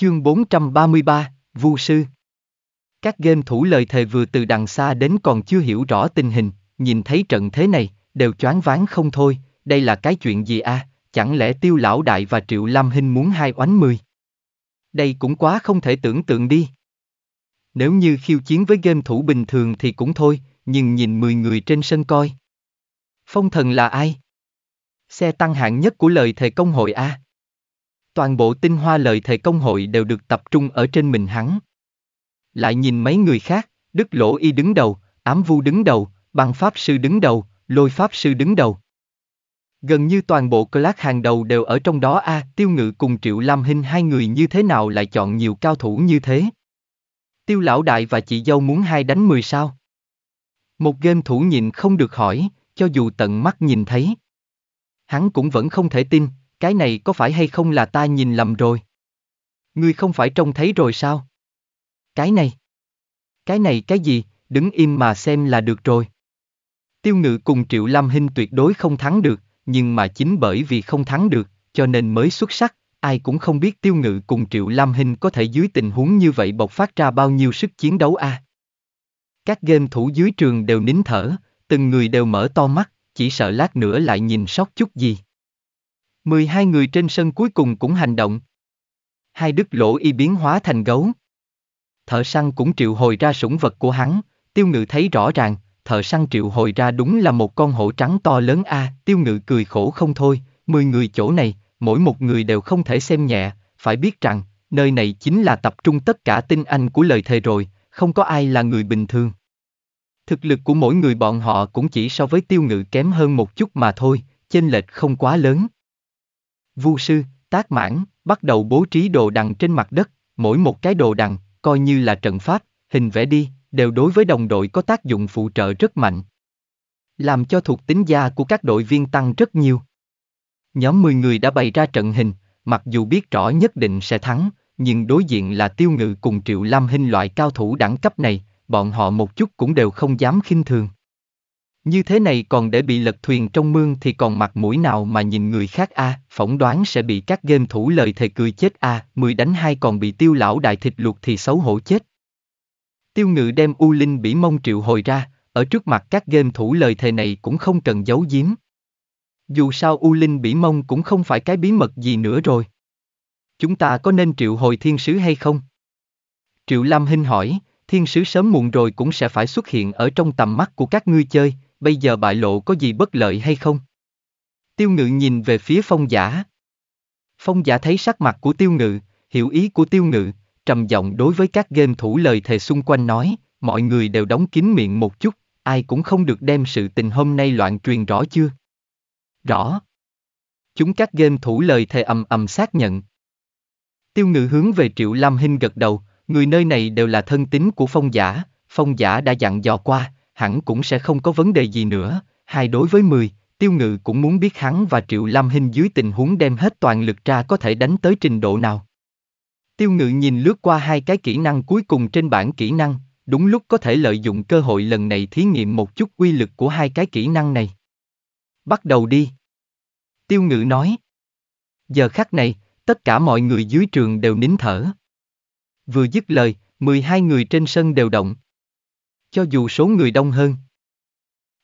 Chương 433, Vu sư. Các game thủ lời thề vừa từ đằng xa đến còn chưa hiểu rõ tình hình, nhìn thấy trận thế này, đều choáng váng không thôi, đây là cái chuyện gì a? chẳng lẽ tiêu lão đại và triệu lam hinh muốn hai oánh mười? Đây cũng quá không thể tưởng tượng đi. Nếu như khiêu chiến với game thủ bình thường thì cũng thôi, nhưng nhìn 10 người trên sân coi. Phong thần là ai? Xe tăng hạng nhất của lời thề công hội A. Toàn bộ tinh hoa lời thề công hội đều được tập trung ở trên mình hắn. Lại nhìn mấy người khác, Đức Lỗ Y đứng đầu, Ám Vu đứng đầu, Băng Pháp Sư đứng đầu, Lôi Pháp Sư đứng đầu. Gần như toàn bộ class hàng đầu đều ở trong đó a Tiêu Ngự cùng Triệu Lam Hinh hai người như thế nào lại chọn nhiều cao thủ như thế? Tiêu Lão Đại và chị dâu muốn hai đánh mười sao? Một game thủ nhìn không được hỏi, cho dù tận mắt nhìn thấy. Hắn cũng vẫn không thể tin, cái này có phải hay không là ta nhìn lầm rồi? Ngươi không phải trông thấy rồi sao? Cái này. Cái này cái gì, đứng im mà xem là được rồi. Tiêu ngự cùng Triệu Lam Hinh tuyệt đối không thắng được, nhưng mà chính bởi vì không thắng được, cho nên mới xuất sắc, ai cũng không biết Tiêu ngự cùng Triệu Lam Hinh có thể dưới tình huống như vậy bộc phát ra bao nhiêu sức chiến đấu a. Các game thủ dưới trường đều nín thở, từng người đều mở to mắt, chỉ sợ lát nữa lại nhìn sót chút gì. 12 người trên sân cuối cùng cũng hành động. Hai đức lỗ y biến hóa thành gấu. Thợ săn cũng triệu hồi ra sủng vật của hắn, tiêu ngự thấy rõ ràng, thợ săn triệu hồi ra đúng là một con hổ trắng to lớn a tiêu ngự cười khổ không thôi, 10 người chỗ này, mỗi một người đều không thể xem nhẹ, phải biết rằng, nơi này chính là tập trung tất cả tinh anh của lời thề rồi, không có ai là người bình thường. Thực lực của mỗi người bọn họ cũng chỉ so với tiêu ngự kém hơn một chút mà thôi, chênh lệch không quá lớn. Vu sư, tác mãn, bắt đầu bố trí đồ đằng trên mặt đất, mỗi một cái đồ đằng, coi như là trận pháp, hình vẽ đi, đều đối với đồng đội có tác dụng phụ trợ rất mạnh. Làm cho thuộc tính gia của các đội viên tăng rất nhiều. Nhóm 10 người đã bày ra trận hình, mặc dù biết rõ nhất định sẽ thắng, nhưng đối diện là tiêu ngự cùng triệu lam hình loại cao thủ đẳng cấp này, bọn họ một chút cũng đều không dám khinh thường. Như thế này còn để bị lật thuyền trong mương thì còn mặt mũi nào mà nhìn người khác a phỏng đoán sẽ bị các game thủ lời thề cười chết a mười đánh hai còn bị tiêu lão đại thịt luộc thì xấu hổ chết. Tiêu ngự đem U Linh bỉ mông triệu hồi ra, ở trước mặt các game thủ lời thề này cũng không cần giấu giếm. Dù sao U Linh bỉ mông cũng không phải cái bí mật gì nữa rồi. Chúng ta có nên triệu hồi thiên sứ hay không? Triệu Lam Hinh hỏi, thiên sứ sớm muộn rồi cũng sẽ phải xuất hiện ở trong tầm mắt của các ngươi chơi, bây giờ bại lộ có gì bất lợi hay không? Tiêu ngự nhìn về phía phong giả. Phong giả thấy sắc mặt của tiêu ngự, hiểu ý của tiêu ngự, trầm giọng đối với các game thủ lời thề xung quanh nói, mọi người đều đóng kín miệng một chút, ai cũng không được đem sự tình hôm nay loạn truyền rõ chưa? Rõ. Chúng các game thủ lời thề ầm ầm xác nhận. Tiêu ngự hướng về Triệu Lam Hinh gật đầu, người nơi này đều là thân tín của phong giả, phong giả đã dặn dò qua, hẳn cũng sẽ không có vấn đề gì nữa, hai đối với mười, tiêu ngự cũng muốn biết hắn và Triệu Lam Hinh dưới tình huống đem hết toàn lực ra có thể đánh tới trình độ nào. Tiêu ngự nhìn lướt qua hai cái kỹ năng cuối cùng trên bảng kỹ năng, đúng lúc có thể lợi dụng cơ hội lần này thí nghiệm một chút uy lực của hai cái kỹ năng này. Bắt đầu đi. Tiêu ngự nói. Giờ khắc này, tất cả mọi người dưới trường đều nín thở. Vừa dứt lời, 12 người trên sân đều động. Cho dù số người đông hơn.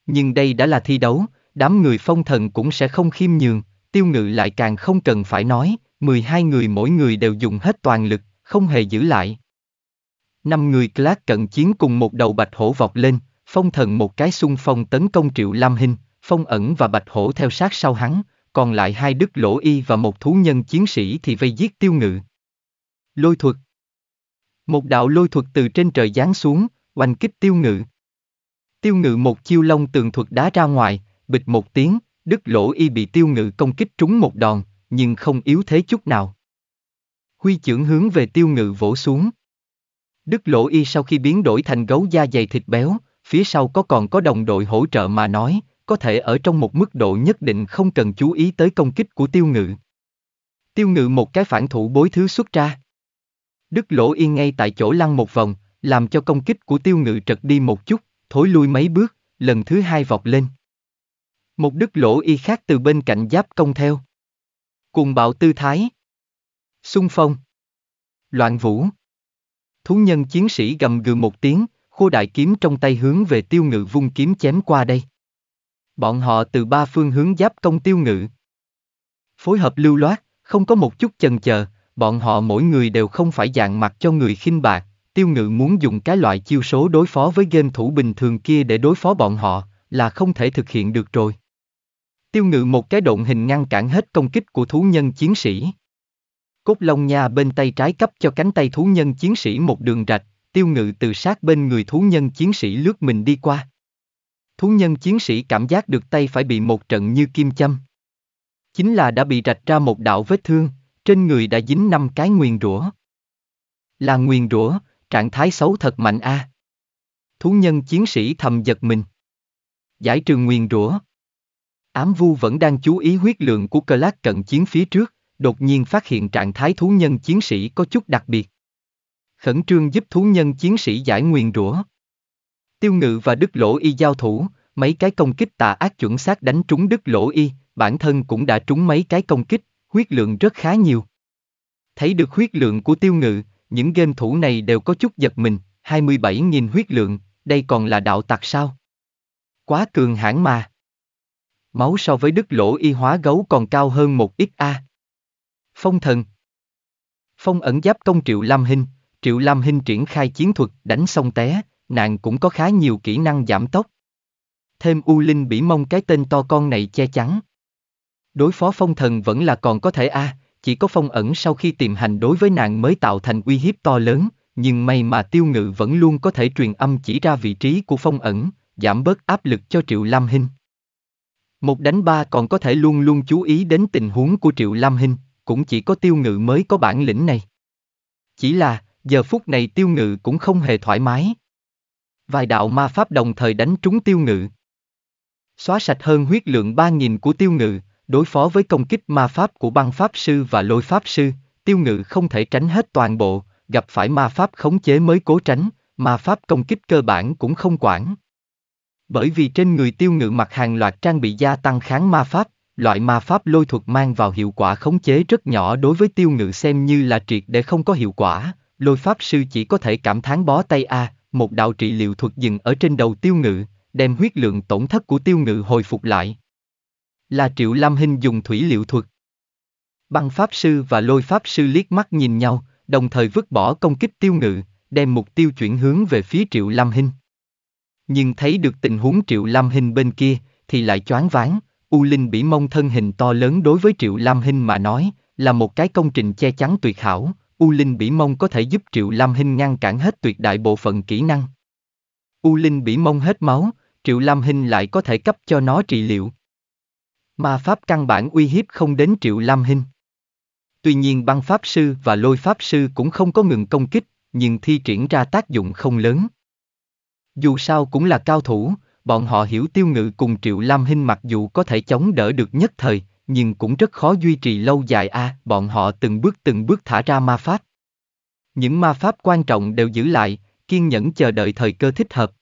Nhưng đây đã là thi đấu, đám người phong thần cũng sẽ không khiêm nhường, tiêu ngự lại càng không cần phải nói, 12 người mỗi người đều dùng hết toàn lực, không hề giữ lại. Năm người Clark cận chiến cùng một đầu bạch hổ vọt lên, phong thần một cái xung phong tấn công triệu lam hình, phong ẩn và bạch hổ theo sát sau hắn, còn lại hai đức lỗ y và một thú nhân chiến sĩ thì vây giết tiêu ngự. Lôi thuật Một đạo lôi thuật từ trên trời giáng xuống, oanh kích tiêu ngự. Tiêu ngự một chiêu long tường thuật đá ra ngoài, bịch một tiếng, đức lỗ y bị tiêu ngự công kích trúng một đòn, nhưng không yếu thế chút nào. Huy trưởng hướng về tiêu ngự vỗ xuống. Đức lỗ y sau khi biến đổi thành gấu da dày thịt béo, phía sau có còn có đồng đội hỗ trợ mà nói, có thể ở trong một mức độ nhất định không cần chú ý tới công kích của tiêu ngự. Tiêu ngự một cái phản thủ bối thứ xuất ra. Đức lỗ y ngay tại chỗ lăn một vòng, làm cho công kích của tiêu ngự trật đi một chút, thối lui mấy bước, lần thứ hai vọt lên. Một đứt lỗ y khác từ bên cạnh giáp công theo. Cùng bạo tư thái. Xung phong. Loạn vũ. Thú nhân chiến sĩ gầm gừ một tiếng, khô đại kiếm trong tay hướng về tiêu ngự vung kiếm chém qua đây. Bọn họ từ ba phương hướng giáp công tiêu ngự. Phối hợp lưu loát, không có một chút chần chờ, bọn họ mỗi người đều không phải dạng mặt cho người khinh bạc, tiêu ngự muốn dùng cái loại chiêu số đối phó với game thủ bình thường kia để đối phó bọn họ, là không thể thực hiện được rồi. Tiêu ngự một cái độn hình ngăn cản hết công kích của thú nhân chiến sĩ. Cốt lông nha bên tay trái cấp cho cánh tay thú nhân chiến sĩ một đường rạch, tiêu ngự từ sát bên người thú nhân chiến sĩ lướt mình đi qua. Thú nhân chiến sĩ cảm giác được tay phải bị một trận như kim châm. Chính là đã bị rạch ra một đạo vết thương, trên người đã dính năm cái nguyền rủa. Là nguyền rủa, trạng thái xấu thật mạnh a. Thú nhân chiến sĩ thầm giật mình. Giải trừ nguyền rủa. Ám vu vẫn đang chú ý huyết lượng của cơ lát cận chiến phía trước, đột nhiên phát hiện trạng thái thú nhân chiến sĩ có chút đặc biệt. Khẩn trương giúp thú nhân chiến sĩ giải nguyền rủa. Tiêu ngự và Đức Lỗ Y giao thủ, mấy cái công kích tà ác chuẩn xác đánh trúng Đức Lỗ Y, bản thân cũng đã trúng mấy cái công kích, huyết lượng rất khá nhiều. Thấy được huyết lượng của tiêu ngự, những game thủ này đều có chút giật mình, 27.000 huyết lượng, đây còn là đạo tặc sao? Quá cường hãn mà. Máu so với đức lỗ y hóa gấu còn cao hơn một ít a. Phong thần. Phong ẩn giáp công Triệu Lam Hinh, Triệu Lam Hinh triển khai chiến thuật đánh xong té, nàng cũng có khá nhiều kỹ năng giảm tốc. Thêm U Linh bỉ mông cái tên to con này che chắn. Đối phó phong thần vẫn là còn có thể a, chỉ có phong ẩn sau khi tìm hành đối với nàng mới tạo thành uy hiếp to lớn, nhưng may mà tiêu ngự vẫn luôn có thể truyền âm chỉ ra vị trí của phong ẩn, giảm bớt áp lực cho Triệu Lam Hinh. Một đánh ba còn có thể luôn luôn chú ý đến tình huống của Triệu Lam Hinh, cũng chỉ có tiêu ngự mới có bản lĩnh này. Chỉ là, giờ phút này tiêu ngự cũng không hề thoải mái. Vài đạo ma pháp đồng thời đánh trúng tiêu ngự. Xóa sạch hơn huyết lượng 3.000 của tiêu ngự, đối phó với công kích ma pháp của băng pháp sư và lôi pháp sư, tiêu ngự không thể tránh hết toàn bộ, gặp phải ma pháp khống chế mới cố tránh, ma pháp công kích cơ bản cũng không quản. Bởi vì trên người tiêu ngự mặc hàng loạt trang bị gia tăng kháng ma pháp, loại ma pháp lôi thuật mang vào hiệu quả khống chế rất nhỏ đối với tiêu ngự xem như là triệt để không có hiệu quả, lôi pháp sư chỉ có thể cảm thán bó tay A, một đạo trị liệu thuật dừng ở trên đầu tiêu ngự, đem huyết lượng tổn thất của tiêu ngự hồi phục lại. Là triệu lam Hinh dùng thủy liệu thuật. Băng pháp sư và lôi pháp sư liếc mắt nhìn nhau, đồng thời vứt bỏ công kích tiêu ngự, đem mục tiêu chuyển hướng về phía triệu lam Hinh. Nhưng thấy được tình huống triệu lam Hinh bên kia, thì lại choáng váng, U Linh bỉ mông thân hình to lớn đối với Triệu Lam Hinh mà nói, là một cái công trình che chắn tuyệt hảo, U Linh bỉ mông có thể giúp Triệu Lam Hinh ngăn cản hết tuyệt đại bộ phận kỹ năng. U Linh bỉ mông hết máu, Triệu Lam Hinh lại có thể cấp cho nó trị liệu. Ma pháp căn bản uy hiếp không đến Triệu Lam Hinh. Tuy nhiên băng pháp sư và lôi pháp sư cũng không có ngừng công kích, nhưng thi triển ra tác dụng không lớn. Dù sao cũng là cao thủ, bọn họ hiểu tiêu ngự cùng Triệu Lam Hinh mặc dù có thể chống đỡ được nhất thời, nhưng cũng rất khó duy trì lâu dài a. bọn họ từng bước từng bước thả ra ma pháp. Những ma pháp quan trọng đều giữ lại, kiên nhẫn chờ đợi thời cơ thích hợp.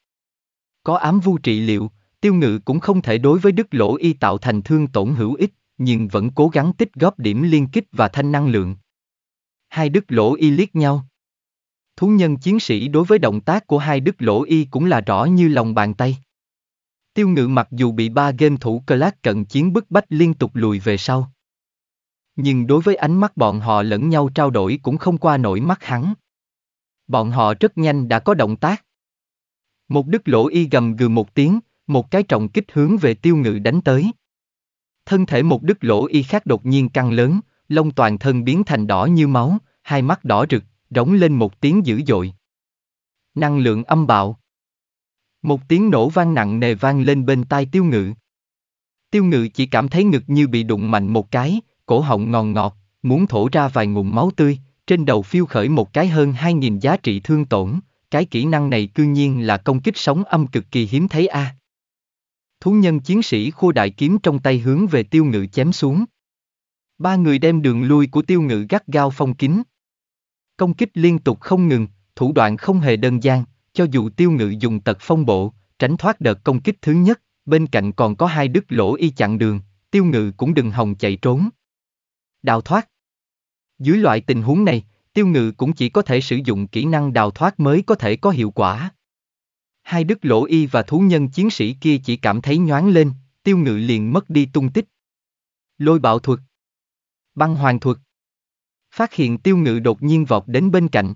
Có ám vu trị liệu, tiêu ngự cũng không thể đối với đức lỗ y tạo thành thương tổn hữu ích, nhưng vẫn cố gắng tích góp điểm liên kích và thanh năng lượng. Hai đức lỗ y liếc nhau. Thú nhân chiến sĩ đối với động tác của hai đức lỗ y cũng là rõ như lòng bàn tay. Tiêu ngự mặc dù bị ba game thủ Clark cận chiến bức bách liên tục lùi về sau. Nhưng đối với ánh mắt bọn họ lẫn nhau trao đổi cũng không qua nổi mắt hắn. Bọn họ rất nhanh đã có động tác. Một đức lỗ y gầm gừ một tiếng, một cái trọng kích hướng về tiêu ngự đánh tới. Thân thể một đứt lỗ y khác đột nhiên căng lớn, lông toàn thân biến thành đỏ như máu, hai mắt đỏ rực, rống lên một tiếng dữ dội. Năng lượng âm bạo. Một tiếng nổ vang nặng nề vang lên bên tai tiêu ngự. Tiêu ngự chỉ cảm thấy ngực như bị đụng mạnh một cái, cổ họng ngòn ngọt, muốn thổ ra vài ngụm máu tươi, trên đầu phiêu khởi một cái hơn 2.000 giá trị thương tổn, cái kỹ năng này cương nhiên là công kích sống âm cực kỳ hiếm thấy a. Thú nhân chiến sĩ khô đại kiếm trong tay hướng về tiêu ngự chém xuống. Ba người đem đường lui của tiêu ngự gắt gao phong kín. Công kích liên tục không ngừng, thủ đoạn không hề đơn giản, cho dù tiêu ngự dùng tật phong bộ, tránh thoát đợt công kích thứ nhất, bên cạnh còn có hai đứt lỗ y chặn đường, tiêu ngự cũng đừng hòng chạy trốn. Đào thoát. Dưới loại tình huống này, tiêu ngự cũng chỉ có thể sử dụng kỹ năng đào thoát mới có thể có hiệu quả. Hai đức lỗ y và thú nhân chiến sĩ kia chỉ cảm thấy nhoáng lên, tiêu ngự liền mất đi tung tích. Lôi bạo thuật Băng hoàng thuật Phát hiện tiêu ngự đột nhiên vọt đến bên cạnh.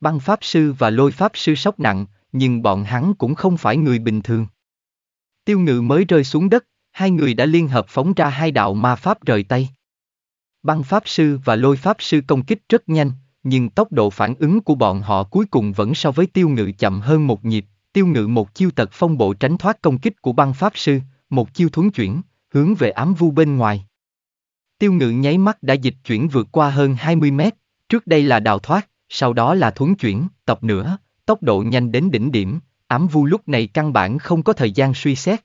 Băng pháp sư và lôi pháp sư sốc nặng, nhưng bọn hắn cũng không phải người bình thường. Tiêu ngự mới rơi xuống đất, hai người đã liên hợp phóng ra hai đạo ma pháp rời tay. Băng pháp sư và lôi pháp sư công kích rất nhanh, nhưng tốc độ phản ứng của bọn họ cuối cùng vẫn so với tiêu ngự chậm hơn một nhịp. Tiêu ngự một chiêu tật phong bộ tránh thoát công kích của băng pháp sư, một chiêu thuấn chuyển, hướng về ám vu bên ngoài. Tiêu ngự nháy mắt đã dịch chuyển vượt qua hơn 20 mét, trước đây là đào thoát, sau đó là thuấn chuyển, tập nữa, tốc độ nhanh đến đỉnh điểm, ám vu lúc này căn bản không có thời gian suy xét.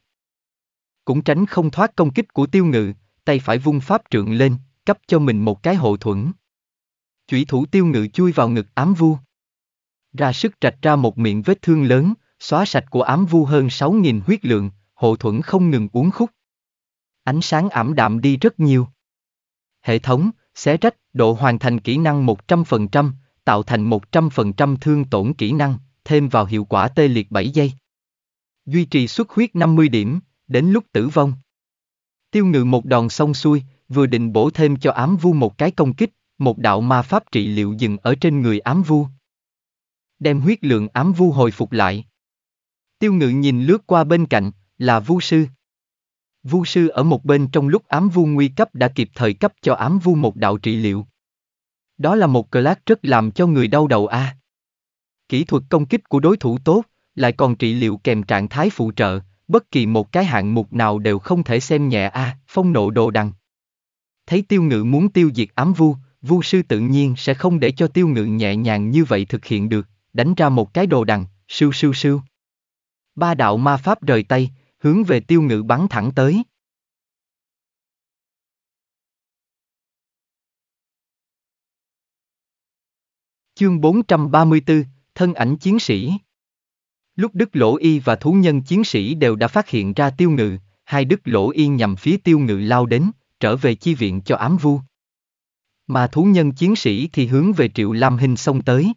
Cũng tránh không thoát công kích của tiêu ngự, tay phải vung pháp trượng lên, cấp cho mình một cái hộ thuẫn. Chủy thủ tiêu ngự chui vào ngực ám vu. Ra sức trạch ra một miệng vết thương lớn, xóa sạch của ám vu hơn 6.000 huyết lượng, hộ thuẫn không ngừng uống khúc. Ánh sáng ảm đạm đi rất nhiều. Hệ thống, xé rách, độ hoàn thành kỹ năng 100%, tạo thành 100% thương tổn kỹ năng, thêm vào hiệu quả tê liệt 7 giây. Duy trì xuất huyết 50 điểm, đến lúc tử vong. Tiêu ngự một đòn xong xuôi, vừa định bổ thêm cho ám vu một cái công kích, một đạo ma pháp trị liệu dừng ở trên người ám vu. Đem huyết lượng ám vu hồi phục lại. Tiêu ngự nhìn lướt qua bên cạnh, là vu sư. Vu sư ở một bên trong lúc ám vu nguy cấp đã kịp thời cấp cho ám vu một đạo trị liệu. Đó là một class rất làm cho người đau đầu a. Kỹ thuật công kích của đối thủ tốt, lại còn trị liệu kèm trạng thái phụ trợ, bất kỳ một cái hạng mục nào đều không thể xem nhẹ a, phong nộ đồ đằng. Thấy tiêu ngự muốn tiêu diệt ám vu, vu sư tự nhiên sẽ không để cho tiêu ngự nhẹ nhàng như vậy thực hiện được, đánh ra một cái đồ đằng, sưu sưu sưu. Ba đạo ma pháp rời tay, hướng về tiêu ngự bắn thẳng tới. Chương 434, Thân ảnh chiến sĩ Lúc Đức Lỗ Y và thú nhân chiến sĩ đều đã phát hiện ra tiêu ngự, hai Đức Lỗ Y nhằm phía tiêu ngự lao đến, trở về chi viện cho ám vu. Mà thú nhân chiến sĩ thì hướng về triệu lam hình xông tới.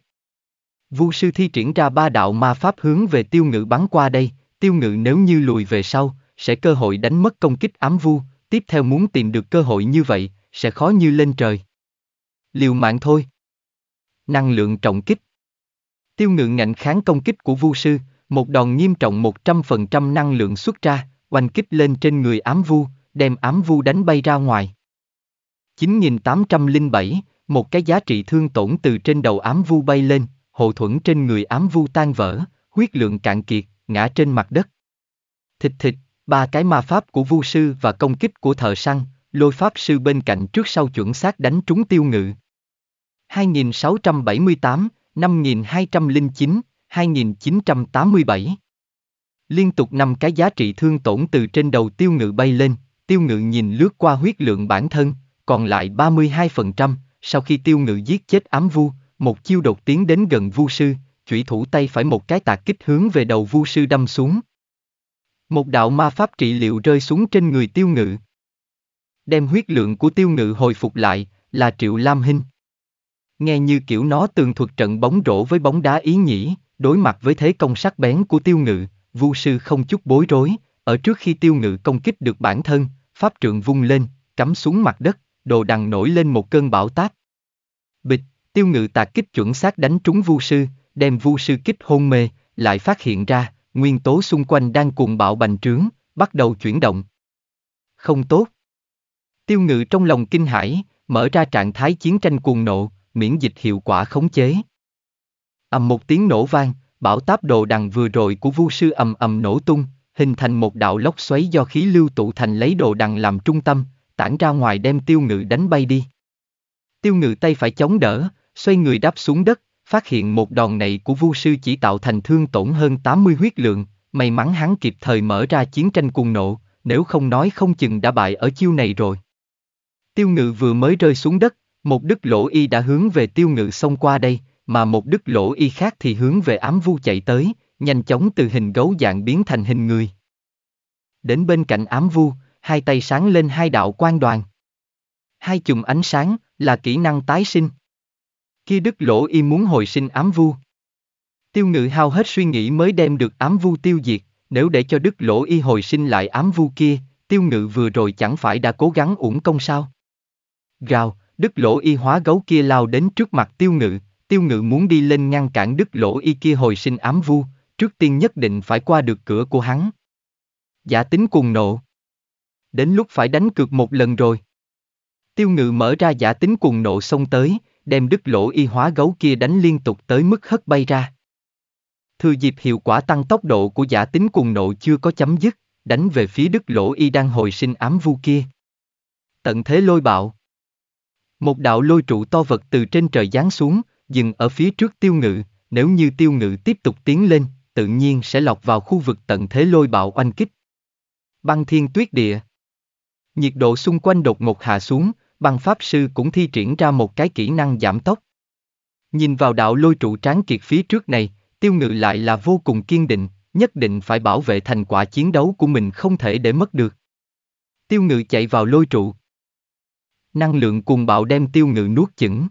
Vu sư thi triển ra ba đạo ma pháp hướng về tiêu ngự bắn qua đây, tiêu ngự nếu như lùi về sau, sẽ cơ hội đánh mất công kích ám vu, tiếp theo muốn tìm được cơ hội như vậy, sẽ khó như lên trời. Liều mạng thôi. Năng lượng trọng kích. Tiêu ngự ngạnh kháng công kích của vu sư, một đòn nghiêm trọng 100% năng lượng xuất ra, oanh kích lên trên người ám vu, đem ám vu đánh bay ra ngoài. 9807, một cái giá trị thương tổn từ trên đầu ám vu bay lên, hộ thuẫn trên người ám vu tan vỡ, huyết lượng cạn kiệt, ngã trên mặt đất. Thịt thịt, ba cái ma pháp của vu sư và công kích của thợ săn, lôi pháp sư bên cạnh trước sau chuẩn xác đánh trúng tiêu ngự. 2678, 5209, 2987. Liên tục năm cái giá trị thương tổn từ trên đầu tiêu ngự bay lên, tiêu ngự nhìn lướt qua huyết lượng bản thân, còn lại 32%, sau khi tiêu ngự giết chết ám vu, một chiêu đột tiến đến gần vu sư, chủy thủ tay phải một cái tạc kích hướng về đầu vu sư đâm xuống. Một đạo ma pháp trị liệu rơi xuống trên người tiêu ngự. Đem huyết lượng của tiêu ngự hồi phục lại, là triệu lam hình. Nghe như kiểu nó tường thuật trận bóng rổ với bóng đá ý nhĩ, đối mặt với thế công sắc bén của tiêu ngự, vu sư không chút bối rối, ở trước khi tiêu ngự công kích được bản thân, pháp trượng vung lên, cắm xuống mặt đất, đồ đằng nổi lên một cơn bão táp. Bịch, tiêu ngự tạc kích chuẩn xác đánh trúng vu sư, đem vu sư kích hôn mê, lại phát hiện ra, nguyên tố xung quanh đang cuồng bạo bành trướng, bắt đầu chuyển động. Không tốt. Tiêu ngự trong lòng kinh hãi, mở ra trạng thái chiến tranh cuồng nộ, miễn dịch hiệu quả khống chế. ầm một tiếng nổ vang, bão táp đồ đằng vừa rồi của vu sư ầm ầm nổ tung, hình thành một đạo lốc xoáy do khí lưu tụ thành lấy đồ đằng làm trung tâm, tản ra ngoài đem tiêu ngự đánh bay đi. Tiêu ngự tay phải chống đỡ, xoay người đáp xuống đất, phát hiện một đòn này của vu sư chỉ tạo thành thương tổn hơn 80 huyết lượng, may mắn hắn kịp thời mở ra chiến tranh cuồng nộ, nếu không nói không chừng đã bại ở chiêu này rồi. Tiêu ngự vừa mới rơi xuống đất, một đức lỗ y đã hướng về tiêu ngự xông qua đây, mà một đức lỗ y khác thì hướng về ám vu chạy tới, nhanh chóng từ hình gấu dạng biến thành hình người. Đến bên cạnh ám vu, hai tay sáng lên hai đạo quan đoàn. Hai chùm ánh sáng, là kỹ năng tái sinh. Kia đức lỗ y muốn hồi sinh ám vu. Tiêu ngự hao hết suy nghĩ mới đem được ám vu tiêu diệt, nếu để cho đức lỗ y hồi sinh lại ám vu kia, tiêu ngự vừa rồi chẳng phải đã cố gắng uổng công sao? Gào, đức lỗ y hóa gấu kia lao đến trước mặt tiêu ngự, tiêu ngự muốn đi lên ngăn cản đức lỗ y kia hồi sinh ám vu, trước tiên nhất định phải qua được cửa của hắn. Giả tính cuồng nộ. Đến lúc phải đánh cược một lần rồi. Tiêu ngự mở ra giả tính cuồng nộ xông tới, đem đứt lỗ y hóa gấu kia đánh liên tục tới mức hất bay ra. Thừa dịp hiệu quả tăng tốc độ của giả tính cuồng nộ chưa có chấm dứt, đánh về phía đứt lỗ y đang hồi sinh ám vu kia. Tận thế lôi bạo. Một đạo lôi trụ to vật từ trên trời giáng xuống, dừng ở phía trước tiêu ngự, nếu như tiêu ngự tiếp tục tiến lên, tự nhiên sẽ lọc vào khu vực tận thế lôi bạo oanh kích. Băng thiên tuyết địa. Nhiệt độ xung quanh đột ngột hạ xuống, băng pháp sư cũng thi triển ra một cái kỹ năng giảm tốc. Nhìn vào đạo lôi trụ tráng kiệt phía trước này, tiêu ngự lại là vô cùng kiên định, nhất định phải bảo vệ thành quả chiến đấu của mình không thể để mất được. Tiêu ngự chạy vào lôi trụ. Năng lượng cuồng bạo đem tiêu ngự nuốt chửng.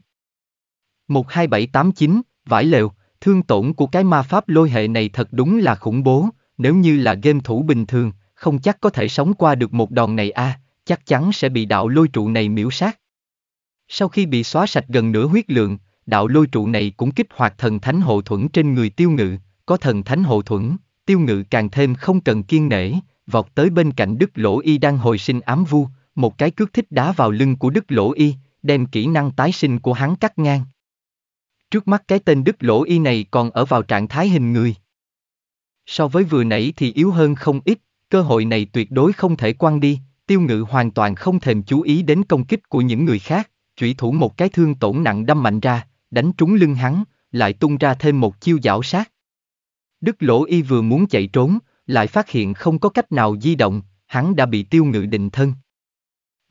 12789, vải lều, thương tổn của cái ma pháp lôi hệ này thật đúng là khủng bố, nếu như là game thủ bình thường, không chắc có thể sống qua được một đòn này a, chắc chắn sẽ bị đạo lôi trụ này miễu sát. Sau khi bị xóa sạch gần nửa huyết lượng, đạo lôi trụ này cũng kích hoạt thần thánh hộ thuẫn trên người tiêu ngự, có thần thánh hộ thuẫn, tiêu ngự càng thêm không cần kiên nể, vọt tới bên cạnh đức lỗ y đang hồi sinh ám vu, một cái cước thích đá vào lưng của đức lỗ y, đem kỹ năng tái sinh của hắn cắt ngang. Trước mắt cái tên đức lỗ y này còn ở vào trạng thái hình người. So với vừa nãy thì yếu hơn không ít, cơ hội này tuyệt đối không thể quăng đi, tiêu ngự hoàn toàn không thèm chú ý đến công kích của những người khác, chủy thủ một cái thương tổn nặng đâm mạnh ra, đánh trúng lưng hắn, lại tung ra thêm một chiêu giảo sát. Đức lỗ y vừa muốn chạy trốn, lại phát hiện không có cách nào di động, hắn đã bị tiêu ngự định thân.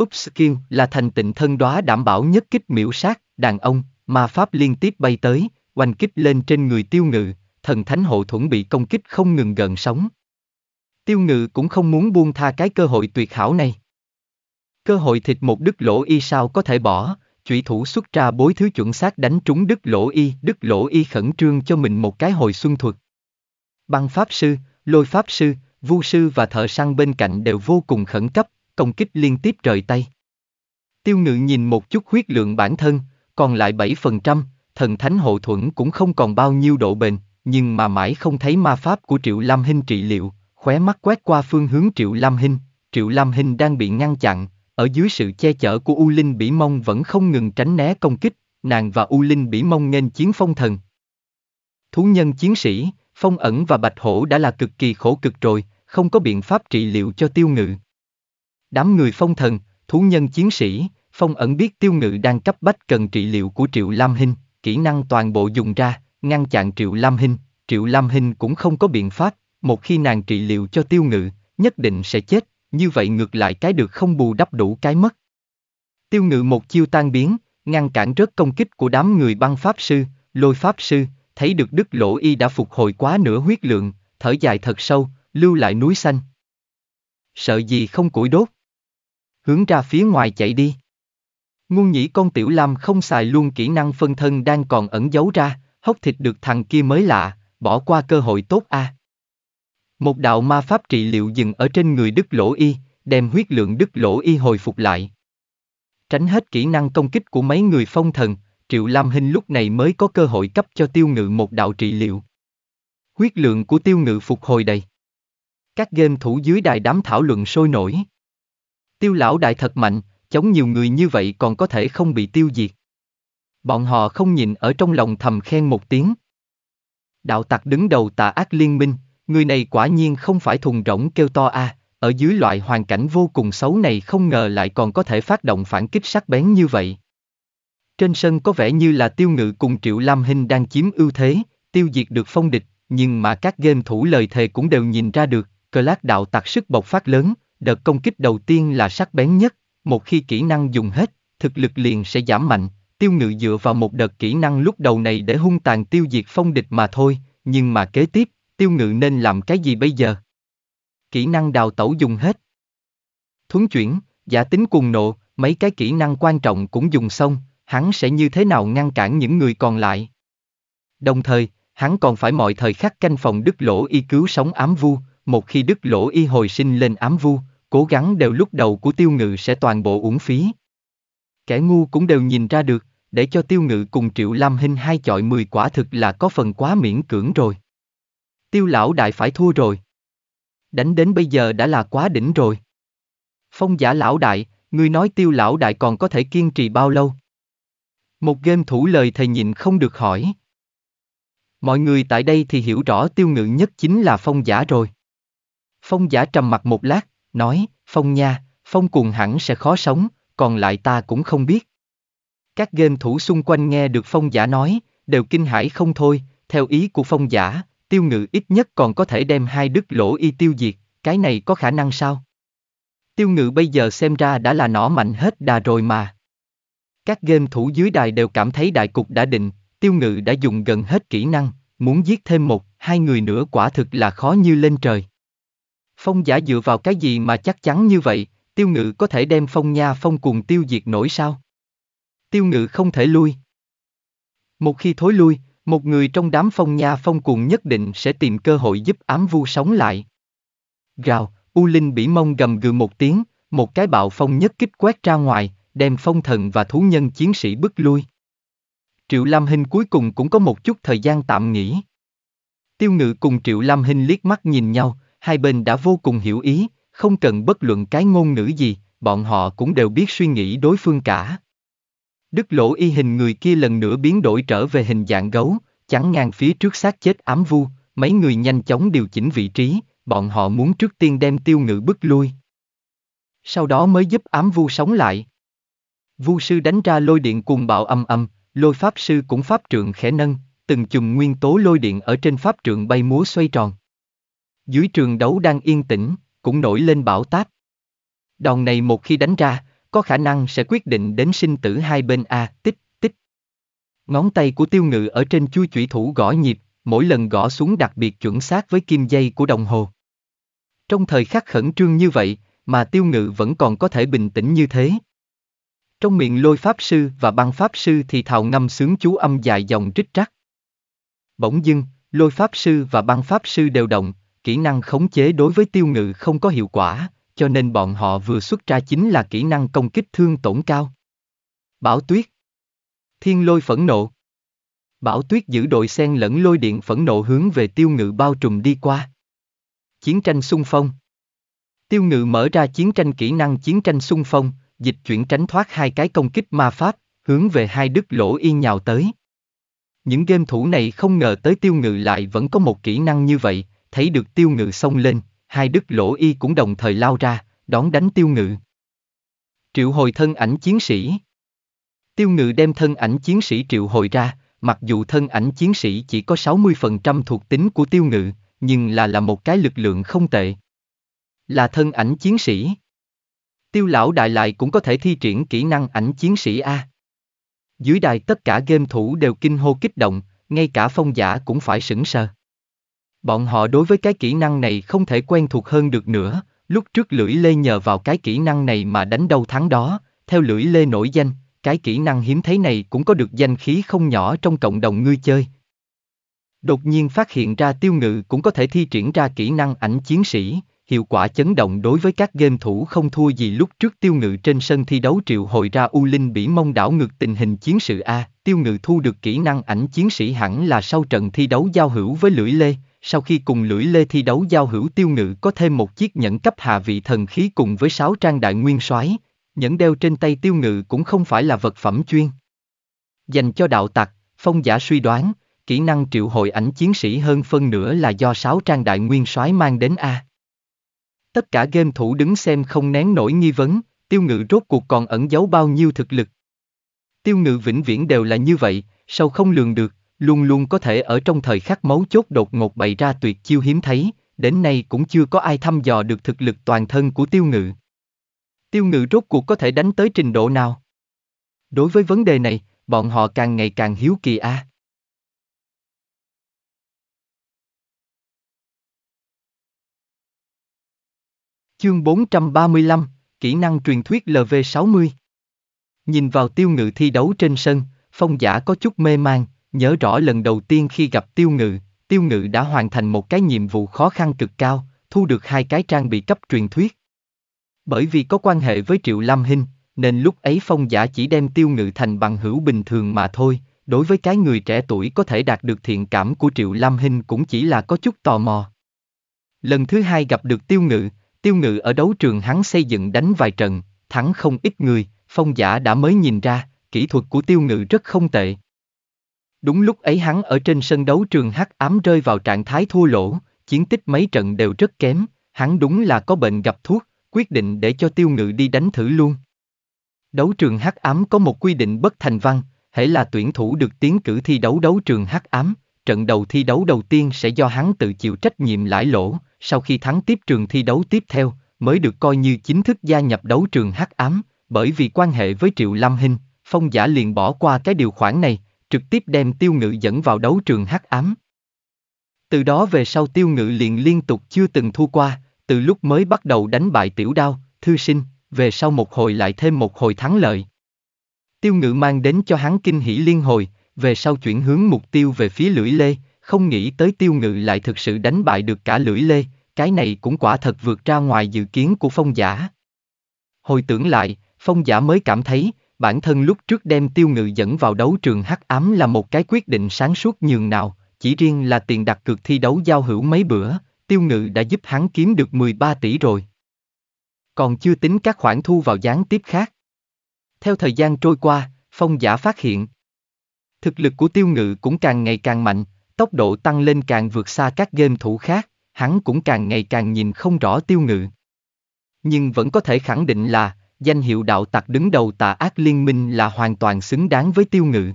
Upskill là thành tịnh thân đóa đảm bảo nhất kích miễu sát, đàn ông, ma pháp liên tiếp bay tới, oanh kích lên trên người tiêu ngự, thần thánh hộ thuẫn bị công kích không ngừng gần sống. Tiêu ngự cũng không muốn buông tha cái cơ hội tuyệt hảo này. Cơ hội thịt một đứt lỗ y sao có thể bỏ, chủy thủ xuất ra bối thứ chuẩn xác đánh trúng đứt lỗ y, đứt lỗ y khẩn trương cho mình một cái hồi xuân thuật. Băng pháp sư, lôi pháp sư, vu sư và thợ săn bên cạnh đều vô cùng khẩn cấp, công kích liên tiếp rời tay. Tiêu ngự nhìn một chút huyết lượng bản thân, còn lại 7%, thần thánh hộ thuẫn cũng không còn bao nhiêu độ bền, nhưng mà mãi không thấy ma pháp của Triệu Lam Hinh trị liệu, khóe mắt quét qua phương hướng Triệu Lam Hinh, Triệu Lam Hinh đang bị ngăn chặn, ở dưới sự che chở của U Linh Bỉ Mông vẫn không ngừng tránh né công kích, nàng và U Linh Bỉ Mông nghênh chiến phong thần. Thú nhân chiến sĩ, phong ẩn và bạch hổ đã là cực kỳ khổ cực rồi, không có biện pháp trị liệu cho tiêu ngự. Đám người phong thần, thú nhân chiến sĩ, phong ẩn biết tiêu ngự đang cấp bách cần trị liệu của Triệu Lam Hinh, kỹ năng toàn bộ dùng ra, ngăn chặn Triệu Lam Hinh, Triệu Lam Hinh cũng không có biện pháp, một khi nàng trị liệu cho tiêu ngự, nhất định sẽ chết, như vậy ngược lại cái được không bù đắp đủ cái mất. Tiêu ngự một chiêu tan biến, ngăn cản rớt công kích của đám người băng pháp sư, lôi pháp sư, thấy được đức lỗ y đã phục hồi quá nửa huyết lượng, thở dài thật sâu, lưu lại núi xanh. Sợ gì không củi đốt. Hướng ra phía ngoài chạy đi. Ngun nhĩ con tiểu lam không xài luôn kỹ năng phân thân đang còn ẩn giấu ra, hốc thịt được thằng kia mới lạ, bỏ qua cơ hội tốt a. Một đạo ma pháp trị liệu dừng ở trên người Đức Lỗ Y, đem huyết lượng Đức Lỗ Y hồi phục lại. Tránh hết kỹ năng công kích của mấy người phong thần, Triệu Lam Hinh lúc này mới có cơ hội cấp cho tiêu ngự một đạo trị liệu. Huyết lượng của tiêu ngự phục hồi đầy. Các game thủ dưới đài đám thảo luận sôi nổi. Tiêu lão đại thật mạnh, chống nhiều người như vậy còn có thể không bị tiêu diệt. Bọn họ không nhìn ở trong lòng thầm khen một tiếng. Đạo tặc đứng đầu tà ác liên minh, người này quả nhiên không phải thùng rỗng kêu to a, ở dưới loại hoàn cảnh vô cùng xấu này không ngờ lại còn có thể phát động phản kích sắc bén như vậy. Trên sân có vẻ như là tiêu ngự cùng Triệu Lam Hinh đang chiếm ưu thế, tiêu diệt được phong địch, nhưng mà các game thủ lời thề cũng đều nhìn ra được, cờ lát đạo tặc sức bộc phát lớn, đợt công kích đầu tiên là sắc bén nhất, một khi kỹ năng dùng hết, thực lực liền sẽ giảm mạnh, tiêu ngự dựa vào một đợt kỹ năng lúc đầu này để hung tàn tiêu diệt phong địch mà thôi, nhưng mà kế tiếp, tiêu ngự nên làm cái gì bây giờ? Kỹ năng đào tẩu dùng hết. Thuấn chuyển, giả tính cuồng nộ, mấy cái kỹ năng quan trọng cũng dùng xong, hắn sẽ như thế nào ngăn cản những người còn lại. Đồng thời, hắn còn phải mọi thời khắc canh phòng Đức Lỗ Y cứu sống ám vu, một khi Đức Lỗ Y hồi sinh lên ám vu, cố gắng đều lúc đầu của tiêu ngự sẽ toàn bộ uổng phí. Kẻ ngu cũng đều nhìn ra được, để cho tiêu ngự cùng triệu lam hình hai chọi mười quả thực là có phần quá miễn cưỡng rồi. Tiêu lão đại phải thua rồi. Đánh đến bây giờ đã là quá đỉnh rồi. Phong giả lão đại, ngươi nói tiêu lão đại còn có thể kiên trì bao lâu? Một game thủ lời thầy nhịn không được hỏi. Mọi người tại đây thì hiểu rõ tiêu ngự nhất chính là phong giả rồi. Phong giả trầm mặt một lát, nói, phong nha, phong cuồng hẳn sẽ khó sống, còn lại ta cũng không biết. Các game thủ xung quanh nghe được phong giả nói, đều kinh hãi không thôi, theo ý của phong giả, tiêu ngự ít nhất còn có thể đem hai đứt lỗ y tiêu diệt, cái này có khả năng sao? Tiêu ngự bây giờ xem ra đã là nỏ mạnh hết đà rồi mà. Các game thủ dưới đài đều cảm thấy đại cục đã định, tiêu ngự đã dùng gần hết kỹ năng, muốn giết thêm một, hai người nữa quả thực là khó như lên trời. Phong giả dựa vào cái gì mà chắc chắn như vậy, tiêu ngự có thể đem phong nha phong cùng tiêu diệt nổi sao? Tiêu ngự không thể lui. Một khi thối lui, một người trong đám phong nha phong cuồng nhất định sẽ tìm cơ hội giúp ám vu sống lại. Gào, U Linh bỉ mông gầm gừ một tiếng, một cái bạo phong nhất kích quét ra ngoài, đem phong thần và thú nhân chiến sĩ bức lui. Triệu Lam Hinh cuối cùng cũng có một chút thời gian tạm nghỉ. Tiêu Ngự cùng Triệu Lam Hinh liếc mắt nhìn nhau, hai bên đã vô cùng hiểu ý, không cần bất luận cái ngôn ngữ gì, bọn họ cũng đều biết suy nghĩ đối phương cả. Đức lỗ y hình người kia lần nữa biến đổi trở về hình dạng gấu, chắn ngang phía trước xác chết ám vu, mấy người nhanh chóng điều chỉnh vị trí, bọn họ muốn trước tiên đem tiêu ngự bức lui. Sau đó mới giúp ám vu sống lại. Vu sư đánh ra lôi điện cùng bạo âm âm, lôi pháp sư cũng pháp trượng khẽ nâng, từng chùm nguyên tố lôi điện ở trên pháp trượng bay múa xoay tròn. Dưới trường đấu đang yên tĩnh, cũng nổi lên bão táp. Đòn này một khi đánh ra, có khả năng sẽ quyết định đến sinh tử hai bên A, tích, tích. Ngón tay của tiêu ngự ở trên chui chủy thủ gõ nhịp, mỗi lần gõ xuống đặc biệt chuẩn xác với kim dây của đồng hồ. Trong thời khắc khẩn trương như vậy, mà tiêu ngự vẫn còn có thể bình tĩnh như thế. Trong miệng lôi pháp sư và băng pháp sư thì thào ngâm sướng chú âm dài dòng trích trắc. Bỗng dưng, lôi pháp sư và băng pháp sư đều động, kỹ năng khống chế đối với tiêu ngự không có hiệu quả, cho nên bọn họ vừa xuất ra chính là kỹ năng công kích thương tổn cao. Bảo tuyết Thiên lôi phẫn nộ Bảo tuyết giữ đội sen lẫn lôi điện phẫn nộ hướng về tiêu ngự bao trùm đi qua. Chiến tranh xung phong Tiêu ngự mở ra chiến tranh kỹ năng chiến tranh xung phong, dịch chuyển tránh thoát hai cái công kích ma pháp, hướng về hai đức lỗ yên nhào tới. Những game thủ này không ngờ tới tiêu ngự lại vẫn có một kỹ năng như vậy, thấy được tiêu ngự xông lên, hai đức lỗ y cũng đồng thời lao ra, đón đánh tiêu ngự. Triệu hồi thân ảnh chiến sĩ Tiêu ngự đem thân ảnh chiến sĩ triệu hồi ra, mặc dù thân ảnh chiến sĩ chỉ có 60% thuộc tính của tiêu ngự, nhưng là là một cái lực lượng không tệ. Là thân ảnh chiến sĩ. Tiêu lão đại lại cũng có thể thi triển kỹ năng ảnh chiến sĩ A. Dưới đài tất cả game thủ đều kinh hô kích động, ngay cả phong giả cũng phải sững sờ. Bọn họ đối với cái kỹ năng này không thể quen thuộc hơn được nữa, lúc trước lưỡi lê nhờ vào cái kỹ năng này mà đánh đâu thắng đó, theo lưỡi lê nổi danh, cái kỹ năng hiếm thấy này cũng có được danh khí không nhỏ trong cộng đồng ngươi chơi. Đột nhiên phát hiện ra tiêu ngự cũng có thể thi triển ra kỹ năng ảnh chiến sĩ, hiệu quả chấn động đối với các game thủ không thua gì lúc trước tiêu ngự trên sân thi đấu triệu hồi ra U Linh bỉ mông đảo ngược tình hình chiến sự A, tiêu ngự thu được kỹ năng ảnh chiến sĩ hẳn là sau trận thi đấu giao hữu với lưỡi lê, sau khi cùng lưỡi lê thi đấu giao hữu tiêu ngự có thêm một chiếc nhẫn cấp hạ vị thần khí cùng với sáu trang đại nguyên soái nhẫn đeo trên tay tiêu ngự cũng không phải là vật phẩm chuyên. Dành cho đạo tặc, phong giả suy đoán, kỹ năng triệu hồi ảnh chiến sĩ hơn phân nửa là do sáu trang đại nguyên soái mang đến A. Tất cả game thủ đứng xem không nén nổi nghi vấn, tiêu ngự rốt cuộc còn ẩn giấu bao nhiêu thực lực. Tiêu ngự vĩnh viễn đều là như vậy, sâu không lường được, luôn luôn có thể ở trong thời khắc mấu chốt đột ngột bày ra tuyệt chiêu hiếm thấy, đến nay cũng chưa có ai thăm dò được thực lực toàn thân của tiêu ngự. Tiêu ngự rốt cuộc có thể đánh tới trình độ nào? Đối với vấn đề này, bọn họ càng ngày càng hiếu kỳ a. Chương 435, Kỹ năng truyền thuyết LV60 Nhìn vào tiêu ngự thi đấu trên sân, phong giả có chút mê man, nhớ rõ lần đầu tiên khi gặp tiêu ngự, tiêu ngự đã hoàn thành một cái nhiệm vụ khó khăn cực cao, thu được hai cái trang bị cấp truyền thuyết. Bởi vì có quan hệ với Triệu Lam Hinh, nên lúc ấy phong giả chỉ đem tiêu ngự thành bằng hữu bình thường mà thôi, đối với cái người trẻ tuổi có thể đạt được thiện cảm của Triệu Lam Hinh cũng chỉ là có chút tò mò. Lần thứ hai gặp được tiêu ngự, tiêu ngự ở đấu trường hắn xây dựng đánh vài trận, thắng không ít người, phong giả đã mới nhìn ra, kỹ thuật của tiêu ngự rất không tệ. Đúng lúc ấy hắn ở trên sân đấu trường hắc ám rơi vào trạng thái thua lỗ, chiến tích mấy trận đều rất kém, hắn đúng là có bệnh gặp thuốc, quyết định để cho tiêu ngự đi đánh thử luôn. Đấu trường hắc ám có một quy định bất thành văn, hễ là tuyển thủ được tiến cử thi đấu đấu trường hắc ám, trận đầu thi đấu đầu tiên sẽ do hắn tự chịu trách nhiệm lãi lỗ, sau khi thắng tiếp trường thi đấu tiếp theo, mới được coi như chính thức gia nhập đấu trường hắc ám, bởi vì quan hệ với Triệu lam Hinh, Phong Giả liền bỏ qua cái điều khoản này, trực tiếp đem Tiêu Ngự dẫn vào đấu trường hắc ám. Từ đó về sau Tiêu Ngự liền liên tục chưa từng thua qua, từ lúc mới bắt đầu đánh bại Tiểu Đao, Thư Sinh, về sau một hồi lại thêm một hồi thắng lợi. Tiêu Ngự mang đến cho hắn kinh hỉ liên hồi, về sau chuyển hướng mục tiêu về phía lưỡi lê, không nghĩ tới Tiêu Ngự lại thực sự đánh bại được cả lưỡi lê, cái này cũng quả thật vượt ra ngoài dự kiến của Phong Giả. Hồi tưởng lại, Phong Giả mới cảm thấy, bản thân lúc trước đem tiêu ngự dẫn vào đấu trường hắc ám là một cái quyết định sáng suốt nhường nào, chỉ riêng là tiền đặt cược thi đấu giao hữu mấy bữa, tiêu ngự đã giúp hắn kiếm được 13 tỷ rồi. Còn chưa tính các khoản thu vào gián tiếp khác. Theo thời gian trôi qua, phong giả phát hiện. Thực lực của tiêu ngự cũng càng ngày càng mạnh, tốc độ tăng lên càng vượt xa các game thủ khác, hắn cũng càng ngày càng nhìn không rõ tiêu ngự. Nhưng vẫn có thể khẳng định là, danh hiệu đạo tặc đứng đầu tà ác liên minh là hoàn toàn xứng đáng với tiêu ngự.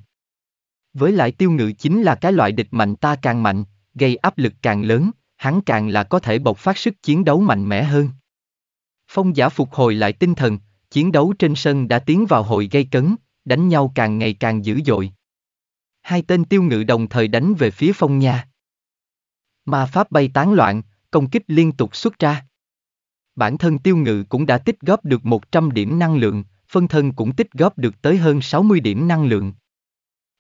Với lại tiêu ngự chính là cái loại địch mạnh ta càng mạnh, gây áp lực càng lớn, hắn càng là có thể bộc phát sức chiến đấu mạnh mẽ hơn. Phong giả phục hồi lại tinh thần, chiến đấu trên sân đã tiến vào hội gây cấn, đánh nhau càng ngày càng dữ dội. Hai tên tiêu ngự đồng thời đánh về phía phong nha. Ma pháp bay tán loạn, công kích liên tục xuất ra. Bản thân tiêu ngự cũng đã tích góp được 100 điểm năng lượng, phân thân cũng tích góp được tới hơn 60 điểm năng lượng.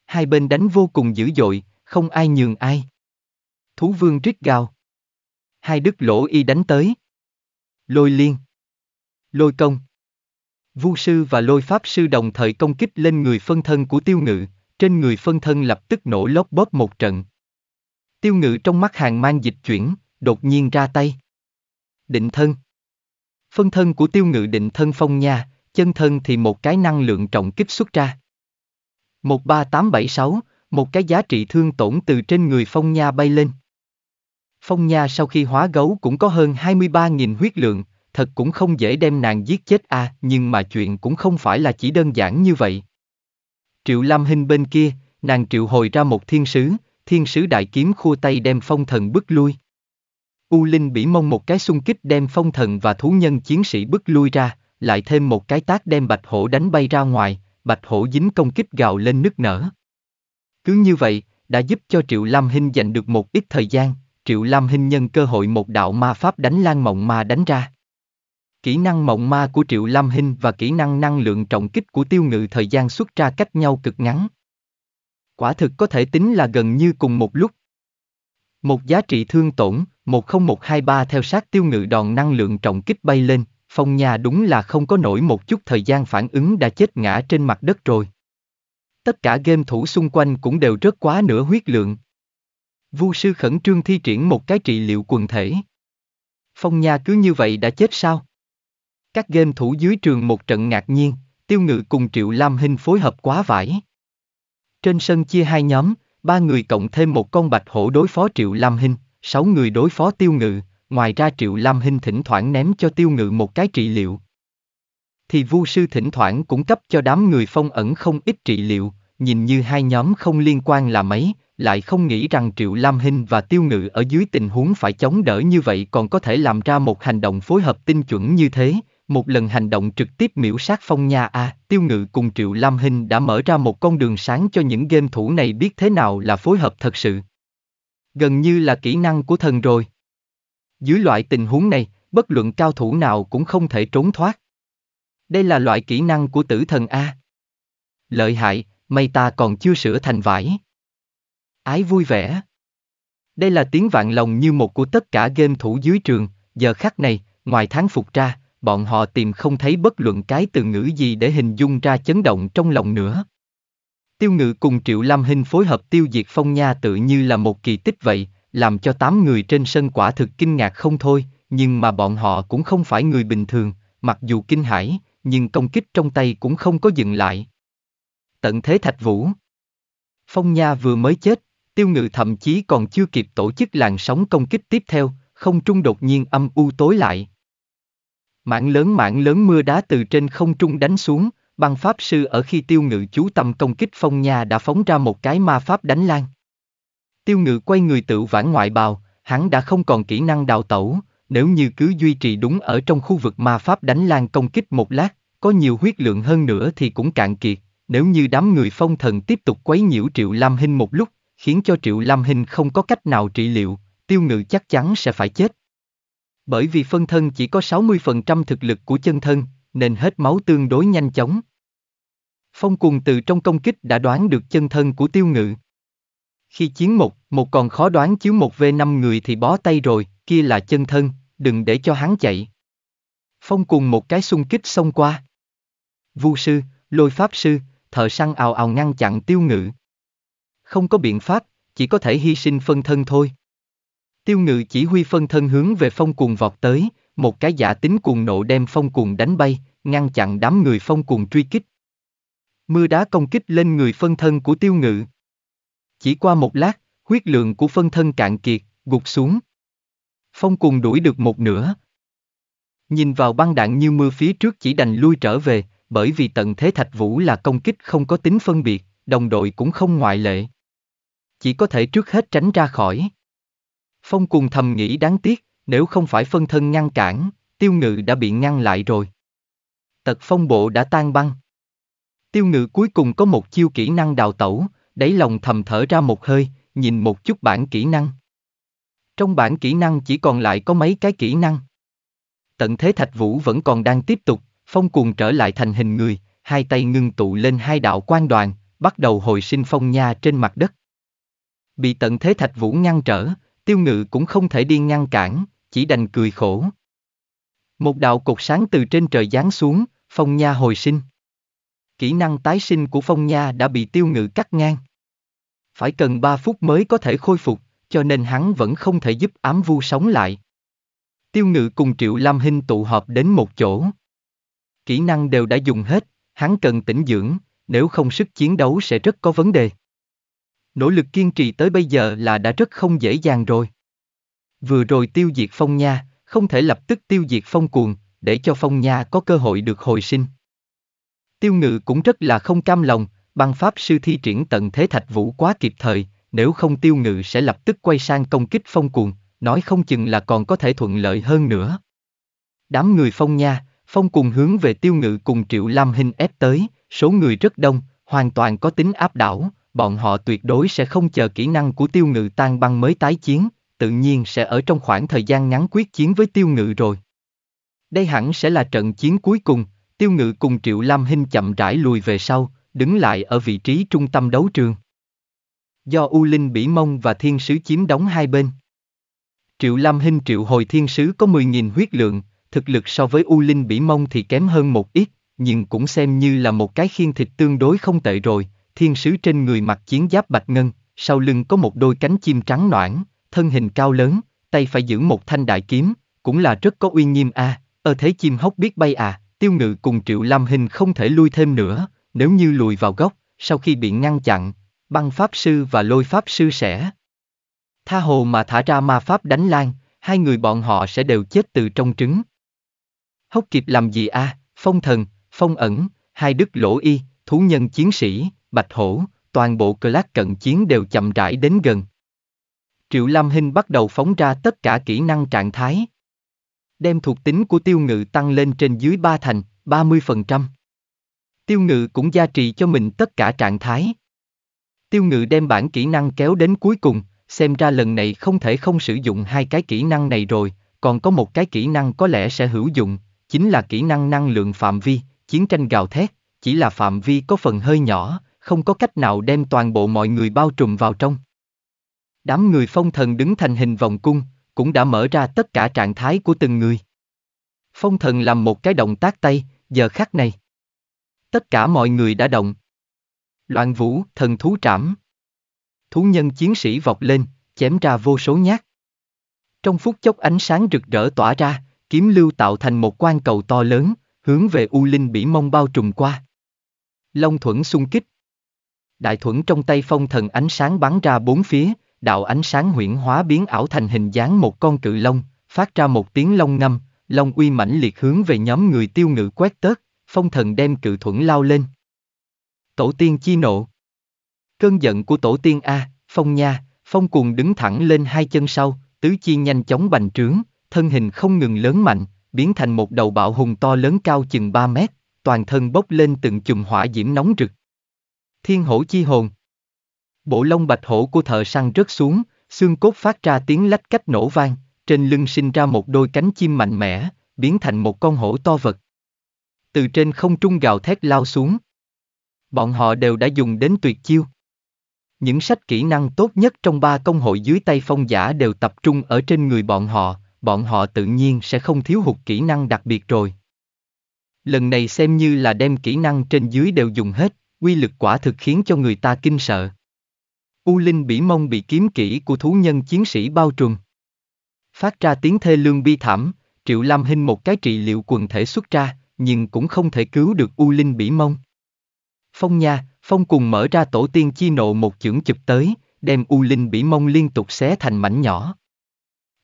Hai bên đánh vô cùng dữ dội, không ai nhường ai. Thú vương rít gào. Hai đức lỗ y đánh tới. Lôi liên. Lôi công. Vu sư và lôi pháp sư đồng thời công kích lên người phân thân của tiêu ngự, trên người phân thân lập tức nổ lốp bóp một trận. Tiêu ngự trong mắt hàng mang dịch chuyển, đột nhiên ra tay. Định thân. Phân thân của tiêu ngự định thân phong nha, chân thân thì một cái năng lượng trọng kích xuất ra. 13876, một cái giá trị thương tổn từ trên người phong nha bay lên. Phong nha sau khi hóa gấu cũng có hơn 23.000 huyết lượng, thật cũng không dễ đem nàng giết chết a à, nhưng mà chuyện cũng không phải là chỉ đơn giản như vậy. Triệu Lam Hinh bên kia, nàng triệu hồi ra một thiên sứ, thiên sứ đại kiếm khua tay đem phong thần bức lui. U Linh bỉ mông một cái xung kích đem phong thần và thú nhân chiến sĩ bức lui ra, lại thêm một cái tác đem bạch hổ đánh bay ra ngoài, bạch hổ dính công kích gào lên nức nở. Cứ như vậy, đã giúp cho Triệu Lam Hinh giành được một ít thời gian, Triệu Lam Hinh nhân cơ hội một đạo ma pháp đánh lan mộng ma đánh ra. Kỹ năng mộng ma của Triệu Lam Hinh và kỹ năng năng lượng trọng kích của tiêu ngự thời gian xuất ra cách nhau cực ngắn. Quả thực có thể tính là gần như cùng một lúc. Một giá trị thương tổn, 10123 theo sát tiêu ngự đòn năng lượng trọng kích bay lên, phong nhà đúng là không có nổi một chút thời gian phản ứng đã chết ngã trên mặt đất rồi. Tất cả game thủ xung quanh cũng đều rớt quá nửa huyết lượng. Vu sư khẩn trương thi triển một cái trị liệu quần thể. Phong nha cứ như vậy đã chết sao? Các game thủ dưới trường một trận ngạc nhiên, tiêu ngự cùng triệu lam hình phối hợp quá vải. Trên sân chia hai nhóm, ba người cộng thêm một con bạch hổ đối phó triệu lam hình, sáu người đối phó tiêu ngự, ngoài ra triệu lam hình thỉnh thoảng ném cho tiêu ngự một cái trị liệu. Thì vu sư thỉnh thoảng cũng cấp cho đám người phong ẩn không ít trị liệu, nhìn như hai nhóm không liên quan là mấy, lại không nghĩ rằng Triệu Lam Hinh và Tiêu Ngự ở dưới tình huống phải chống đỡ như vậy còn có thể làm ra một hành động phối hợp tinh chuẩn như thế, một lần hành động trực tiếp miễu sát phong nha a Tiêu Ngự cùng Triệu Lam Hinh đã mở ra một con đường sáng cho những game thủ này biết thế nào là phối hợp thật sự. Gần như là kỹ năng của thần rồi. Dưới loại tình huống này, bất luận cao thủ nào cũng không thể trốn thoát. Đây là loại kỹ năng của tử thần A. lợi hại, may ta còn chưa sửa thành vải. Ái vui vẻ. Đây là tiếng vạn lòng như một của tất cả game thủ dưới trường, giờ khắc này, ngoài tháng phục ra, bọn họ tìm không thấy bất luận cái từ ngữ gì để hình dung ra chấn động trong lòng nữa. Tiêu ngự cùng Triệu Lam Hinh phối hợp tiêu diệt phong nha tự như là một kỳ tích vậy, làm cho tám người trên sân quả thực kinh ngạc không thôi, nhưng mà bọn họ cũng không phải người bình thường, mặc dù kinh hãi, nhưng công kích trong tay cũng không có dừng lại. Tận thế thạch vũ. Phong nha vừa mới chết, tiêu ngự thậm chí còn chưa kịp tổ chức làn sóng công kích tiếp theo, không trung đột nhiên âm u tối lại. Mảng lớn mảng lớn mưa đá từ trên không trung đánh xuống, băng pháp sư ở khi tiêu ngự chú tâm công kích phong nha đã phóng ra một cái ma pháp đánh lan. Tiêu ngự quay người tự vãn ngoại bào, hắn đã không còn kỹ năng đào tẩu, nếu như cứ duy trì đúng ở trong khu vực ma pháp đánh lan công kích một lát, có nhiều huyết lượng hơn nữa thì cũng cạn kiệt, nếu như đám người phong thần tiếp tục quấy nhiễu Triệu Lam Hinh một lúc, khiến cho Triệu Lam Hinh không có cách nào trị liệu, tiêu ngự chắc chắn sẽ phải chết. Bởi vì phân thân chỉ có 60% thực lực của chân thân, nên hết máu tương đối nhanh chóng. Phong cùng từ trong công kích đã đoán được chân thân của tiêu ngự. Khi chiến một, một còn khó đoán chiếu một v 5 người thì bó tay rồi, kia là chân thân, đừng để cho hắn chạy. Phong cùng một cái xung kích xông qua. Vu sư, lôi pháp sư, thợ săn ào ào ngăn chặn tiêu ngự. Không có biện pháp, chỉ có thể hy sinh phân thân thôi. Tiêu ngự chỉ huy phân thân hướng về phong cuồng vọt tới, một cái giả tính cuồng nộ đem phong cuồng đánh bay, ngăn chặn đám người phong cuồng truy kích. Mưa đá công kích lên người phân thân của tiêu ngự. Chỉ qua một lát, huyết lượng của phân thân cạn kiệt, gục xuống. Phong cùng đuổi được một nửa. Nhìn vào băng đạn như mưa phía trước chỉ đành lui trở về, bởi vì tận thế thạch vũ là công kích không có tính phân biệt, đồng đội cũng không ngoại lệ. Chỉ có thể trước hết tránh ra khỏi. Phong cùng thầm nghĩ đáng tiếc, nếu không phải phân thân ngăn cản, tiêu ngự đã bị ngăn lại rồi. Tật phong bộ đã tan băng. Tiêu ngự cuối cùng có một chiêu kỹ năng đào tẩu, đáy lòng thầm thở ra một hơi, nhìn một chút bản kỹ năng. Trong bản kỹ năng chỉ còn lại có mấy cái kỹ năng. Tận thế thạch vũ vẫn còn đang tiếp tục, phong cuồng trở lại thành hình người, hai tay ngưng tụ lên hai đạo quan đoàn, bắt đầu hồi sinh phong nha trên mặt đất. Bị tận thế thạch vũ ngăn trở, tiêu ngự cũng không thể đi ngăn cản, chỉ đành cười khổ. Một đạo cột sáng từ trên trời giáng xuống, phong nha hồi sinh. Kỹ năng tái sinh của phong nha đã bị tiêu ngự cắt ngang. Phải cần 3 phút mới có thể khôi phục, cho nên hắn vẫn không thể giúp ám vu sống lại. Tiêu ngự cùng Triệu Lam Hinh tụ họp đến một chỗ. Kỹ năng đều đã dùng hết, hắn cần tĩnh dưỡng, nếu không sức chiến đấu sẽ rất có vấn đề. Nỗ lực kiên trì tới bây giờ là đã rất không dễ dàng rồi. Vừa rồi tiêu diệt phong nha, không thể lập tức tiêu diệt phong cuồng, để cho phong nha có cơ hội được hồi sinh. Tiêu ngự cũng rất là không cam lòng, băng pháp sư thi triển tận thế thạch vũ quá kịp thời, nếu không tiêu ngự sẽ lập tức quay sang công kích phong cuồng, nói không chừng là còn có thể thuận lợi hơn nữa. Đám người phong nha, phong cuồng hướng về tiêu ngự cùng triệu lam hình ép tới, số người rất đông, hoàn toàn có tính áp đảo, bọn họ tuyệt đối sẽ không chờ kỹ năng của tiêu ngự tan băng mới tái chiến, tự nhiên sẽ ở trong khoảng thời gian ngắn quyết chiến với tiêu ngự rồi. Đây hẳn sẽ là trận chiến cuối cùng, tiêu ngự cùng triệu lam hinh chậm rãi lùi về sau, đứng lại ở vị trí trung tâm đấu trường. Do U Linh Bỉ Mông và Thiên Sứ chiếm đóng hai bên. Triệu Lam Hinh triệu hồi Thiên Sứ có 10.000 huyết lượng, thực lực so với U Linh Bỉ Mông thì kém hơn một ít, nhưng cũng xem như là một cái khiên thịt tương đối không tệ rồi, thiên sứ trên người mặc chiến giáp bạch ngân, sau lưng có một đôi cánh chim trắng noãn, thân hình cao lớn, tay phải giữ một thanh đại kiếm, cũng là rất có uy nghiêm a. À, ơ thế chim hốc biết bay à, tiêu ngự cùng triệu lam hình không thể lui thêm nữa, nếu như lùi vào góc, sau khi bị ngăn chặn, băng pháp sư và lôi pháp sư sẽ tha hồ mà thả ra ma pháp đánh lan, hai người bọn họ sẽ đều chết từ trong trứng. Hốc kịp làm gì a? À? Phong thần, phong ẩn, hai đức lỗ y, thú nhân chiến sĩ, bạch hổ, toàn bộ class cận chiến đều chậm rãi đến gần. Triệu Lam Hinh bắt đầu phóng ra tất cả kỹ năng trạng thái. Đem thuộc tính của tiêu ngự tăng lên trên dưới ba thành, 30%. Tiêu ngự cũng gia trì cho mình tất cả trạng thái. Tiêu ngự đem bản kỹ năng kéo đến cuối cùng, xem ra lần này không thể không sử dụng hai cái kỹ năng này rồi, còn có một cái kỹ năng có lẽ sẽ hữu dụng, chính là kỹ năng năng lượng phạm vi, chiến tranh gào thét, chỉ là phạm vi có phần hơi nhỏ, không có cách nào đem toàn bộ mọi người bao trùm vào trong. Đám người phong thần đứng thành hình vòng cung, cũng đã mở ra tất cả trạng thái của từng người. Phong thần làm một cái động tác tay, giờ khắc này. Tất cả mọi người đã động. Loạn vũ, thần thú trảm. Thú nhân chiến sĩ vọt lên, chém ra vô số nhát. Trong phút chốc ánh sáng rực rỡ tỏa ra, kiếm lưu tạo thành một quan cầu to lớn, hướng về U Linh Bỉ Mông bao trùm qua. Long thuẫn xung kích. Đại thuẫn trong tay phong thần ánh sáng bắn ra bốn phía, đạo ánh sáng huyễn hóa biến ảo thành hình dáng một con cự long, phát ra một tiếng long ngâm, long uy mãnh liệt hướng về nhóm người tiêu ngự quét tớt, phong thần đem cự thuẫn lao lên. Tổ tiên chi nộ. Cơn giận của tổ tiên A, phong nha, phong cuồng đứng thẳng lên hai chân sau, tứ chi nhanh chóng bành trướng, thân hình không ngừng lớn mạnh, biến thành một đầu bạo hùng to lớn cao chừng 3 mét, toàn thân bốc lên từng chùm hỏa diễm nóng rực. Thiên hổ chi hồn Bộ lông bạch hổ của thợ săn rớt xuống, xương cốt phát ra tiếng lách cách nổ vang, trên lưng sinh ra một đôi cánh chim mạnh mẽ, biến thành một con hổ to vật. Từ trên không trung gào thét lao xuống. Bọn họ đều đã dùng đến tuyệt chiêu. Những sách kỹ năng tốt nhất trong ba công hội dưới tay phong giả đều tập trung ở trên người bọn họ, bọn họ tự nhiên sẽ không thiếu hụt kỹ năng đặc biệt rồi. Lần này xem như là đem kỹ năng trên dưới đều dùng hết, quy lực quả thực khiến cho người ta kinh sợ. U Linh bỉ mông bị kiếm kỹ của thú nhân chiến sĩ bao trùm. Phát ra tiếng thê lương bi thảm, Triệu Lam Hinh một cái trị liệu quần thể xuất ra, nhưng cũng không thể cứu được U Linh bỉ mông. Phong nha, Phong cùng mở ra tổ tiên chi nộ một chưởng chụp tới, đem U Linh bỉ mông liên tục xé thành mảnh nhỏ.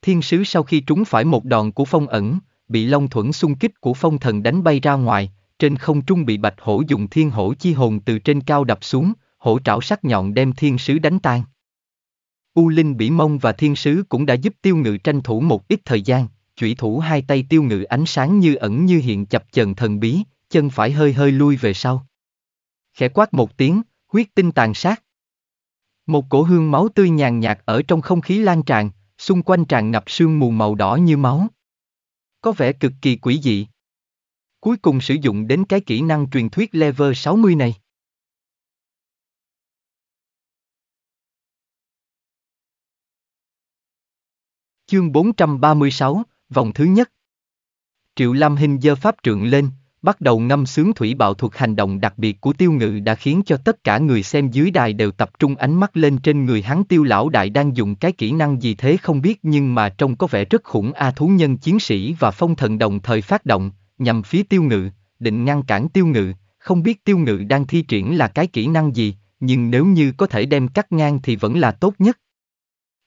Thiên sứ sau khi trúng phải một đòn của phong ẩn, bị long thuẫn xung kích của phong thần đánh bay ra ngoài, trên không trung bị bạch hổ dùng thiên hổ chi hồn từ trên cao đập xuống, hổ trảo sắc nhọn đem thiên sứ đánh tan. U Linh Bỉ Mông và thiên sứ cũng đã giúp tiêu ngự tranh thủ một ít thời gian, chủy thủ hai tay tiêu ngự ánh sáng như ẩn như hiện chập chờn thần bí, chân phải hơi hơi lui về sau. Khẽ quát một tiếng, huyết tinh tàn sát. Một cổ hương máu tươi nhàn nhạt ở trong không khí lan tràn, xung quanh tràn ngập sương mù màu đỏ như máu. Có vẻ cực kỳ quỷ dị. Cuối cùng sử dụng đến cái kỹ năng truyền thuyết level 60 này. Chương 436, vòng thứ nhất. Triệu Lam Hinh giơ pháp trượng lên, bắt đầu ngâm sướng thủy bạo thuật hành động đặc biệt của tiêu ngự đã khiến cho tất cả người xem dưới đài đều tập trung ánh mắt lên trên người hắn tiêu lão đại đang dùng cái kỹ năng gì thế không biết nhưng mà trông có vẻ rất khủng a thú nhân chiến sĩ và phong thần đồng thời phát động, nhằm phía tiêu ngự, định ngăn cản tiêu ngự, không biết tiêu ngự đang thi triển là cái kỹ năng gì, nhưng nếu như có thể đem cắt ngang thì vẫn là tốt nhất.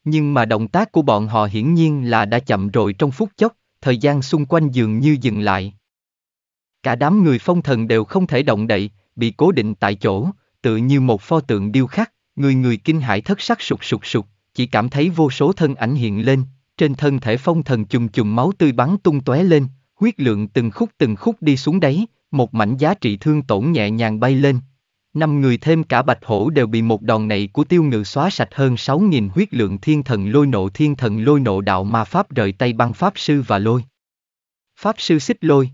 Nhưng mà động tác của bọn họ hiển nhiên là đã chậm rồi trong phút chốc, thời gian xung quanh dường như dừng lại. Cả đám người phong thần đều không thể động đậy, bị cố định tại chỗ, tự như một pho tượng điêu khắc, người người kinh hãi thất sắc sụt sụt sụt, chỉ cảm thấy vô số thân ảnh hiện lên, trên thân thể phong thần chùm chùm máu tươi bắn tung tóe lên, huyết lượng từng khúc từng khúc đi xuống đáy, một mảnh giá trị thương tổn nhẹ nhàng bay lên. Năm người thêm cả bạch hổ đều bị một đòn này của tiêu ngự xóa sạch hơn 6.000 huyết lượng thiên thần lôi nộ thiên thần lôi nộ đạo ma pháp rời tay băng pháp sư và lôi. Pháp sư xích lôi.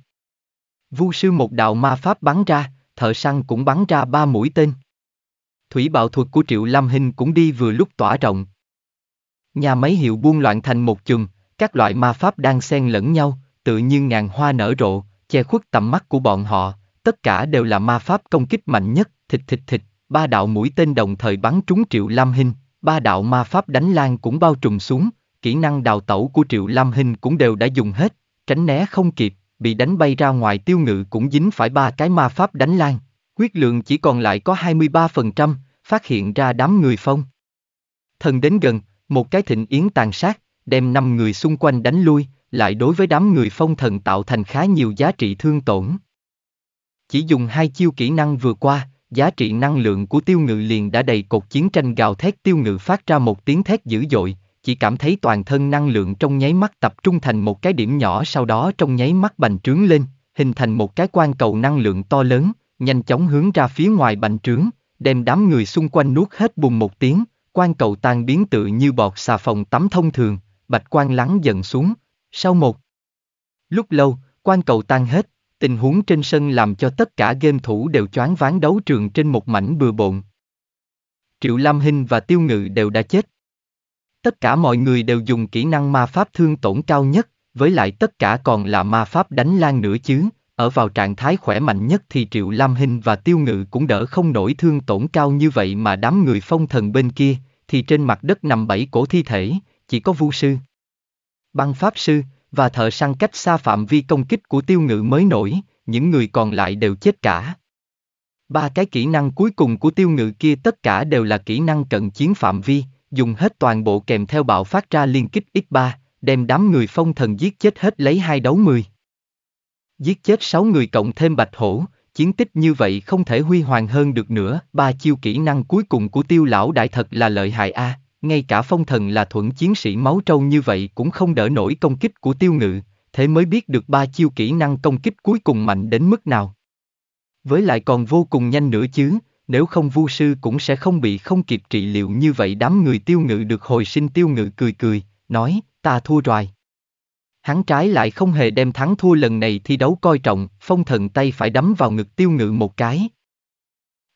Vu sư một đạo ma pháp bắn ra, thợ săn cũng bắn ra ba mũi tên. Thủy bạo thuật của Triệu Lam Hinh cũng đi vừa lúc tỏa rộng. Nhà máy hiệu buôn loạn thành một chùm, các loại ma pháp đang xen lẫn nhau, tự như ngàn hoa nở rộ, che khuất tầm mắt của bọn họ, tất cả đều là ma pháp công kích mạnh nhất, thịt thịt thịt, ba đạo mũi tên đồng thời bắn trúng Triệu Lam Hinh, ba đạo ma pháp đánh lan cũng bao trùm xuống, kỹ năng đào tẩu của Triệu Lam Hinh cũng đều đã dùng hết, tránh né không kịp, bị đánh bay ra ngoài tiêu ngự cũng dính phải ba cái ma pháp đánh lan, Quyết lượng chỉ còn lại có 23%, phát hiện ra đám người phong. Thần đến gần, một cái thịnh yến tàn sát, đem năm người xung quanh đánh lui, lại đối với đám người phong thần tạo thành khá nhiều giá trị thương tổn. Chỉ dùng hai chiêu kỹ năng vừa qua, giá trị năng lượng của tiêu ngự liền đã đầy cột chiến tranh gào thét tiêu ngự phát ra một tiếng thét dữ dội, chỉ cảm thấy toàn thân năng lượng trong nháy mắt tập trung thành một cái điểm nhỏ sau đó trong nháy mắt bành trướng lên, hình thành một cái quan cầu năng lượng to lớn, nhanh chóng hướng ra phía ngoài bành trướng, đem đám người xung quanh nuốt hết bùng một tiếng, quan cầu tan biến tự như bọt xà phòng tắm thông thường, bạch quan lắng dần xuống. Sau một lúc lâu, quan cầu tan hết, Tình huống trên sân làm cho tất cả game thủ đều choáng váng đấu trường trên một mảnh bừa bộn. Triệu Lam Hinh và Tiêu Ngự đều đã chết. Tất cả mọi người đều dùng kỹ năng ma pháp thương tổn cao nhất, với lại tất cả còn là ma pháp đánh lan nữa chứ, ở vào trạng thái khỏe mạnh nhất thì Triệu Lam Hinh và Tiêu Ngự cũng đỡ không nổi thương tổn cao như vậy mà đám người phong thần bên kia, thì trên mặt đất nằm bảy cổ thi thể, chỉ có vu sư, băng pháp sư, và thợ săn cách xa phạm vi công kích của Tiêu Ngự mới nổi, những người còn lại đều chết cả. Ba cái kỹ năng cuối cùng của Tiêu Ngự kia tất cả đều là kỹ năng cận chiến phạm vi, dùng hết toàn bộ kèm theo bạo phát ra liên kích X3, đem đám người phong thần giết chết hết lấy hai đấu 10. Giết chết 6 người cộng thêm bạch hổ, chiến tích như vậy không thể huy hoàng hơn được nữa, ba chiêu kỹ năng cuối cùng của tiêu lão đại thật là lợi hại a, ngay cả phong thần là thuận chiến sĩ máu trâu như vậy cũng không đỡ nổi công kích của tiêu ngự, thế mới biết được ba chiêu kỹ năng công kích cuối cùng mạnh đến mức nào. Với lại còn vô cùng nhanh nữa chứ, nếu không vu sư cũng sẽ không bị không kịp trị liệu như vậy đám người tiêu ngự được hồi sinh tiêu ngự cười cười, nói, ta thua rồi. Hắn trái lại không hề đem thắng thua lần này thi đấu coi trọng, phong thần tay phải đấm vào ngực tiêu ngự một cái.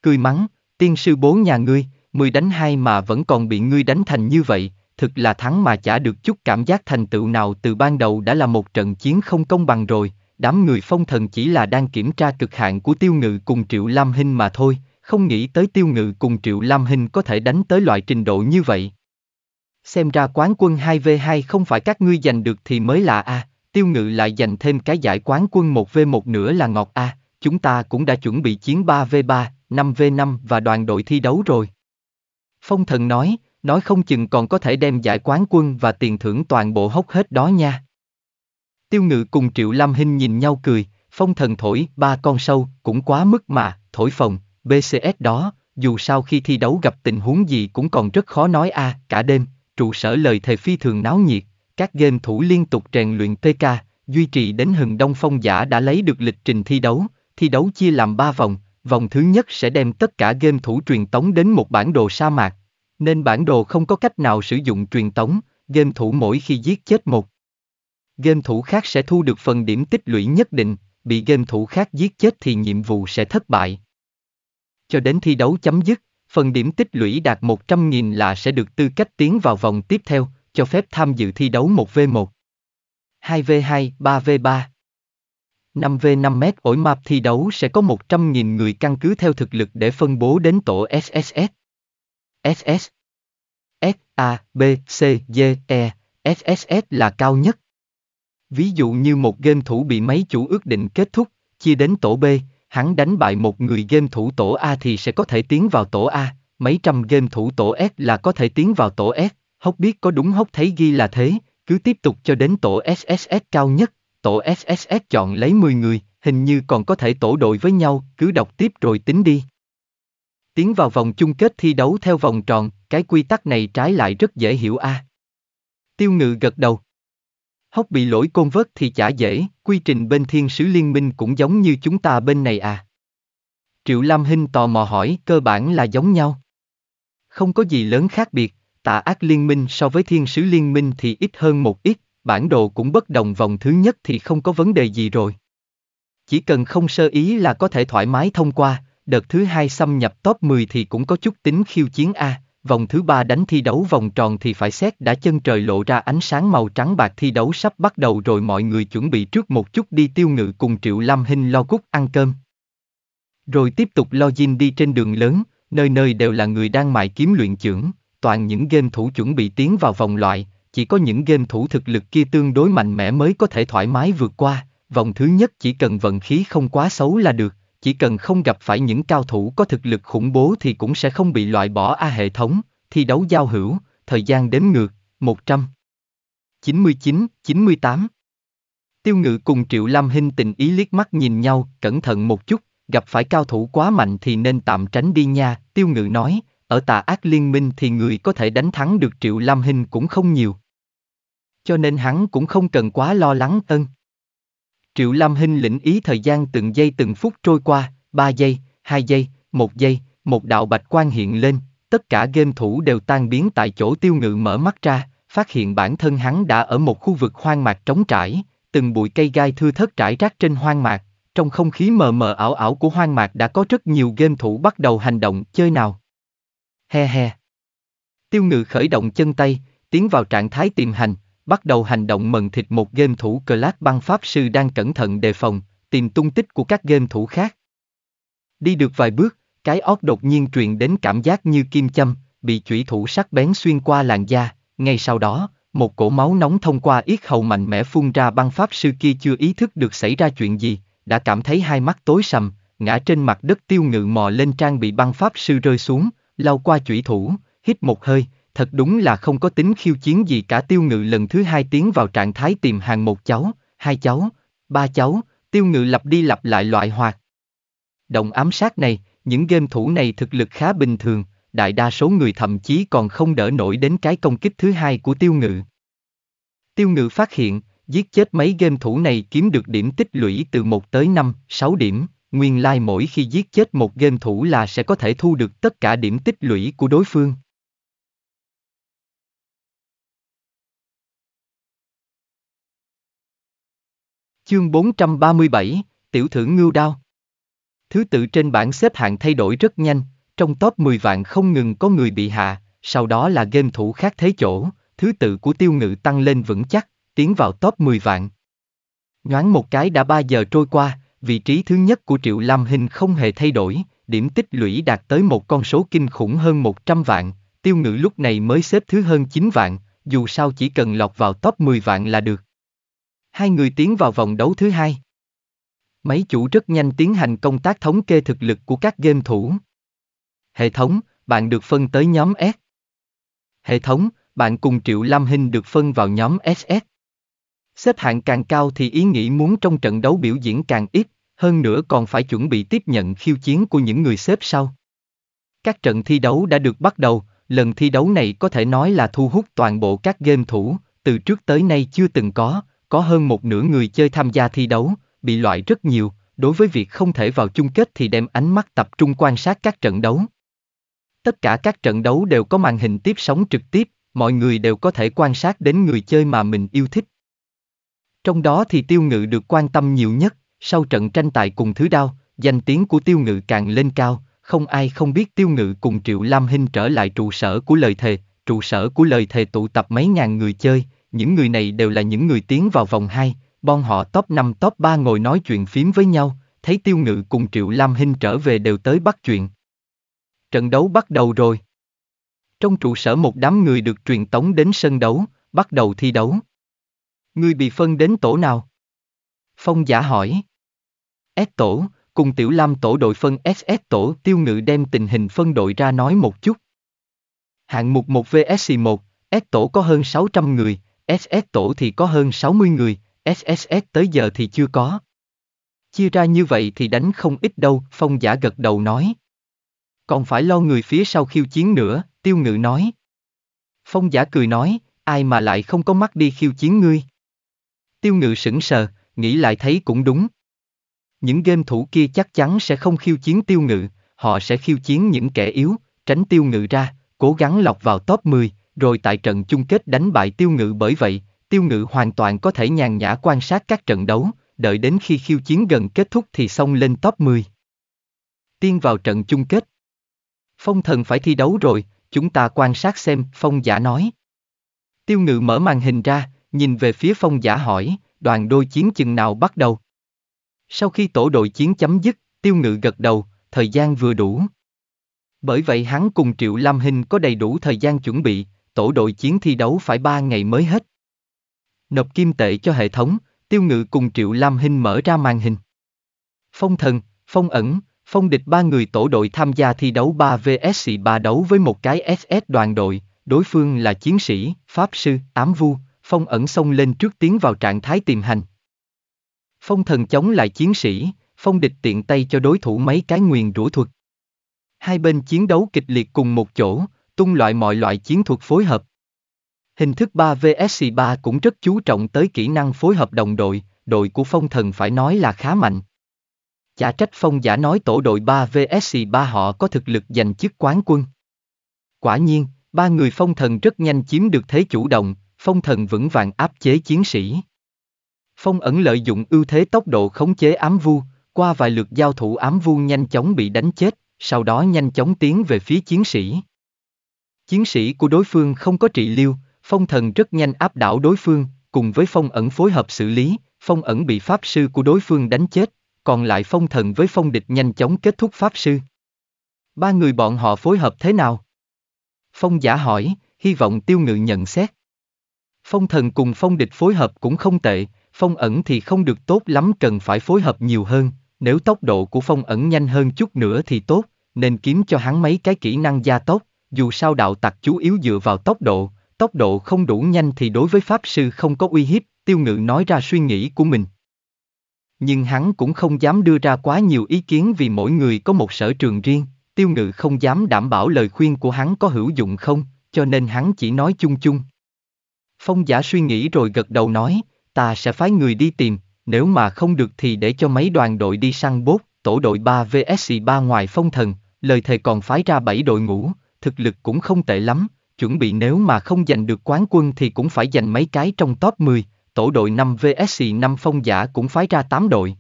Cười mắng, tiên sư bố nhà ngươi, mười đánh hai mà vẫn còn bị ngươi đánh thành như vậy, thực là thắng mà chả được chút cảm giác thành tựu nào từ ban đầu đã là một trận chiến không công bằng rồi, đám người phong thần chỉ là đang kiểm tra cực hạn của tiêu ngự cùng triệu lam hinh mà thôi, không nghĩ tới tiêu ngự cùng triệu lam hinh có thể đánh tới loại trình độ như vậy. Xem ra quán quân 2v2 không phải các ngươi giành được thì mới là A, tiêu ngự lại giành thêm cái giải quán quân 1v1 nữa là ngọt A, chúng ta cũng đã chuẩn bị chiến 3v3, 5v5 và đoàn đội thi đấu rồi. Phong thần nói, nói không chừng còn có thể đem giải quán quân và tiền thưởng toàn bộ hốc hết đó nha. Tiêu ngự cùng Triệu Lam Hinh nhìn nhau cười, phong thần thổi ba con sâu cũng quá mức mà, thổi phòng, BCS đó, dù sao khi thi đấu gặp tình huống gì cũng còn rất khó nói a cả đêm, trụ sở lời thề phi thường náo nhiệt, các game thủ liên tục rèn luyện PK, duy trì đến hừng đông phong giả đã lấy được lịch trình thi đấu, thi đấu chia làm 3 vòng, vòng thứ nhất sẽ đem tất cả game thủ truyền tống đến một bản đồ sa mạc, nên bản đồ không có cách nào sử dụng truyền tống, game thủ mỗi khi giết chết một. Game thủ khác sẽ thu được phần điểm tích lũy nhất định, bị game thủ khác giết chết thì nhiệm vụ sẽ thất bại. Cho đến thi đấu chấm dứt, phần điểm tích lũy đạt 100.000 là sẽ được tư cách tiến vào vòng tiếp theo, cho phép tham dự thi đấu 1v1, 2v2, 3v3. 5v5 mét ổi map thi đấu sẽ có 100.000 người căn cứ theo thực lực để phân bố đến tổ SSS. SS. S, A, B, C, D, E, SSS là cao nhất. Ví dụ như một game thủ bị mấy chủ ước định kết thúc, chia đến tổ B, hắn đánh bại một người game thủ tổ A thì sẽ có thể tiến vào tổ A, mấy trăm game thủ tổ S là có thể tiến vào tổ S, hốc biết có đúng hốc thấy ghi là thế, cứ tiếp tục cho đến tổ SSS cao nhất, tổ SSS chọn lấy 10 người, hình như còn có thể tổ đội với nhau, cứ đọc tiếp rồi tính đi. Tiến vào vòng chung kết thi đấu theo vòng tròn, cái quy tắc này trái lại rất dễ hiểu a. Tiêu ngự gật đầu. Hốc bị lỗi côn vớt thì chả dễ, quy trình bên thiên sứ liên minh cũng giống như chúng ta bên này à. Triệu Lam Hinh tò mò hỏi cơ bản là giống nhau. Không có gì lớn khác biệt, tà ác liên minh so với thiên sứ liên minh thì ít hơn một ít, bản đồ cũng bất đồng vòng thứ nhất thì không có vấn đề gì rồi. Chỉ cần không sơ ý là có thể thoải mái thông qua, đợt thứ hai xâm nhập top 10 thì cũng có chút tính khiêu chiến A, vòng thứ ba đánh thi đấu vòng tròn thì phải xét đã chân trời lộ ra ánh sáng màu trắng bạc thi đấu sắp bắt đầu rồi mọi người chuẩn bị trước một chút đi tiêu ngự cùng Triệu Lâm Hinh lo cúc ăn cơm. Rồi tiếp tục lo dinh đi trên đường lớn, nơi nơi đều là người đang mài kiếm luyện trưởng, toàn những game thủ chuẩn bị tiến vào vòng loại, chỉ có những game thủ thực lực kia tương đối mạnh mẽ mới có thể thoải mái vượt qua, vòng thứ nhất chỉ cần vận khí không quá xấu là được, chỉ cần không gặp phải những cao thủ có thực lực khủng bố thì cũng sẽ không bị loại bỏ A hệ thống, thi đấu giao hữu, thời gian đếm ngược, 100. 99, 98. Tiêu ngự cùng Triệu Lam Hinh tình ý liếc mắt nhìn nhau, cẩn thận một chút, gặp phải cao thủ quá mạnh thì nên tạm tránh đi nha, tiêu ngự nói, ở tà ác liên minh thì người có thể đánh thắng được Triệu Lam Hinh cũng không nhiều. Cho nên hắn cũng không cần quá lo lắng ân. Triệu Lam Hinh lĩnh ý thời gian từng giây từng phút trôi qua, 3 giây, 2 giây, 1 giây, một đạo bạch quang hiện lên, tất cả game thủ đều tan biến tại chỗ tiêu ngự mở mắt ra, phát hiện bản thân hắn đã ở một khu vực hoang mạc trống trải, từng bụi cây gai thưa thớt trải rác trên hoang mạc, trong không khí mờ mờ ảo ảo của hoang mạc đã có rất nhiều game thủ bắt đầu hành động chơi nào. He he. Tiêu ngự khởi động chân tay, tiến vào trạng thái tìm hành, bắt đầu hành động mần thịt một game thủ class băng pháp sư đang cẩn thận đề phòng, tìm tung tích của các game thủ khác. Đi được vài bước, cái óc đột nhiên truyền đến cảm giác như kim châm, bị chủy thủ sắc bén xuyên qua làn da, ngay sau đó, một cổ máu nóng thông qua yết hầu mạnh mẽ phun ra băng pháp sư kia chưa ý thức được xảy ra chuyện gì, đã cảm thấy hai mắt tối sầm, ngã trên mặt đất tiêu ngự mò lên trang bị băng pháp sư rơi xuống, lau qua chủy thủ, hít một hơi, thật đúng là không có tính khiêu chiến gì cả tiêu ngự lần thứ hai tiến vào trạng thái tìm hàng một cháu, hai cháu, ba cháu, tiêu ngự lặp đi lặp lại loại hoạt. Động ám sát này, những game thủ này thực lực khá bình thường, đại đa số người thậm chí còn không đỡ nổi đến cái công kích thứ hai của tiêu ngự. Tiêu ngự phát hiện, giết chết mấy game thủ này kiếm được điểm tích lũy từ 1 tới 5, 6 điểm, nguyên lai like mỗi khi giết chết một game thủ là sẽ có thể thu được tất cả điểm tích lũy của đối phương. Chương 437, Tiểu thưởng ngưu đao Thứ tự trên bảng xếp hạng thay đổi rất nhanh, trong top 10 vạn không ngừng có người bị hạ, sau đó là game thủ khác thế chỗ, thứ tự của tiêu ngự tăng lên vững chắc, tiến vào top 10 vạn. Nhoáng một cái đã 3 giờ trôi qua, vị trí thứ nhất của Triệu Lam Hình không hề thay đổi, điểm tích lũy đạt tới một con số kinh khủng hơn 100 vạn, tiêu ngự lúc này mới xếp thứ hơn 9 vạn, dù sao chỉ cần lọt vào top 10 vạn là được. Hai người tiến vào vòng đấu thứ hai. Mấy chủ rất nhanh tiến hành công tác thống kê thực lực của các game thủ. Hệ thống, bạn được phân tới nhóm S. Hệ thống, bạn cùng Triệu Lam Hinh được phân vào nhóm SS. Xếp hạng càng cao thì ý nghĩ muốn trong trận đấu biểu diễn càng ít, hơn nữa còn phải chuẩn bị tiếp nhận khiêu chiến của những người xếp sau. Các trận thi đấu đã được bắt đầu, lần thi đấu này có thể nói là thu hút toàn bộ các game thủ, từ trước tới nay chưa từng có, có hơn một nửa người chơi tham gia thi đấu, bị loại rất nhiều, đối với việc không thể vào chung kết thì đem ánh mắt tập trung quan sát các trận đấu. Tất cả các trận đấu đều có màn hình tiếp sóng trực tiếp, mọi người đều có thể quan sát đến người chơi mà mình yêu thích. Trong đó thì tiêu ngự được quan tâm nhiều nhất, sau trận tranh tài cùng thứ đao, danh tiếng của tiêu ngự càng lên cao, không ai không biết tiêu ngự cùng Triệu Lam Hinh trở lại trụ sở của lời thề, trụ sở của lời thề tụ tập mấy ngàn người chơi, những người này đều là những người tiến vào vòng 2, bon họ top 5 top 3 ngồi nói chuyện phím với nhau, thấy tiêu ngự cùng Triệu Lam Hinh trở về đều tới bắt chuyện. Trận đấu bắt đầu rồi. Trong trụ sở một đám người được truyền tống đến sân đấu, bắt đầu thi đấu. Ngươi bị phân đến tổ nào? Phong giả hỏi. S tổ, cùng Tiểu Lam tổ đội phân SS tổ tiêu ngự đem tình hình phân đội ra nói một chút. Hạng mục 1 VSC1, S tổ có hơn 600 người, SS tổ thì có hơn 60 người, SSS tới giờ thì chưa có. Chia ra như vậy thì đánh không ít đâu, Phong giả gật đầu nói. Còn phải lo người phía sau khiêu chiến nữa, tiêu ngự nói. Phong giả cười nói, ai mà lại không có mắt đi khiêu chiến ngươi. Tiêu ngự sững sờ, nghĩ lại thấy cũng đúng. Những game thủ kia chắc chắn sẽ không khiêu chiến tiêu ngự, họ sẽ khiêu chiến những kẻ yếu, tránh tiêu ngự ra, cố gắng lọc vào top 10, rồi tại trận chung kết đánh bại tiêu ngự bởi vậy, tiêu ngự hoàn toàn có thể nhàn nhã quan sát các trận đấu, đợi đến khi khiêu chiến gần kết thúc thì xông lên top 10. Tiên vào trận chung kết. Phong thần phải thi đấu rồi, chúng ta quan sát xem, phong giả nói. Tiêu ngự mở màn hình ra, nhìn về phía phong giả hỏi, đoàn đôi chiến chừng nào bắt đầu. Sau khi tổ đội chiến chấm dứt, tiêu ngự gật đầu, thời gian vừa đủ. Bởi vậy hắn cùng Triệu Lam Hinh có đầy đủ thời gian chuẩn bị, tổ đội chiến thi đấu phải 3 ngày mới hết. Nộp kim tệ cho hệ thống, tiêu ngự cùng Triệu Lam Hinh mở ra màn hình. Phong thần, phong ẩn, phong địch ba người tổ đội tham gia thi đấu 3 vs 3 đấu với một cái SS đoàn đội, đối phương là chiến sĩ, pháp sư, ám vu, phong ẩn xông lên trước tiến vào trạng thái tìm hành. Phong thần chống lại chiến sĩ, phong địch tiện tay cho đối thủ mấy cái nguyền rủa thuật. Hai bên chiến đấu kịch liệt cùng một chỗ, tung loại mọi loại chiến thuật phối hợp. Hình thức 3 vs 3 cũng rất chú trọng tới kỹ năng phối hợp đồng đội, đội của phong thần phải nói là khá mạnh. Chả trách phong giả nói tổ đội 3 vs 3 họ có thực lực giành chức quán quân. Quả nhiên, ba người phong thần rất nhanh chiếm được thế chủ động, phong thần vững vàng áp chế chiến sĩ. Phong ẩn lợi dụng ưu thế tốc độ khống chế ám vu, qua vài lượt giao thủ ám vu nhanh chóng bị đánh chết, sau đó nhanh chóng tiến về phía chiến sĩ. Chiến sĩ của đối phương không có trị liêu, phong thần rất nhanh áp đảo đối phương, cùng với phong ẩn phối hợp xử lý, phong ẩn bị pháp sư của đối phương đánh chết, còn lại phong thần với phong địch nhanh chóng kết thúc pháp sư. Ba người bọn họ phối hợp thế nào? Phong giả hỏi, hy vọng tiêu ngự nhận xét. Phong thần cùng phong địch phối hợp cũng không tệ, phong ẩn thì không được tốt lắm cần phải phối hợp nhiều hơn, nếu tốc độ của phong ẩn nhanh hơn chút nữa thì tốt, nên kiếm cho hắn mấy cái kỹ năng gia tốc, dù sao đạo tặc chú yếu dựa vào tốc độ, tốc độ không đủ nhanh thì đối với pháp sư không có uy hiếp, tiêu ngự nói ra suy nghĩ của mình. Nhưng hắn cũng không dám đưa ra quá nhiều ý kiến vì mỗi người có một sở trường riêng, tiêu ngự không dám đảm bảo lời khuyên của hắn có hữu dụng không, cho nên hắn chỉ nói chung chung. Phong giả suy nghĩ rồi gật đầu nói, ta sẽ phái người đi tìm, nếu mà không được thì để cho mấy đoàn đội đi săn bốt, tổ đội 3 vs 3 ngoài phong thần, lời thề còn phái ra 7 đội ngũ, thực lực cũng không tệ lắm, chuẩn bị nếu mà không giành được quán quân thì cũng phải giành mấy cái trong top 10, tổ đội 5 VSC 5 phong giả cũng phái ra 8 đội.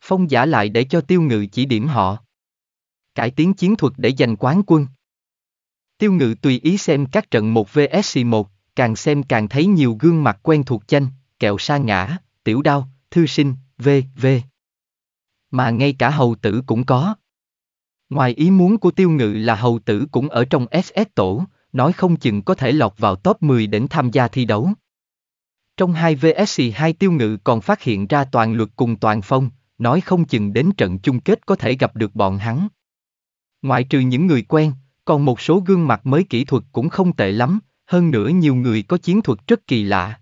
Phong giả lại để cho tiêu ngự chỉ điểm họ. Cải tiến chiến thuật để giành quán quân. Tiêu ngự tùy ý xem các trận 1 VSC 1, càng xem càng thấy nhiều gương mặt quen thuộc chanh, kẹo sa ngã, tiểu đao, thư sinh, v, v. Mà ngay cả hầu tử cũng có. Ngoài ý muốn của tiêu ngự là hầu tử cũng ở trong SS tổ, nói không chừng có thể lọt vào top 10 đến tham gia thi đấu. Trong hai VSC 2 tiêu ngự còn phát hiện ra toàn luật cùng toàn phong, nói không chừng đến trận chung kết có thể gặp được bọn hắn. Ngoại trừ những người quen, còn một số gương mặt mới kỹ thuật cũng không tệ lắm, hơn nữa nhiều người có chiến thuật rất kỳ lạ.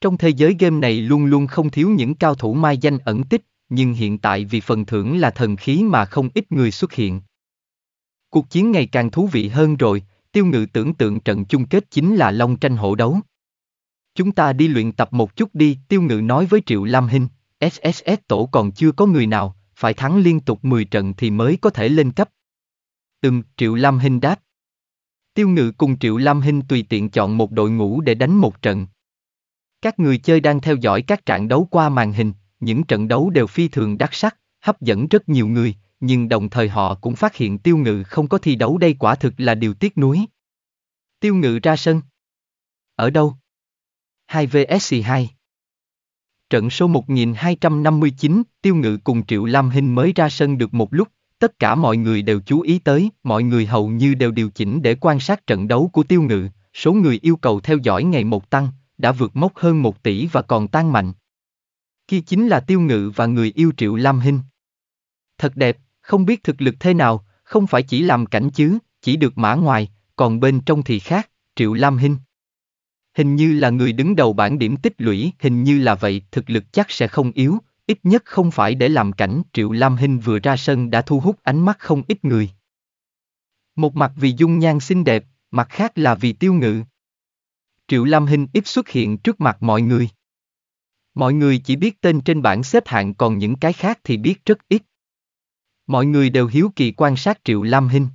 Trong thế giới game này luôn luôn không thiếu những cao thủ mai danh ẩn tích, nhưng hiện tại vì phần thưởng là thần khí mà không ít người xuất hiện. Cuộc chiến ngày càng thú vị hơn rồi, tiêu ngự tưởng tượng trận chung kết chính là long tranh hổ đấu. Chúng ta đi luyện tập một chút đi, tiêu ngự nói với Triệu Lam Hinh, SSS tổ còn chưa có người nào, phải thắng liên tục 10 trận thì mới có thể lên cấp. Ừm, Triệu Lam Hinh đáp. Tiêu ngự cùng Triệu Lam Hinh tùy tiện chọn một đội ngũ để đánh một trận. Các người chơi đang theo dõi các trận đấu qua màn hình, những trận đấu đều phi thường đắt sắc, hấp dẫn rất nhiều người, nhưng đồng thời họ cũng phát hiện tiêu ngự không có thi đấu đây quả thực là điều tiếc nuối. Tiêu ngự ra sân. Ở đâu? 2 vs 2 Trận số 1259, Tiêu Ngự cùng Triệu Lam Hinh mới ra sân được một lúc, tất cả mọi người đều chú ý tới, mọi người hầu như đều điều chỉnh để quan sát trận đấu của Tiêu Ngự, số người yêu cầu theo dõi ngày một tăng, đã vượt mốc hơn một tỷ và còn tăng mạnh. Kia chính là Tiêu Ngự và người yêu Triệu Lam Hinh. Thật đẹp, không biết thực lực thế nào, không phải chỉ làm cảnh chứ, chỉ được mã ngoài, còn bên trong thì khác, Triệu Lam Hinh. Hình như là người đứng đầu bảng điểm tích lũy, hình như là vậy, thực lực chắc sẽ không yếu, ít nhất không phải để làm cảnh Triệu Lam Hinh vừa ra sân đã thu hút ánh mắt không ít người. Một mặt vì dung nhan xinh đẹp, mặt khác là vì tiêu ngự. Triệu Lam Hinh ít xuất hiện trước mặt mọi người. Mọi người chỉ biết tên trên bảng xếp hạng còn những cái khác thì biết rất ít. Mọi người đều hiếu kỳ quan sát Triệu Lam Hinh.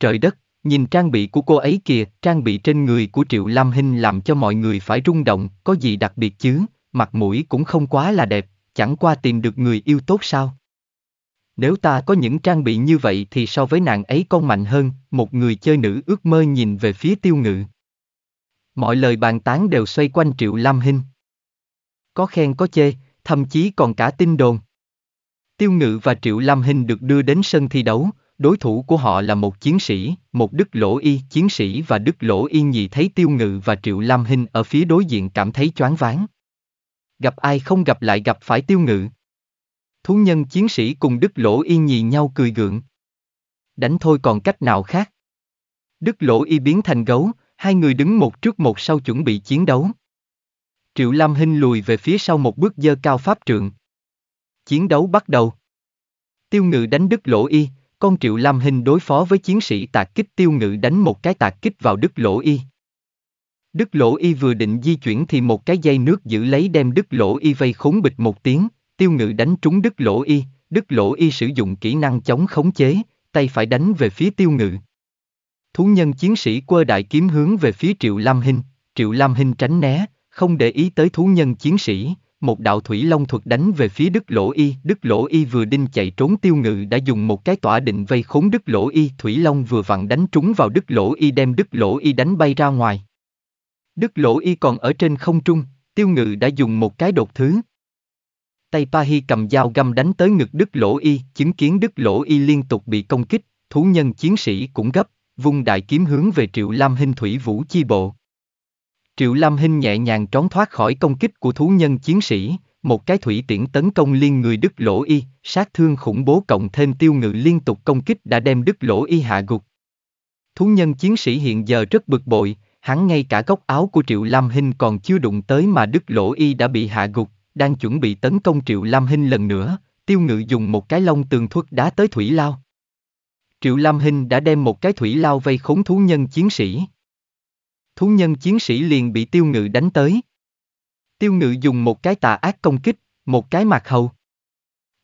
Trời đất, nhìn trang bị của cô ấy kìa, trang bị trên người của Triệu Lam Hinh làm cho mọi người phải rung động, có gì đặc biệt chứ, mặt mũi cũng không quá là đẹp, chẳng qua tìm được người yêu tốt sao. Nếu ta có những trang bị như vậy thì so với nàng ấy con mạnh hơn, một người chơi nữ ước mơ nhìn về phía tiêu ngự. Mọi lời bàn tán đều xoay quanh Triệu Lam Hinh. Có khen có chê, thậm chí còn cả tin đồn. Tiêu Ngự và Triệu Lam Hinh được đưa đến sân thi đấu, đối thủ của họ là một chiến sĩ, một Đức Lỗ Y chiến sĩ và Đức Lỗ Y nhì thấy Tiêu Ngự và Triệu Lam Hinh ở phía đối diện cảm thấy choáng váng. Gặp ai không gặp lại gặp phải Tiêu Ngự. Thú nhân chiến sĩ cùng Đức Lỗ Y nhì nhau cười gượng. Đánh thôi còn cách nào khác. Đức Lỗ Y biến thành gấu, hai người đứng một trước một sau chuẩn bị chiến đấu. Triệu Lam Hinh lùi về phía sau một bước dơ cao pháp trượng. Chiến đấu bắt đầu. Tiêu ngự đánh Đức Lỗ Y, con Triệu Lam Hinh đối phó với chiến sĩ tạc kích Tiêu ngự đánh một cái tạc kích vào Đức Lỗ Y. Đức Lỗ Y vừa định di chuyển thì một cái dây nước giữ lấy đem Đức Lỗ Y vây khốn bịch một tiếng, Tiêu ngự đánh trúng Đức Lỗ Y, Đức Lỗ Y sử dụng kỹ năng chống khống chế, tay phải đánh về phía Tiêu ngự. Thú nhân chiến sĩ quơ đại kiếm hướng về phía Triệu Lam Hinh, Triệu Lam Hinh tránh né, không để ý tới thú nhân chiến sĩ, một đạo thủy long thuật đánh về phía Đức Lỗ Y. Đức Lỗ Y vừa đinh chạy trốn tiêu ngự đã dùng một cái tỏa định vây khốn Đức Lỗ Y. Thủy long vừa vặn đánh trúng vào Đức Lỗ Y đem Đức Lỗ Y đánh bay ra ngoài. Đức Lỗ Y còn ở trên không trung, tiêu ngự đã dùng một cái đột thứ. Tay Pahi cầm dao găm đánh tới ngực Đức Lỗ Y, chứng kiến Đức Lỗ Y liên tục bị công kích, thú nhân chiến sĩ cũng gấp, vung đại kiếm hướng về Triệu Lam Hinh Thủy Vũ chi bộ. Triệu Lam Hinh nhẹ nhàng trốn thoát khỏi công kích của thú nhân chiến sĩ, một cái thủy tiễn tấn công liên người Đức Lỗ Y, sát thương khủng bố cộng thêm tiêu ngự liên tục công kích đã đem Đức Lỗ Y hạ gục. Thú nhân chiến sĩ hiện giờ rất bực bội, hắn ngay cả góc áo của Triệu Lam Hinh còn chưa đụng tới mà Đức Lỗ Y đã bị hạ gục, đang chuẩn bị tấn công Triệu Lam Hinh lần nữa, tiêu ngự dùng một cái lông tường thuật đá tới thủy lao. Triệu Lam Hinh đã đem một cái thủy lao vây khốn thú nhân chiến sĩ. Thú nhân chiến sĩ liền bị tiêu ngự đánh tới. Tiêu ngự dùng một cái tà ác công kích, một cái mạc hầu.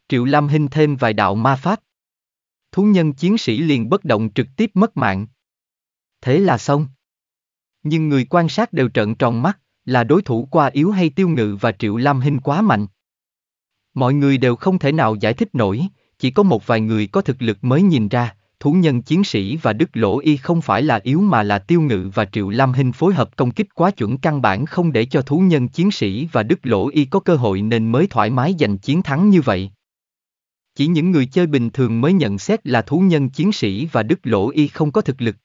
Triệu Lam Hinh thêm vài đạo ma pháp. Thú nhân chiến sĩ liền bất động trực tiếp mất mạng. Thế là xong. Nhưng người quan sát đều trợn tròn mắt, là đối thủ qua yếu hay tiêu ngự và Triệu Lam Hinh quá mạnh. Mọi người đều không thể nào giải thích nổi, chỉ có một vài người có thực lực mới nhìn ra, thú nhân chiến sĩ và Đức Lỗ Y không phải là yếu mà là tiêu ngự và Triệu Lam Hinh phối hợp công kích quá chuẩn căn bản không để cho thú nhân chiến sĩ và Đức Lỗ Y có cơ hội nên mới thoải mái giành chiến thắng như vậy. Chỉ những người chơi bình thường mới nhận xét là thú nhân chiến sĩ và Đức Lỗ Y không có thực lực.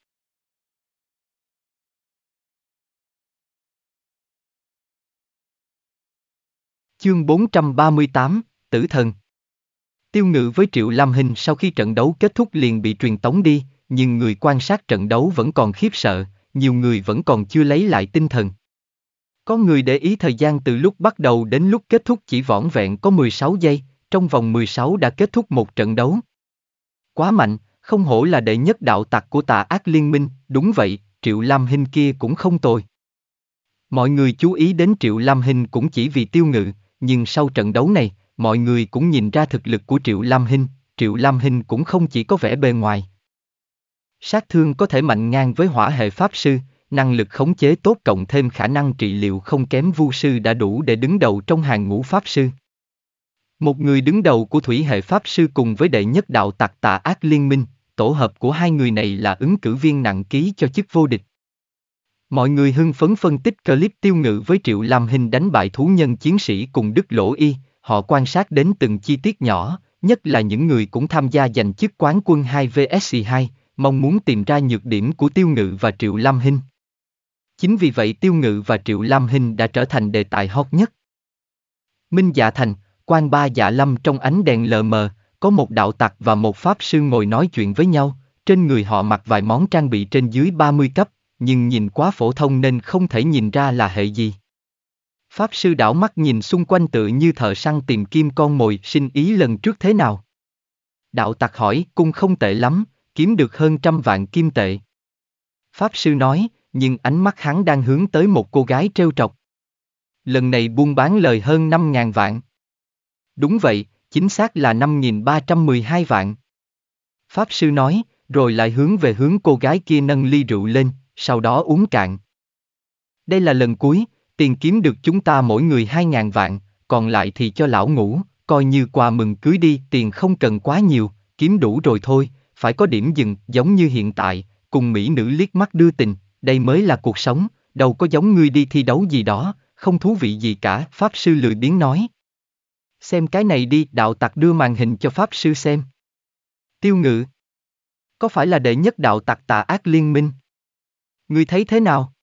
Chương 438, Tử Thần Tiêu Ngự với Triệu Lam Hình sau khi trận đấu kết thúc liền bị truyền tống đi, nhưng người quan sát trận đấu vẫn còn khiếp sợ, nhiều người vẫn còn chưa lấy lại tinh thần. Có người để ý thời gian từ lúc bắt đầu đến lúc kết thúc chỉ vỏn vẹn có 16 giây, trong vòng 16 đã kết thúc một trận đấu. Quá mạnh, không hổ là đệ nhất đạo tặc của tà ác liên minh, đúng vậy, Triệu Lam Hinh kia cũng không tồi. Mọi người chú ý đến Triệu Lam Hinh cũng chỉ vì tiêu ngự, nhưng sau trận đấu này, mọi người cũng nhìn ra thực lực của Triệu Lam Hinh, Triệu Lam Hinh cũng không chỉ có vẻ bề ngoài. Sát thương có thể mạnh ngang với hỏa hệ pháp sư, năng lực khống chế tốt cộng thêm khả năng trị liệu không kém vu sư đã đủ để đứng đầu trong hàng ngũ pháp sư. Một người đứng đầu của thủy hệ pháp sư cùng với đệ nhất đạo tặc tà ác liên minh, tổ hợp của hai người này là ứng cử viên nặng ký cho chức vô địch. Mọi người hưng phấn phân tích clip tiêu ngự với Triệu Lam Hinh đánh bại thú nhân chiến sĩ cùng Đức Lỗ Y, họ quan sát đến từng chi tiết nhỏ, nhất là những người cũng tham gia giành chức quán quân 2vsc2, mong muốn tìm ra nhược điểm của Tiêu Ngự và Triệu Lam Hinh. Chính vì vậy Tiêu Ngự và Triệu Lam Hinh đã trở thành đề tài hot nhất. Minh Dạ Thành, quan ba dạ lâm trong ánh đèn lờ mờ, có một đạo tặc và một pháp sư ngồi nói chuyện với nhau, trên người họ mặc vài món trang bị trên dưới 30 cấp, nhưng nhìn quá phổ thông nên không thể nhìn ra là hệ gì. Pháp sư đảo mắt nhìn xung quanh tự như thợ săn tìm kim con mồi sinh ý lần trước thế nào. Đạo tặc hỏi, cung không tệ lắm, kiếm được hơn trăm vạn kim tệ. Pháp sư nói, nhưng ánh mắt hắn đang hướng tới một cô gái trêu trọc. Lần này buôn bán lời hơn 5.000 vạn. Đúng vậy, chính xác là 5.312 vạn. Pháp sư nói, rồi lại hướng về hướng cô gái kia nâng ly rượu lên, sau đó uống cạn. Đây là lần cuối, tiền kiếm được chúng ta mỗi người hai ngàn vạn, còn lại thì cho lão ngủ, coi như quà mừng cưới đi, tiền không cần quá nhiều, kiếm đủ rồi thôi, phải có điểm dừng, giống như hiện tại, cùng mỹ nữ liếc mắt đưa tình, đây mới là cuộc sống, đâu có giống ngươi đi thi đấu gì đó, không thú vị gì cả, Pháp Sư lười biếng nói. Xem cái này đi, đạo tặc đưa màn hình cho Pháp Sư xem. Tiêu ngự. Có phải là đệ nhất đạo tặc tà ác liên minh? Ngươi thấy thế nào?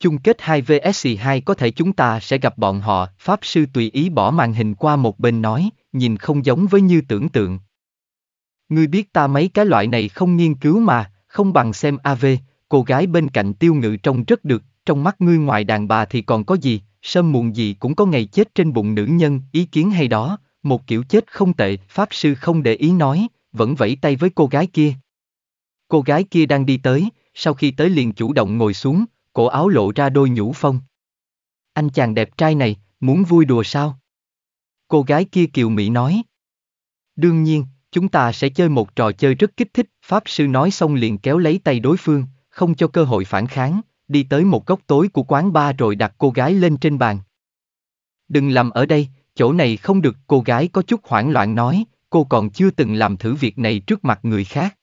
Chung kết 2 vs 2 có thể chúng ta sẽ gặp bọn họ, Pháp Sư tùy ý bỏ màn hình qua một bên nói, nhìn không giống với như tưởng tượng. Ngươi biết ta mấy cái loại này không nghiên cứu mà, không bằng xem AV, cô gái bên cạnh tiêu ngự trông rất được, trong mắt ngươi ngoài đàn bà thì còn có gì, Sâm muộn gì cũng có ngày chết trên bụng nữ nhân, ý kiến hay đó, một kiểu chết không tệ, Pháp Sư không để ý nói, vẫn vẫy tay với cô gái kia. Cô gái kia đang đi tới, sau khi tới liền chủ động ngồi xuống, cổ áo lộ ra đôi nhũ phong. Anh chàng đẹp trai này, muốn vui đùa sao? Cô gái kia kiều Mỹ nói. Đương nhiên, chúng ta sẽ chơi một trò chơi rất kích thích, Pháp Sư nói xong liền kéo lấy tay đối phương, không cho cơ hội phản kháng, đi tới một góc tối của quán bar rồi đặt cô gái lên trên bàn. Đừng làm ở đây, chỗ này không được, cô gái có chút hoảng loạn nói, cô còn chưa từng làm thử việc này trước mặt người khác.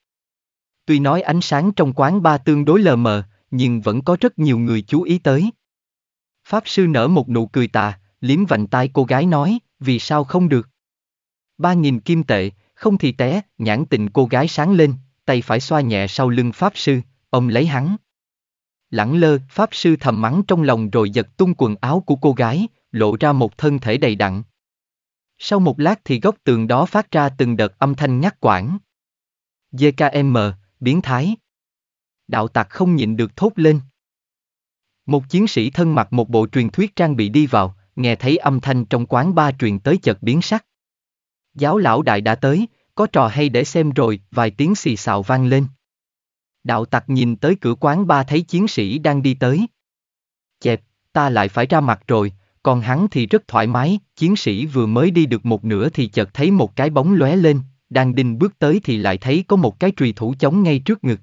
Tuy nói ánh sáng trong quán ba tương đối lờ mờ, nhưng vẫn có rất nhiều người chú ý tới. Pháp sư nở một nụ cười tà, liếm vành tai cô gái nói, vì sao không được? Ba nghìn kim tệ, không thì té, nhãn tình cô gái sáng lên, tay phải xoa nhẹ sau lưng Pháp sư, ông lấy hắn. Lẳng lơ, Pháp sư thầm mắng trong lòng rồi giật tung quần áo của cô gái, lộ ra một thân thể đầy đặn. Sau một lát thì góc tường đó phát ra từng đợt âm thanh ngắt quãng. JKM, biến thái. Đạo tặc không nhịn được thốt lên. Một chiến sĩ thân mặc một bộ truyền thuyết trang bị đi vào, nghe thấy âm thanh trong quán ba truyền tới chợt biến sắc. Giáo lão đại đã tới, có trò hay để xem rồi, vài tiếng xì xào vang lên. Đạo tặc nhìn tới cửa quán ba thấy chiến sĩ đang đi tới. Chẹp, ta lại phải ra mặt rồi, còn hắn thì rất thoải mái, chiến sĩ vừa mới đi được một nửa thì chợt thấy một cái bóng lóe lên, đang định bước tới thì lại thấy có một cái trùy thủ chống ngay trước ngực.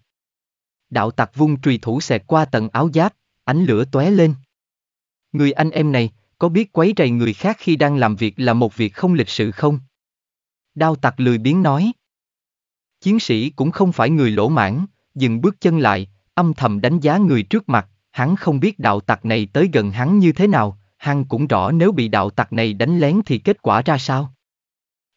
Đạo tặc vung trùy thủ xẹt qua tầng áo giáp, ánh lửa tóe lên. Người anh em này, có biết quấy rầy người khác khi đang làm việc là một việc không lịch sự không? Đao tặc lười biếng nói. Chiến sĩ cũng không phải người lỗ mãn, dừng bước chân lại, âm thầm đánh giá người trước mặt, hắn không biết đạo tặc này tới gần hắn như thế nào, hắn cũng rõ nếu bị đạo tặc này đánh lén thì kết quả ra sao.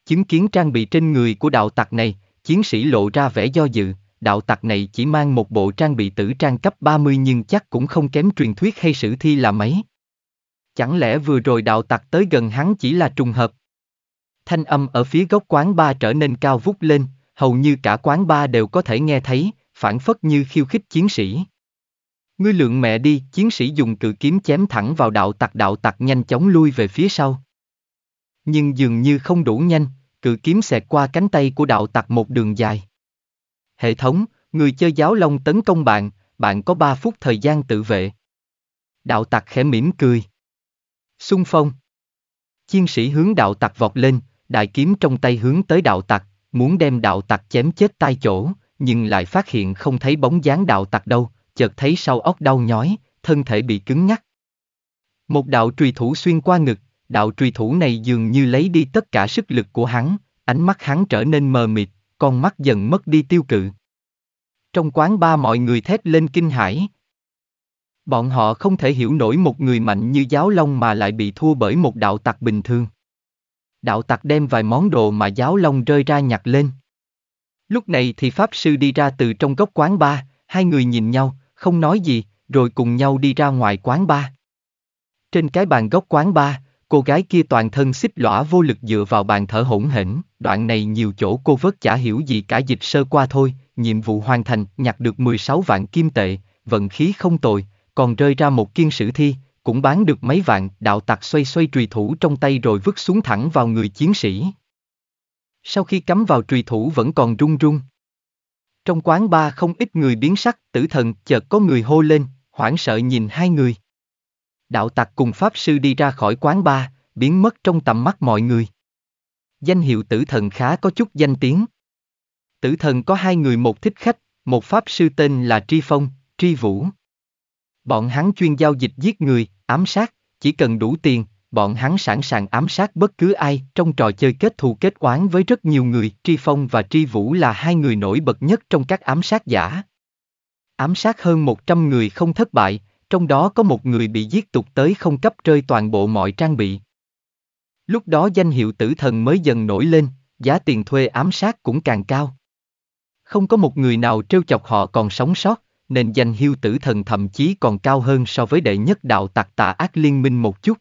Chứng kiến trang bị trên người của đạo tặc này, chiến sĩ lộ ra vẻ do dự, đạo tặc này chỉ mang một bộ trang bị tử trang cấp 30 nhưng chắc cũng không kém truyền thuyết hay sử thi là mấy. Chẳng lẽ vừa rồi đạo tặc tới gần hắn chỉ là trùng hợp? Thanh âm ở phía góc quán ba trở nên cao vút lên, hầu như cả quán ba đều có thể nghe thấy, phản phất như khiêu khích chiến sĩ. Ngươi lượng mẹ đi, chiến sĩ dùng cự kiếm chém thẳng vào đạo tặc đạo tặc nhanh chóng lui về phía sau. Nhưng dường như không đủ nhanh, cự kiếm xẹt qua cánh tay của đạo tặc một đường dài. Hệ thống, người chơi giáo long tấn công bạn, bạn có 3 phút thời gian tự vệ. Đạo tặc khẽ mỉm cười. Xung phong. Chiến sĩ hướng đạo tặc vọt lên, đại kiếm trong tay hướng tới đạo tặc, muốn đem đạo tặc chém chết tai chỗ, nhưng lại phát hiện không thấy bóng dáng đạo tặc đâu, chợt thấy sau óc đau nhói, thân thể bị cứng nhắc. Một đạo trùy thủ xuyên qua ngực, đạo trùy thủ này dường như lấy đi tất cả sức lực của hắn, ánh mắt hắn trở nên mờ mịt, con mắt dần mất đi tiêu cự. Trong quán ba mọi người thét lên kinh hãi. Bọn họ không thể hiểu nổi một người mạnh như giáo long mà lại bị thua bởi một đạo tặc bình thường. Đạo tặc đem vài món đồ mà giáo long rơi ra nhặt lên. Lúc này thì Pháp Sư đi ra từ trong góc quán ba, hai người nhìn nhau, không nói gì, rồi cùng nhau đi ra ngoài quán ba. Trên cái bàn góc quán ba, cô gái kia toàn thân xích lõa vô lực dựa vào bàn thở hỗn hển, đoạn này nhiều chỗ cô vớt chả hiểu gì cả dịch sơ qua thôi, nhiệm vụ hoàn thành, nhặt được 16 vạn kim tệ, vận khí không tồi, còn rơi ra một kiên sử thi, cũng bán được mấy vạn, đạo tặc xoay xoay trùy thủ trong tay rồi vứt xuống thẳng vào người chiến sĩ. Sau khi cắm vào trùy thủ vẫn còn run run. Trong quán ba không ít người biến sắc, tử thần chợt có người hô lên, hoảng sợ nhìn hai người. Đạo tặc cùng Pháp Sư đi ra khỏi quán ba, biến mất trong tầm mắt mọi người. Danh hiệu tử thần khá có chút danh tiếng. Tử thần có hai người một thích khách, một Pháp Sư tên là Tri Phong, Tri Vũ. Bọn hắn chuyên giao dịch giết người, ám sát, chỉ cần đủ tiền, bọn hắn sẵn sàng ám sát bất cứ ai trong trò chơi kết thù kết oán với rất nhiều người. Tri Phong và Tri Vũ là hai người nổi bật nhất trong các ám sát giả. Ám sát hơn 100 người không thất bại, trong đó có một người bị giết tục tới không cấp rơi toàn bộ mọi trang bị. Lúc đó danh hiệu tử thần mới dần nổi lên, giá tiền thuê ám sát cũng càng cao. Không có một người nào trêu chọc họ còn sống sót, nên danh hiệu tử thần thậm chí còn cao hơn so với đệ nhất đạo tặc tà ác liên minh một chút.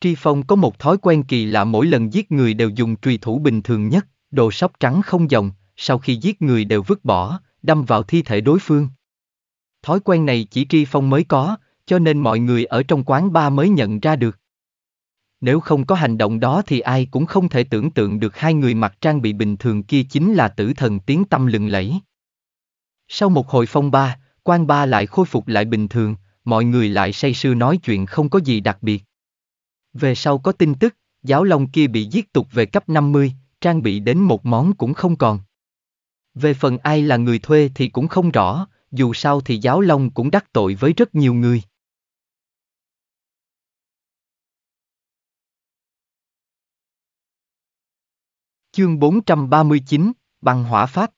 Tri Phong có một thói quen kỳ lạ mỗi lần giết người đều dùng truy thủ bình thường nhất, đồ sóc trắng không dòng, sau khi giết người đều vứt bỏ, đâm vào thi thể đối phương. Thói quen này chỉ Tri Phong mới có, cho nên mọi người ở trong quán ba mới nhận ra được. Nếu không có hành động đó thì ai cũng không thể tưởng tượng được hai người mặc trang bị bình thường kia chính là tử thần tiếng tâm lừng lẫy. Sau một hồi phong ba, quan ba lại khôi phục lại bình thường, mọi người lại say sưa nói chuyện không có gì đặc biệt. Về sau có tin tức, giáo long kia bị giết tục về cấp 50, trang bị đến một món cũng không còn. Về phần ai là người thuê thì cũng không rõ, dù sao thì giáo long cũng đắc tội với rất nhiều người. Chương 439, Băng Hỏa Pháp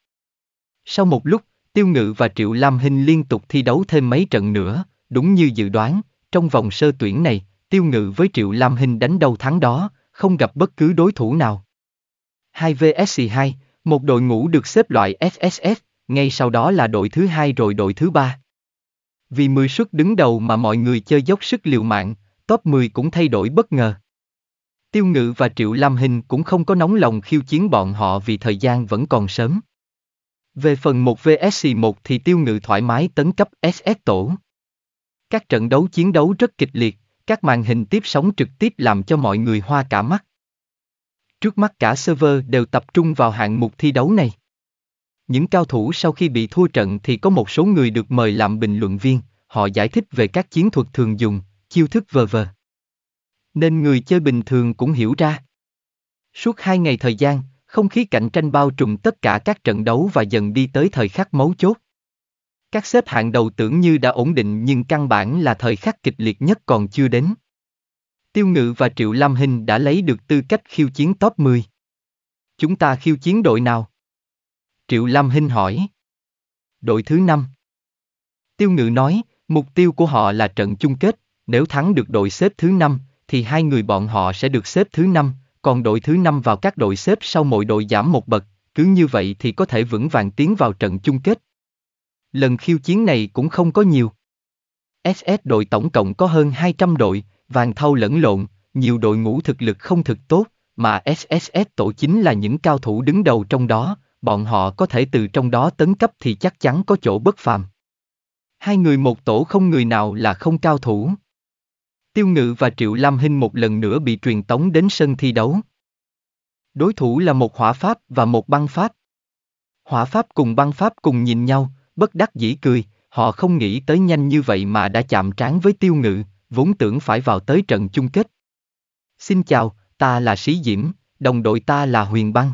Sau một lúc, Tiêu Ngự và Triệu Lam Hinh liên tục thi đấu thêm mấy trận nữa, đúng như dự đoán, trong vòng sơ tuyển này, Tiêu Ngự với Triệu Lam Hinh đánh đầu thắng đó, không gặp bất cứ đối thủ nào. 2 vs 2, một đội ngũ được xếp loại sss ngay sau đó là đội thứ hai rồi đội thứ ba. Vì 10 suất đứng đầu mà mọi người chơi dốc sức liều mạng, top 10 cũng thay đổi bất ngờ. Tiêu Ngự và Triệu Lam Hình cũng không có nóng lòng khiêu chiến bọn họ vì thời gian vẫn còn sớm. Về phần 1 vs 1 thì Tiêu Ngự thoải mái tấn cấp SS tổ. Các trận đấu chiến đấu rất kịch liệt, các màn hình tiếp sóng trực tiếp làm cho mọi người hoa cả mắt. Trước mắt cả server đều tập trung vào hạng mục thi đấu này. Những cao thủ sau khi bị thua trận thì có một số người được mời làm bình luận viên, họ giải thích về các chiến thuật thường dùng, chiêu thức vờ vờ. Nên người chơi bình thường cũng hiểu ra. Suốt hai ngày thời gian, không khí cạnh tranh bao trùm tất cả các trận đấu và dần đi tới thời khắc mấu chốt. Các xếp hạng đầu tưởng như đã ổn định nhưng căn bản là thời khắc kịch liệt nhất còn chưa đến. Tiêu Ngự và Triệu Lam Hinh đã lấy được tư cách khiêu chiến top 10. Chúng ta khiêu chiến đội nào? Triệu Lam Hinh hỏi. Đội thứ năm, Tiêu Ngự nói, mục tiêu của họ là trận chung kết, nếu thắng được đội xếp thứ năm, thì hai người bọn họ sẽ được xếp thứ năm, còn đội thứ năm vào các đội xếp sau mỗi đội giảm một bậc, cứ như vậy thì có thể vững vàng tiến vào trận chung kết. Lần khiêu chiến này cũng không có nhiều. SS đội tổng cộng có hơn 200 đội, vàng thau lẫn lộn, nhiều đội ngũ thực lực không thực tốt, mà SSS tổ chính là những cao thủ đứng đầu trong đó, bọn họ có thể từ trong đó tấn cấp thì chắc chắn có chỗ bất phàm. Hai người một tổ không người nào là không cao thủ. Tiêu Ngự và Triệu Lam Hinh một lần nữa bị truyền tống đến sân thi đấu. Đối thủ là một hỏa pháp và một băng pháp. Hỏa pháp cùng băng pháp cùng nhìn nhau, bất đắc dĩ cười, họ không nghĩ tới nhanh như vậy mà đã chạm trán với Tiêu Ngự, vốn tưởng phải vào tới trận chung kết. Xin chào, ta là Sĩ Diễm, đồng đội ta là Huyền Băng.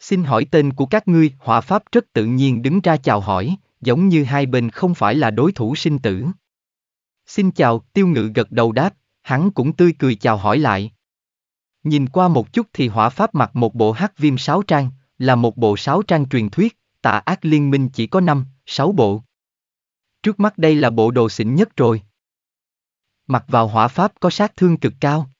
Xin hỏi tên của các ngươi, hỏa pháp rất tự nhiên đứng ra chào hỏi, giống như hai bên không phải là đối thủ sinh tử. Xin chào, tiêu ngự gật đầu đáp, hắn cũng tươi cười chào hỏi lại. Nhìn qua một chút thì hỏa pháp mặc một bộ hắc viêm sáu trang, là một bộ sáu trang truyền thuyết, tạ ác liên minh chỉ có năm, sáu bộ. Trước mắt đây là bộ đồ xịn nhất rồi. Mặc vào hỏa pháp có sát thương cực cao.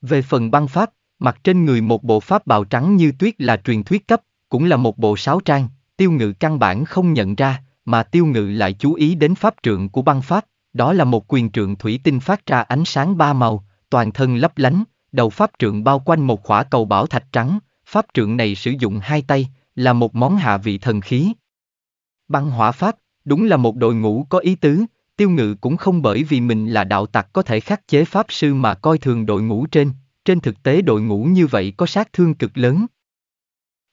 Về phần băng pháp, mặc trên người một bộ pháp bào trắng như tuyết là truyền thuyết cấp, cũng là một bộ sáu trang, tiêu ngự căn bản không nhận ra, mà tiêu ngự lại chú ý đến pháp trượng của băng pháp, đó là một quyền trượng thủy tinh phát ra ánh sáng ba màu, toàn thân lấp lánh, đầu pháp trượng bao quanh một khỏa cầu bảo thạch trắng, pháp trượng này sử dụng hai tay, là một món hạ vị thần khí. Băng hỏa pháp, đúng là một đội ngũ có ý tứ, tiêu ngự cũng không bởi vì mình là đạo tặc có thể khắc chế pháp sư mà coi thường đội ngũ trên, trên thực tế đội ngũ như vậy có sát thương cực lớn.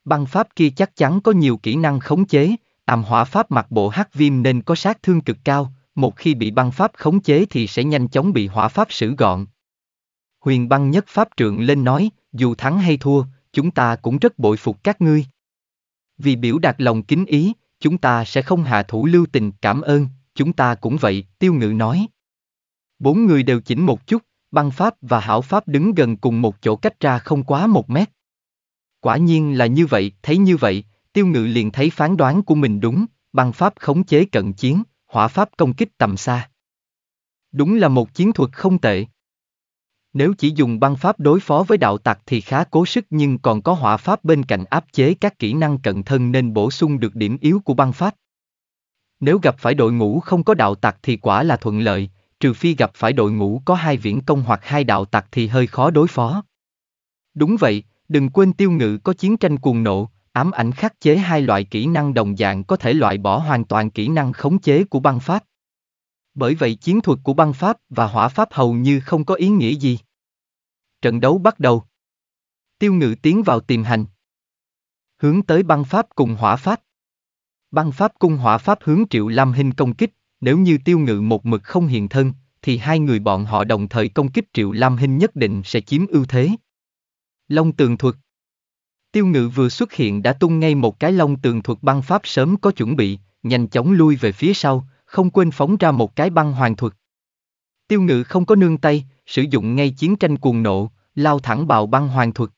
Băng pháp kia chắc chắn có nhiều kỹ năng khống chế, àm hỏa pháp mặc bộ hắc viêm nên có sát thương cực cao, một khi bị băng pháp khống chế thì sẽ nhanh chóng bị hỏa pháp xử gọn. Huyền băng nhất pháp trượng lên nói, dù thắng hay thua, chúng ta cũng rất bội phục các ngươi. Vì biểu đạt lòng kính ý, chúng ta sẽ không hạ thủ lưu tình cảm ơn, chúng ta cũng vậy, tiêu ngự nói. Bốn người đều chỉnh một chút, băng pháp và hảo pháp đứng gần cùng một chỗ cách ra không quá một mét. Quả nhiên là như vậy, thấy như vậy, tiêu ngự liền thấy phán đoán của mình đúng, băng pháp khống chế cận chiến, hỏa pháp công kích tầm xa. Đúng là một chiến thuật không tệ. Nếu chỉ dùng băng pháp đối phó với đạo tặc thì khá cố sức nhưng còn có hỏa pháp bên cạnh áp chế các kỹ năng cận thân nên bổ sung được điểm yếu của băng pháp. Nếu gặp phải đội ngũ không có đạo tặc thì quả là thuận lợi, trừ phi gặp phải đội ngũ có hai viễn công hoặc hai đạo tặc thì hơi khó đối phó. Đúng vậy, đừng quên tiêu ngự có chiến tranh cuồng nộ, ám ảnh khắc chế hai loại kỹ năng đồng dạng có thể loại bỏ hoàn toàn kỹ năng khống chế của băng pháp. Bởi vậy chiến thuật của băng pháp và hỏa pháp hầu như không có ý nghĩa gì. Trận đấu bắt đầu. Tiêu ngự tiến vào tìm hành. Hướng tới băng pháp cùng hỏa pháp. Băng pháp cung hỏa pháp hướng triệu lam hình công kích, nếu như tiêu ngự một mực không hiện thân, thì hai người bọn họ đồng thời công kích triệu lam hình nhất định sẽ chiếm ưu thế. Long tường thuật Tiêu ngự vừa xuất hiện đã tung ngay một cái long tường thuật băng pháp sớm có chuẩn bị, nhanh chóng lui về phía sau, không quên phóng ra một cái băng hoàng thuật. Tiêu ngự không có nương tay, sử dụng ngay chiến tranh cuồng nộ, lao thẳng vào băng hoàng thuật.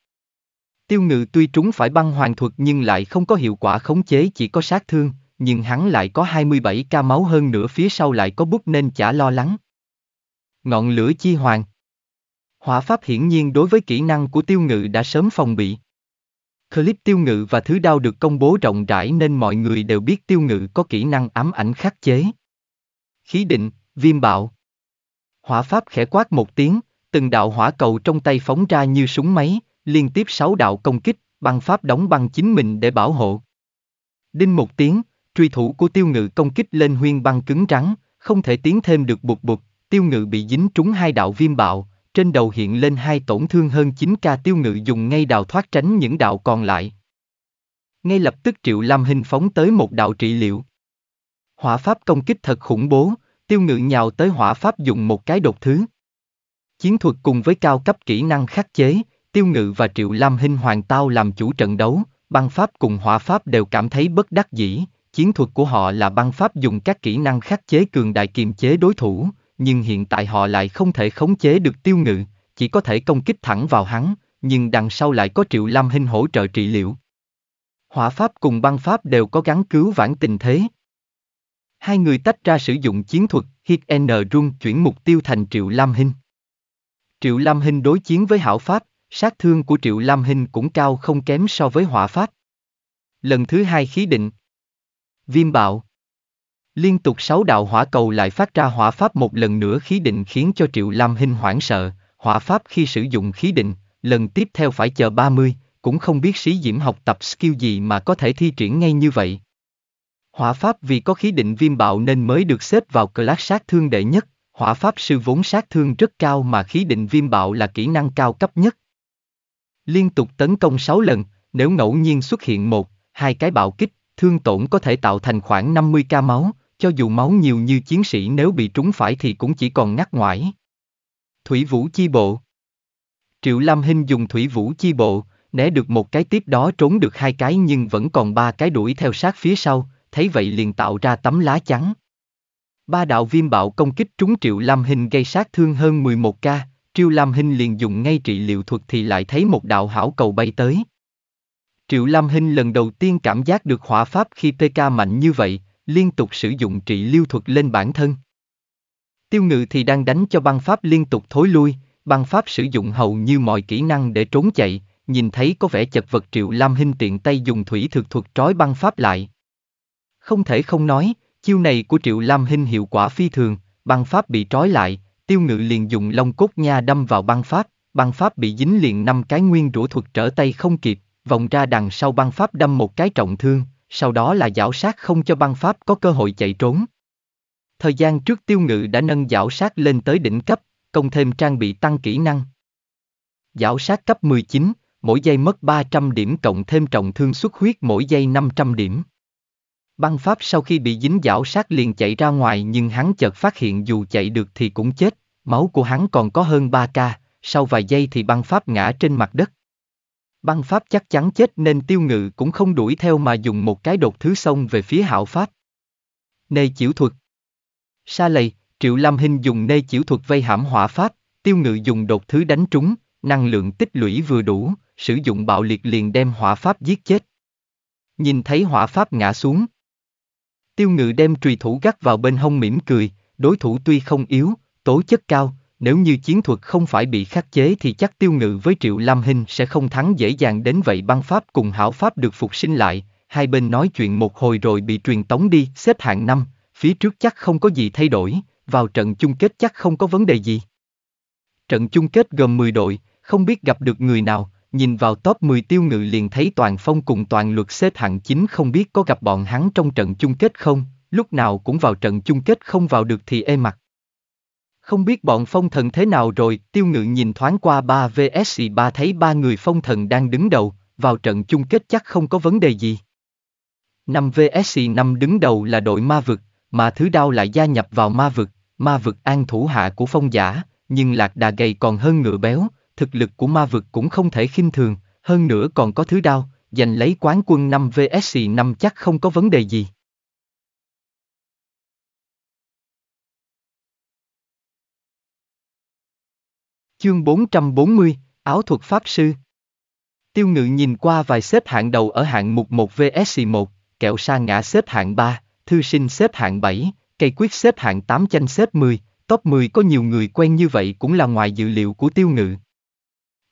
Tiêu ngự tuy trúng phải băng hoàng thuật nhưng lại không có hiệu quả khống chế chỉ có sát thương, nhưng hắn lại có 27 ca máu hơn nữa phía sau lại có bút nên chả lo lắng. Ngọn lửa chi hoàng Hỏa pháp hiển nhiên đối với kỹ năng của tiêu ngự đã sớm phòng bị. Clip tiêu ngự và thứ đao được công bố rộng rãi nên mọi người đều biết tiêu ngự có kỹ năng ám ảnh khắc chế. Khí định, viêm bạo. Hỏa pháp khẽ quát một tiếng, từng đạo hỏa cầu trong tay phóng ra như súng máy, liên tiếp sáu đạo công kích, băng pháp đóng băng chính mình để bảo hộ. Đinh một tiếng, truy thủ của tiêu ngự công kích lên huyên băng cứng rắn, không thể tiến thêm được bụt bụt, tiêu ngự bị dính trúng hai đạo viêm bạo, trên đầu hiện lên hai tổn thương hơn 9k tiêu ngự dùng ngay đào thoát tránh những đạo còn lại. Ngay lập tức Triệu Lam Hinh phóng tới một đạo trị liệu. Hỏa pháp công kích thật khủng bố, tiêu ngự nhào tới hỏa pháp dùng một cái đột thứ. Chiến thuật cùng với cao cấp kỹ năng khắc chế, tiêu ngự và Triệu Lam Hinh hoàng tao làm chủ trận đấu, băng pháp cùng hỏa pháp đều cảm thấy bất đắc dĩ, chiến thuật của họ là băng pháp dùng các kỹ năng khắc chế cường đại kiềm chế đối thủ, nhưng hiện tại họ lại không thể khống chế được tiêu ngự, chỉ có thể công kích thẳng vào hắn, nhưng đằng sau lại có triệu lam hình hỗ trợ trị liệu. Hỏa pháp cùng băng pháp đều có gắn cứu vãn tình thế. Hai người tách ra sử dụng chiến thuật, hit N run chuyển mục tiêu thành triệu lam hình. Triệu lam hình đối chiến với hảo pháp, sát thương của triệu lam hình cũng cao không kém so với hỏa pháp. Lần thứ hai khí định. Viêm bạo. Liên tục sáu đạo hỏa cầu lại phát ra hỏa pháp một lần nữa khí định khiến cho Triệu Lam Hinh hoảng sợ, hỏa pháp khi sử dụng khí định, lần tiếp theo phải chờ 30, cũng không biết sĩ diễm học tập skill gì mà có thể thi triển ngay như vậy. Hỏa pháp vì có khí định viêm bạo nên mới được xếp vào class sát thương đệ nhất, hỏa pháp sư vốn sát thương rất cao mà khí định viêm bạo là kỹ năng cao cấp nhất. Liên tục tấn công 6 lần, nếu ngẫu nhiên xuất hiện một, hai cái bạo kích, thương tổn có thể tạo thành khoảng 50 ca máu, cho dù máu nhiều như chiến sĩ nếu bị trúng phải thì cũng chỉ còn ngắt ngoải. Thủy Vũ Chi Bộ Triệu Lam Hinh dùng Thủy Vũ Chi Bộ, né được một cái tiếp đó trốn được hai cái nhưng vẫn còn ba cái đuổi theo sát phía sau, thấy vậy liền tạo ra tấm lá trắng. Ba đạo viêm bạo công kích trúng Triệu Lam Hinh gây sát thương hơn 11 ca, Triệu Lam Hinh liền dùng ngay trị liệu thuật thì lại thấy một đạo hảo cầu bay tới. Triệu Lam Hinh lần đầu tiên cảm giác được hỏa pháp khi PK mạnh như vậy, liên tục sử dụng trị lưu thuật lên bản thân. Tiêu ngự thì đang đánh cho băng pháp liên tục thối lui, băng pháp sử dụng hầu như mọi kỹ năng để trốn chạy, nhìn thấy có vẻ chật vật triệu lam hinh tiện tay dùng thủy thực thuật trói băng pháp lại. Không thể không nói, chiêu này của triệu lam hinh hiệu quả phi thường, băng pháp bị trói lại, tiêu ngự liền dùng lông cốt nha đâm vào băng pháp, băng pháp bị dính liền năm cái nguyên rủa thuật trở tay không kịp, vòng ra đằng sau băng pháp đâm một cái trọng thương, sau đó là giảo sát không cho băng pháp có cơ hội chạy trốn. Thời gian trước tiêu ngự đã nâng giảo sát lên tới đỉnh cấp, công thêm trang bị tăng kỹ năng. Giảo sát cấp 19, mỗi giây mất 300 điểm cộng thêm trọng thương xuất huyết mỗi giây 500 điểm. Băng pháp sau khi bị dính giảo sát liền chạy ra ngoài nhưng hắn chợt phát hiện dù chạy được thì cũng chết, máu của hắn còn có hơn 3k, sau vài giây thì băng pháp ngã trên mặt đất. Băng pháp chắc chắn chết nên tiêu ngự cũng không đuổi theo mà dùng một cái đột thứ xông về phía hảo pháp. Nê chiểu thuật Sa lầy, Triệu Lâm Hinh dùng nê chiểu thuật vây hãm hỏa pháp, tiêu ngự dùng đột thứ đánh trúng, năng lượng tích lũy vừa đủ, sử dụng bạo liệt liền đem hỏa pháp giết chết. Nhìn thấy hỏa pháp ngã xuống. Tiêu ngự đem trùy thủ gắt vào bên hông mỉm cười, đối thủ tuy không yếu, tố chất cao, nếu như chiến thuật không phải bị khắc chế thì chắc tiêu ngự với Triệu Lam Hinh sẽ không thắng dễ dàng đến vậy băng pháp cùng hảo pháp được phục sinh lại, hai bên nói chuyện một hồi rồi bị truyền tống đi, xếp hạng năm, phía trước chắc không có gì thay đổi, vào trận chung kết chắc không có vấn đề gì. Trận chung kết gồm 10 đội, không biết gặp được người nào, nhìn vào top 10 tiêu ngự liền thấy toàn phong cùng toàn luật xếp hạng 9 không biết có gặp bọn hắn trong trận chung kết không, lúc nào cũng vào trận chung kết không vào được thì e ê mặt. Không biết bọn phong thần thế nào rồi, tiêu ngự nhìn thoáng qua 3 vs 3 thấy ba người phong thần đang đứng đầu, vào trận chung kết chắc không có vấn đề gì. 5 vs 5 đứng đầu là đội ma vực, mà thứ đao lại gia nhập vào ma vực, ma vực an thủ hạ của phong giả, nhưng lạc đà gầy còn hơn ngựa béo, thực lực của ma vực cũng không thể khinh thường, hơn nữa còn có thứ đao, giành lấy quán quân 5 vs 5 chắc không có vấn đề gì. Chương 440, Áo thuật Pháp Sư Tiêu ngự nhìn qua vài xếp hạng đầu ở hạng mục 1 vs 1, kẹo sa ngã xếp hạng 3, thư sinh xếp hạng 7, cây quyết xếp hạng 8 chanh xếp 10, top 10 có nhiều người quen như vậy cũng là ngoài dự liệu của tiêu ngự.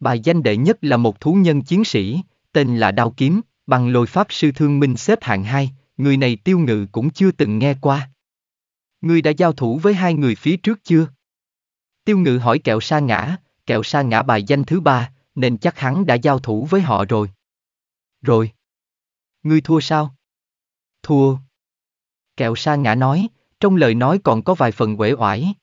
Bài danh đệ nhất là một thú nhân chiến sĩ, tên là Đao Kiếm, bằng lôi pháp sư thương minh xếp hạng 2, người này tiêu ngự cũng chưa từng nghe qua. Ngươi đã giao thủ với hai người phía trước chưa? Tiêu ngự hỏi kẹo sa ngã, kẹo sa ngã bài danh thứ ba, nên chắc hắn đã giao thủ với họ rồi. Rồi. Ngươi thua sao? Thua. Kẹo sa ngã nói, trong lời nói còn có vài phần uể oải.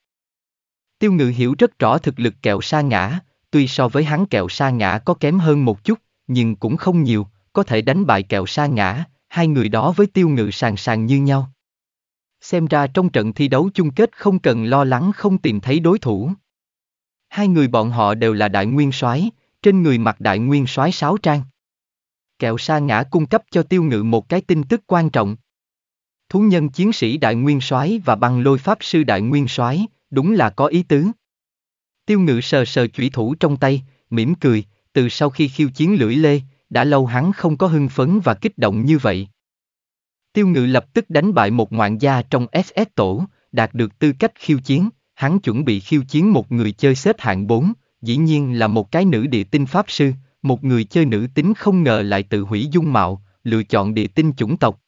Tiêu ngự hiểu rất rõ thực lực kẹo sa ngã, tuy so với hắn kẹo sa ngã có kém hơn một chút, nhưng cũng không nhiều, có thể đánh bại kẹo sa ngã, hai người đó với tiêu ngự sàng sàng như nhau. Xem ra trong trận thi đấu chung kết không cần lo lắng không tìm thấy đối thủ. Hai người bọn họ đều là đại nguyên soái, trên người mặc đại nguyên soái sáu trang. Kẹo sa ngã cung cấp cho tiêu ngự một cái tin tức quan trọng. Thú nhân chiến sĩ đại nguyên soái và băng lôi pháp sư đại nguyên soái, đúng là có ý tứ. Tiêu ngự sờ sờ chủy thủ trong tay, mỉm cười, từ sau khi khiêu chiến lưỡi lê, đã lâu hắn không có hưng phấn và kích động như vậy. Tiêu ngự lập tức đánh bại một ngoạn gia trong SS tổ, đạt được tư cách khiêu chiến, hắn chuẩn bị khiêu chiến một người chơi xếp hạng 4, dĩ nhiên là một cái nữ địa tinh pháp sư, một người chơi nữ tính không ngờ lại tự hủy dung mạo, lựa chọn địa tinh chủng tộc.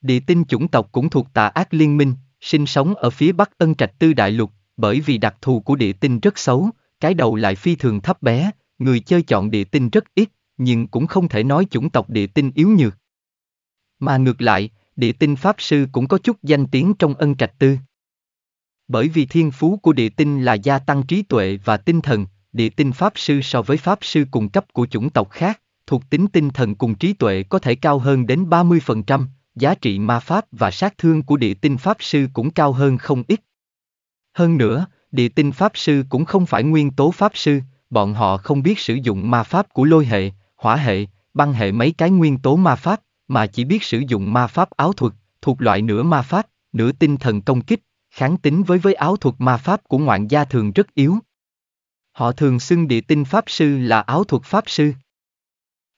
Địa tinh chủng tộc cũng thuộc tà ác liên minh, sinh sống ở phía bắc ân trạch tư đại lục, bởi vì đặc thù của địa tinh rất xấu, cái đầu lại phi thường thấp bé, người chơi chọn địa tinh rất ít, nhưng cũng không thể nói chủng tộc địa tinh yếu nhược. Mà ngược lại, địa tinh pháp sư cũng có chút danh tiếng trong ân trạch tư. Bởi vì thiên phú của địa tinh là gia tăng trí tuệ và tinh thần, địa tinh pháp sư so với pháp sư cùng cấp của chủng tộc khác, thuộc tính tinh thần cùng trí tuệ có thể cao hơn đến 30%, giá trị ma pháp và sát thương của địa tinh pháp sư cũng cao hơn không ít. Hơn nữa, địa tinh pháp sư cũng không phải nguyên tố pháp sư, bọn họ không biết sử dụng ma pháp của lôi hệ, hỏa hệ, băng hệ mấy cái nguyên tố ma pháp, mà chỉ biết sử dụng ma pháp áo thuật, thuộc loại nửa ma pháp, nửa tinh thần công kích, kháng tính với với áo thuật ma pháp của ngoạn gia thường rất yếu. Họ thường xưng địa tinh pháp sư là áo thuật pháp sư.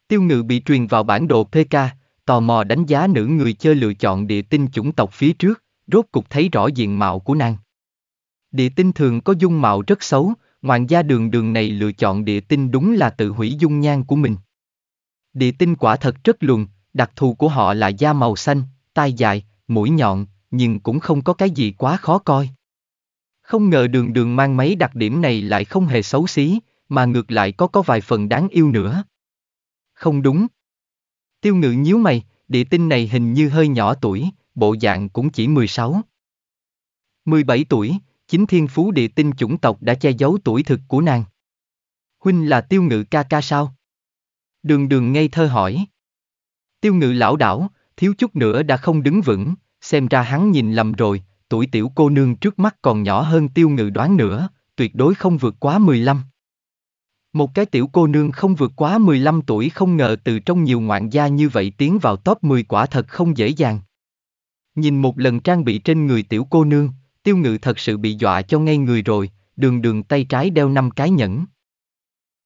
Tiêu ngự bị truyền vào bản đồ PK, tò mò đánh giá nữ người chơi lựa chọn địa tinh chủng tộc phía trước, rốt cục thấy rõ diện mạo của nàng. Địa tinh thường có dung mạo rất xấu, ngoạn gia đường đường này lựa chọn địa tinh đúng là tự hủy dung nhan của mình. Địa tinh quả thật rất luồn, đặc thù của họ là da màu xanh, tai dài, mũi nhọn, nhưng cũng không có cái gì quá khó coi. Không ngờ đường đường mang mấy đặc điểm này lại không hề xấu xí, mà ngược lại có có vài phần đáng yêu nữa. Không đúng. Tiêu ngự nhíu mày, địa tinh này hình như hơi nhỏ tuổi, bộ dạng cũng chỉ 16. 17 tuổi, chính thiên phú địa tinh chủng tộc đã che giấu tuổi thực của nàng. Huynh là tiêu ngự ca ca sao? Đường đường ngây thơ hỏi. Tiêu ngự lão đảo, thiếu chút nữa đã không đứng vững, xem ra hắn nhìn lầm rồi, tuổi tiểu cô nương trước mắt còn nhỏ hơn tiêu ngự đoán nữa, tuyệt đối không vượt quá 15. Một cái tiểu cô nương không vượt quá 15 tuổi không ngờ từ trong nhiều ngoạn gia như vậy tiến vào top 10 quả thật không dễ dàng. Nhìn một lần trang bị trên người tiểu cô nương, tiêu ngự thật sự bị dọa cho ngay người rồi, đường đường tay trái đeo năm cái nhẫn.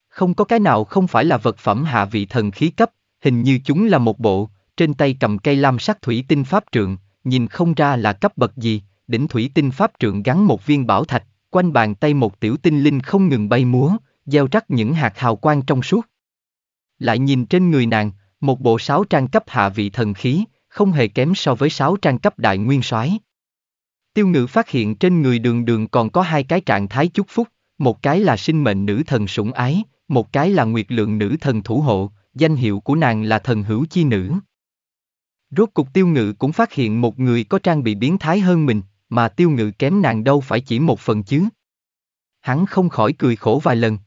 Không có cái nào không phải là vật phẩm hạ vị thần khí cấp, hình như chúng là một bộ, trên tay cầm cây lam sắc thủy tinh pháp trượng, nhìn không ra là cấp bậc gì, đỉnh thủy tinh pháp trượng gắn một viên bảo thạch, quanh bàn tay một tiểu tinh linh không ngừng bay múa, gieo rắc những hạt hào quang trong suốt. Lại nhìn trên người nàng, một bộ sáu trang cấp hạ vị thần khí, không hề kém so với sáu trang cấp đại nguyên soái. Tiêu ngữ phát hiện trên người đường đường còn có hai cái trạng thái chúc phúc, một cái là sinh mệnh nữ thần sủng ái, một cái là nguyệt lượng nữ thần thủ hộ, danh hiệu của nàng là thần hữu chi nữ. Rốt cục tiêu ngự cũng phát hiện một người có trang bị biến thái hơn mình, mà tiêu ngự kém nàng đâu phải chỉ một phần chứ. Hắn không khỏi cười khổ vài lần.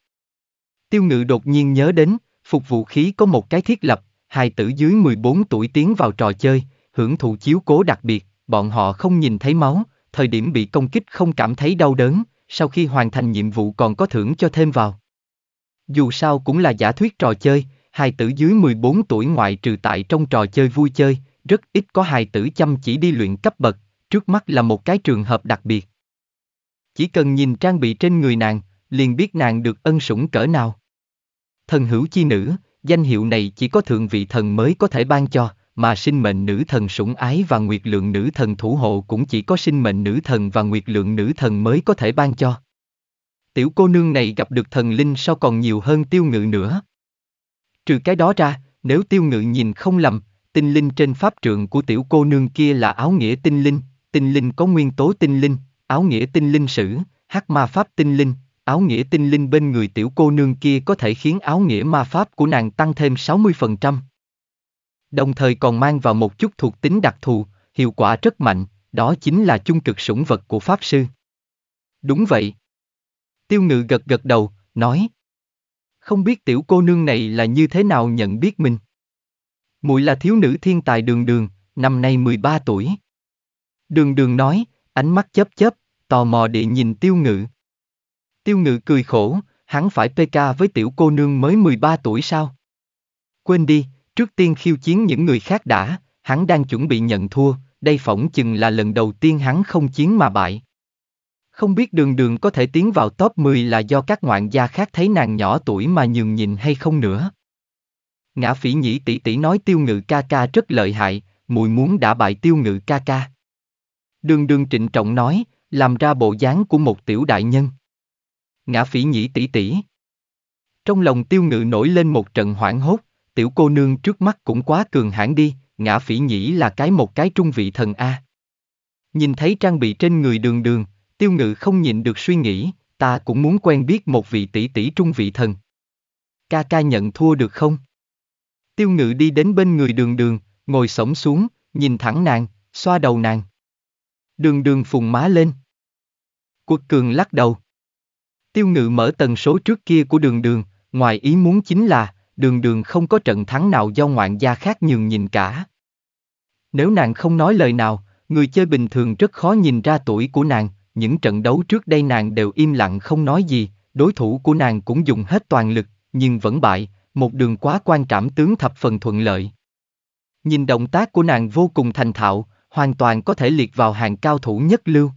Tiêu ngự đột nhiên nhớ đến, phục vụ khí có một cái thiết lập, hai tử dưới 14 tuổi tiến vào trò chơi, hưởng thụ chiếu cố đặc biệt, bọn họ không nhìn thấy máu, thời điểm bị công kích không cảm thấy đau đớn, sau khi hoàn thành nhiệm vụ còn có thưởng cho thêm vào. Dù sao cũng là giả thuyết trò chơi, hai tử dưới 14 tuổi ngoại trừ tại trong trò chơi vui chơi, rất ít có hài tử chăm chỉ đi luyện cấp bậc, trước mắt là một cái trường hợp đặc biệt. Chỉ cần nhìn trang bị trên người nàng, liền biết nàng được ân sủng cỡ nào. Thần hữu chi nữ, danh hiệu này chỉ có thượng vị thần mới có thể ban cho, mà sinh mệnh nữ thần sủng ái và nguyệt lượng nữ thần thủ hộ cũng chỉ có sinh mệnh nữ thần và nguyệt lượng nữ thần mới có thể ban cho. Tiểu cô nương này gặp được thần linh sao còn nhiều hơn tiêu ngự nữa. Trừ cái đó ra, nếu tiêu ngự nhìn không lầm, tinh linh trên pháp trượng của tiểu cô nương kia là áo nghĩa tinh linh, tinh linh có nguyên tố tinh linh, áo nghĩa tinh linh sử, hắc ma pháp tinh linh, áo nghĩa tinh linh bên người tiểu cô nương kia có thể khiến áo nghĩa ma pháp của nàng tăng thêm 60%. Đồng thời còn mang vào một chút thuộc tính đặc thù, hiệu quả rất mạnh, đó chính là chung cực sủng vật của Pháp Sư. Đúng vậy. Tiêu ngự gật gật đầu, nói. Không biết tiểu cô nương này là như thế nào nhận biết mình. Muội là thiếu nữ thiên tài đường đường, năm nay 13 tuổi. Đường đường nói, ánh mắt chớp chớp, tò mò địa nhìn tiêu ngự. Tiêu ngự cười khổ, hắn phải PK với tiểu cô nương mới 13 tuổi sao? Quên đi, trước tiên khiêu chiến những người khác đã, hắn đang chuẩn bị nhận thua, đây phỏng chừng là lần đầu tiên hắn không chiến mà bại. Không biết đường đường có thể tiến vào top 10 là do các ngoạn gia khác thấy nàng nhỏ tuổi mà nhường nhìn hay không nữa. Ngã phỉ nhĩ tỷ tỷ nói tiêu ngự ca ca rất lợi hại, mùi muốn đã bại tiêu ngự ca ca. Đường đường trịnh trọng nói, làm ra bộ dáng của một tiểu đại nhân. Ngã phỉ nhĩ tỷ tỷ. Trong lòng tiêu ngự nổi lên một trận hoảng hốt, tiểu cô nương trước mắt cũng quá cường hãn đi, ngã phỉ nhĩ là cái một cái trung vị thần A. Nhìn thấy trang bị trên người đường đường, tiêu ngự không nhịn được suy nghĩ, ta cũng muốn quen biết một vị tỷ tỷ trung vị thần. Ca ca nhận thua được không? Tiêu ngự đi đến bên người đường đường, ngồi sổng xuống, nhìn thẳng nàng, xoa đầu nàng. Đường đường phùng má lên. Quật cường lắc đầu. Tiêu ngự mở tần số trước kia của đường đường, ngoài ý muốn chính là, đường đường không có trận thắng nào do ngoạn gia khác nhường nhìn cả. Nếu nàng không nói lời nào, người chơi bình thường rất khó nhìn ra tuổi của nàng, những trận đấu trước đây nàng đều im lặng không nói gì, đối thủ của nàng cũng dùng hết toàn lực, nhưng vẫn bại, một đường quá quan trảm tướng thập phần thuận lợi. Nhìn động tác của nàng vô cùng thành thạo, hoàn toàn có thể liệt vào hàng cao thủ nhất lưu.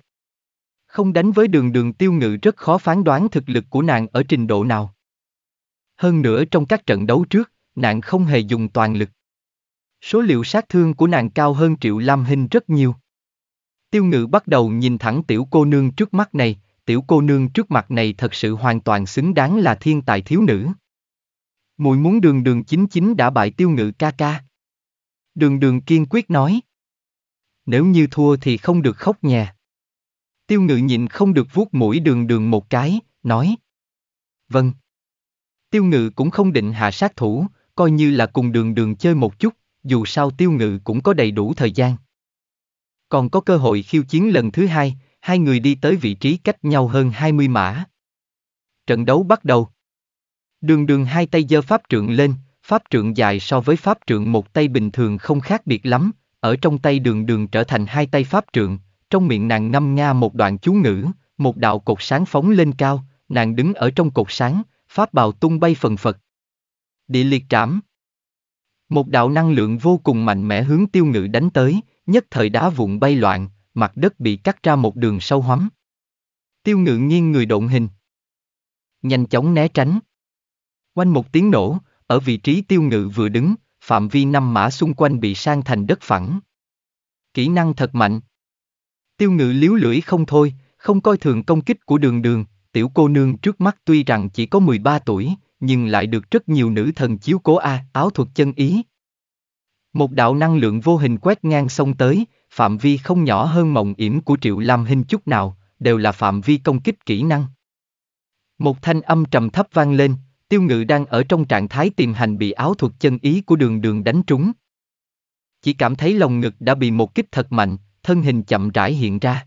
Không đánh với đường đường tiêu ngự rất khó phán đoán thực lực của nàng ở trình độ nào. Hơn nữa trong các trận đấu trước, nàng không hề dùng toàn lực. Số liệu sát thương của nàng cao hơn Triệu Lam Hinh rất nhiều. Tiêu ngự bắt đầu nhìn thẳng tiểu cô nương trước mắt này, tiểu cô nương trước mặt này thật sự hoàn toàn xứng đáng là thiên tài thiếu nữ. Mùi muốn đường đường chính chính đã bại tiêu ngự ca ca. Đường đường kiên quyết nói. Nếu như thua thì không được khóc nhà. Tiêu ngự nhịn không được vuốt mũi đường đường một cái, nói. Vâng. Tiêu ngự cũng không định hạ sát thủ, coi như là cùng đường đường chơi một chút, dù sao tiêu ngự cũng có đầy đủ thời gian. Còn có cơ hội khiêu chiến lần thứ hai, hai người đi tới vị trí cách nhau hơn 20 mã. Trận đấu bắt đầu. Đường đường hai tay giơ pháp trượng lên, pháp trượng dài so với pháp trượng một tay bình thường không khác biệt lắm, ở trong tay đường đường trở thành hai tay pháp trượng, trong miệng nàng ngâm nga một đoạn chú ngữ, một đạo cột sáng phóng lên cao, nàng đứng ở trong cột sáng, pháp bào tung bay phần phật. Địa liệt trảm. Một đạo năng lượng vô cùng mạnh mẽ hướng tiêu ngự đánh tới, nhất thời đá vụn bay loạn, mặt đất bị cắt ra một đường sâu hoắm. Tiêu ngự nghiêng người độn hình. Nhanh chóng né tránh. Quanh một tiếng nổ, ở vị trí tiêu ngự vừa đứng, phạm vi năm mã xung quanh bị sang thành đất phẳng. Kỹ năng thật mạnh. Tiêu ngự liếu lưỡi không thôi, không coi thường công kích của đường đường, tiểu cô nương trước mắt tuy rằng chỉ có 13 tuổi, nhưng lại được rất nhiều nữ thần chiếu cố A, áo thuật chân ý. Một đạo năng lượng vô hình quét ngang sông tới, phạm vi không nhỏ hơn mộng yểm của Triệu Lam Hinh chút nào, đều là phạm vi công kích kỹ năng. Một thanh âm trầm thấp vang lên, tiêu ngự đang ở trong trạng thái tìm hành bị áo thuật chân ý của đường đường đánh trúng. Chỉ cảm thấy lồng ngực đã bị một kích thật mạnh, thân hình chậm rãi hiện ra.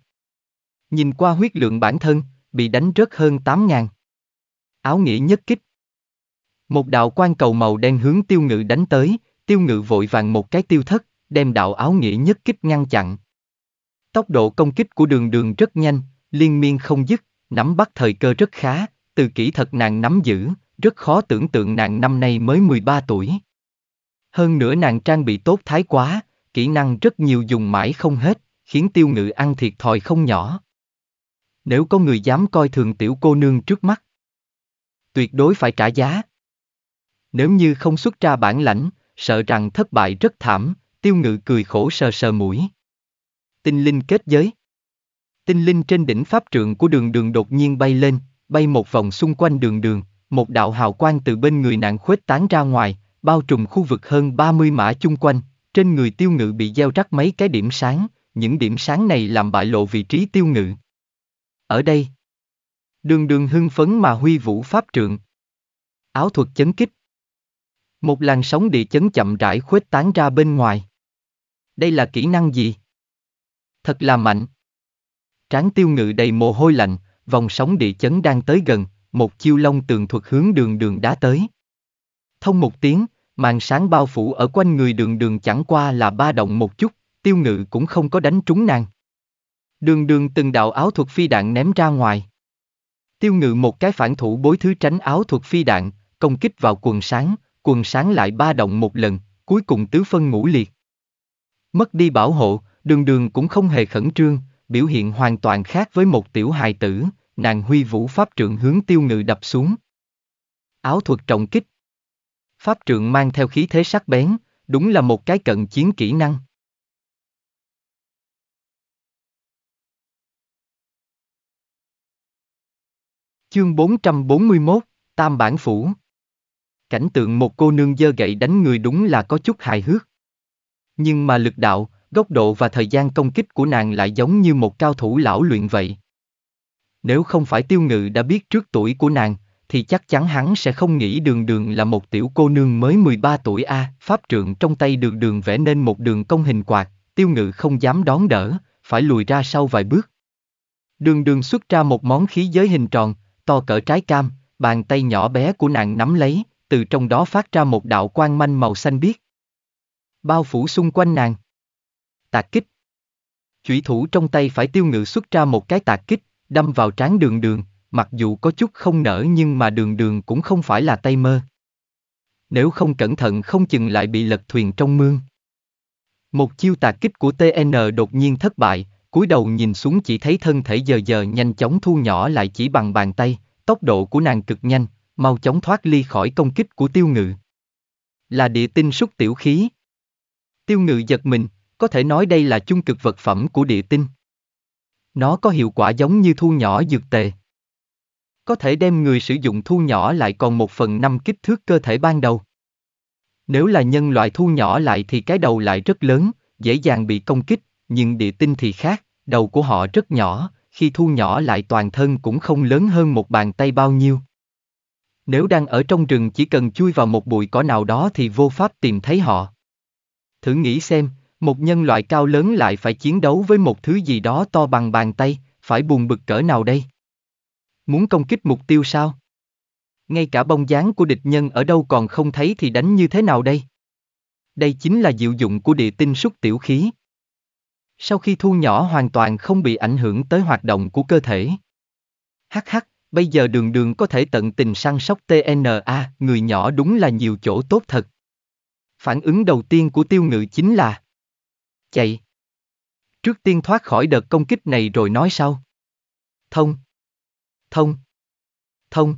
Nhìn qua huyết lượng bản thân, bị đánh rớt hơn 8 ngàn. Áo nghĩa nhất kích. Một đạo quan cầu màu đen hướng tiêu ngự đánh tới, tiêu ngự vội vàng một cái tiêu thất, đem đạo áo nghĩa nhất kích ngăn chặn. Tốc độ công kích của đường đường rất nhanh, liên miên không dứt, nắm bắt thời cơ rất khá, từ kỹ thuật nàng nắm giữ, rất khó tưởng tượng nàng năm nay mới 13 tuổi. Hơn nữa nàng trang bị tốt thái quá, kỹ năng rất nhiều dùng mãi không hết, khiến tiêu ngự ăn thiệt thòi không nhỏ. Nếu có người dám coi thường tiểu cô nương trước mắt, tuyệt đối phải trả giá. Nếu như không xuất ra bản lãnh, sợ rằng thất bại rất thảm, tiêu ngự cười khổ sờ sờ mũi. Tinh linh kết giới Tinh linh trên đỉnh pháp trượng của đường đường đột nhiên bay lên, bay một vòng xung quanh đường đường, một đạo hào quang từ bên người nạn khuếch tán ra ngoài, bao trùm khu vực hơn 30 mã chung quanh, trên người tiêu ngự bị gieo rắc mấy cái điểm sáng, những điểm sáng này làm bại lộ vị trí tiêu ngự. Ở đây, đường đường hưng phấn mà huy vũ pháp trượng. Áo thuật chấn kích. Một làn sóng địa chấn chậm rãi khuếch tán ra bên ngoài. Đây là kỹ năng gì? Thật là mạnh. Tráng tiêu ngự đầy mồ hôi lạnh, vòng sóng địa chấn đang tới gần, một chiêu long tường thuật hướng đường đường đá tới. Thông một tiếng, màn sáng bao phủ ở quanh người đường đường chẳng qua là ba động một chút, tiêu ngự cũng không có đánh trúng nàng. Đường đường từng đạo áo thuật phi đạn ném ra ngoài. Tiêu ngự một cái phản thủ bối thứ tránh áo thuật phi đạn, công kích vào quần sáng, quần sáng lại ba động một lần, cuối cùng tứ phân ngũ liệt. Mất đi bảo hộ, đường đường cũng không hề khẩn trương, biểu hiện hoàn toàn khác với một tiểu hài tử, nàng huy vũ pháp trượng hướng tiêu ngự đập xuống. Áo thuật trọng kích. Pháp trượng mang theo khí thế sắc bén, đúng là một cái cận chiến kỹ năng. Chương 441, Tam Bản Phủ Cảnh tượng một cô nương dơ gậy đánh người đúng là có chút hài hước. Nhưng mà lực đạo, góc độ và thời gian công kích của nàng lại giống như một cao thủ lão luyện vậy. Nếu không phải tiêu ngự đã biết trước tuổi của nàng, thì chắc chắn hắn sẽ không nghĩ đường đường là một tiểu cô nương mới 13 tuổi a pháp trượng trong tay đường đường vẽ nên một đường công hình quạt, tiêu ngự không dám đón đỡ, phải lùi ra sau vài bước. Đường đường xuất ra một món khí giới hình tròn, to cỡ trái cam, bàn tay nhỏ bé của nàng nắm lấy, từ trong đó phát ra một đạo quang manh màu xanh biếc. Bao phủ xung quanh nàng. Tạc kích. Chủy thủ trong tay phải tiêu ngự xuất ra một cái tạc kích, đâm vào trán đường đường, mặc dù có chút không nở nhưng mà đường đường cũng không phải là tay mơ. Nếu không cẩn thận không chừng lại bị lật thuyền trong mương. Một chiêu tạc kích của TN đột nhiên thất bại, cúi đầu nhìn xuống chỉ thấy thân thể giờ giờ nhanh chóng thu nhỏ lại chỉ bằng bàn tay, tốc độ của nàng cực nhanh, mau chóng thoát ly khỏi công kích của tiêu ngự. Là địa tinh xúc tiểu khí. Tiêu ngự giật mình, có thể nói đây là chung cực vật phẩm của địa tinh. Nó có hiệu quả giống như thu nhỏ dược tề. Có thể đem người sử dụng thu nhỏ lại còn một phần năm kích thước cơ thể ban đầu. Nếu là nhân loại thu nhỏ lại thì cái đầu lại rất lớn, dễ dàng bị công kích, nhưng địa tinh thì khác, đầu của họ rất nhỏ, khi thu nhỏ lại toàn thân cũng không lớn hơn một bàn tay bao nhiêu. Nếu đang ở trong rừng chỉ cần chui vào một bụi cỏ nào đó thì vô pháp tìm thấy họ. Thử nghĩ xem, một nhân loại cao lớn lại phải chiến đấu với một thứ gì đó to bằng bàn tay, phải buồn bực cỡ nào đây? Muốn công kích mục tiêu sao? Ngay cả bông dáng của địch nhân ở đâu còn không thấy thì đánh như thế nào đây? Đây chính là diệu dụng của địa tinh xúc tiểu khí. Sau khi thu nhỏ hoàn toàn không bị ảnh hưởng tới hoạt động của cơ thể. Hắc hắc, bây giờ đường đường có thể tận tình săn sóc TNA, người nhỏ đúng là nhiều chỗ tốt thật. Phản ứng đầu tiên của tiêu ngự chính là Chạy. Trước tiên thoát khỏi đợt công kích này rồi nói sau. Thông. Thông. Thông.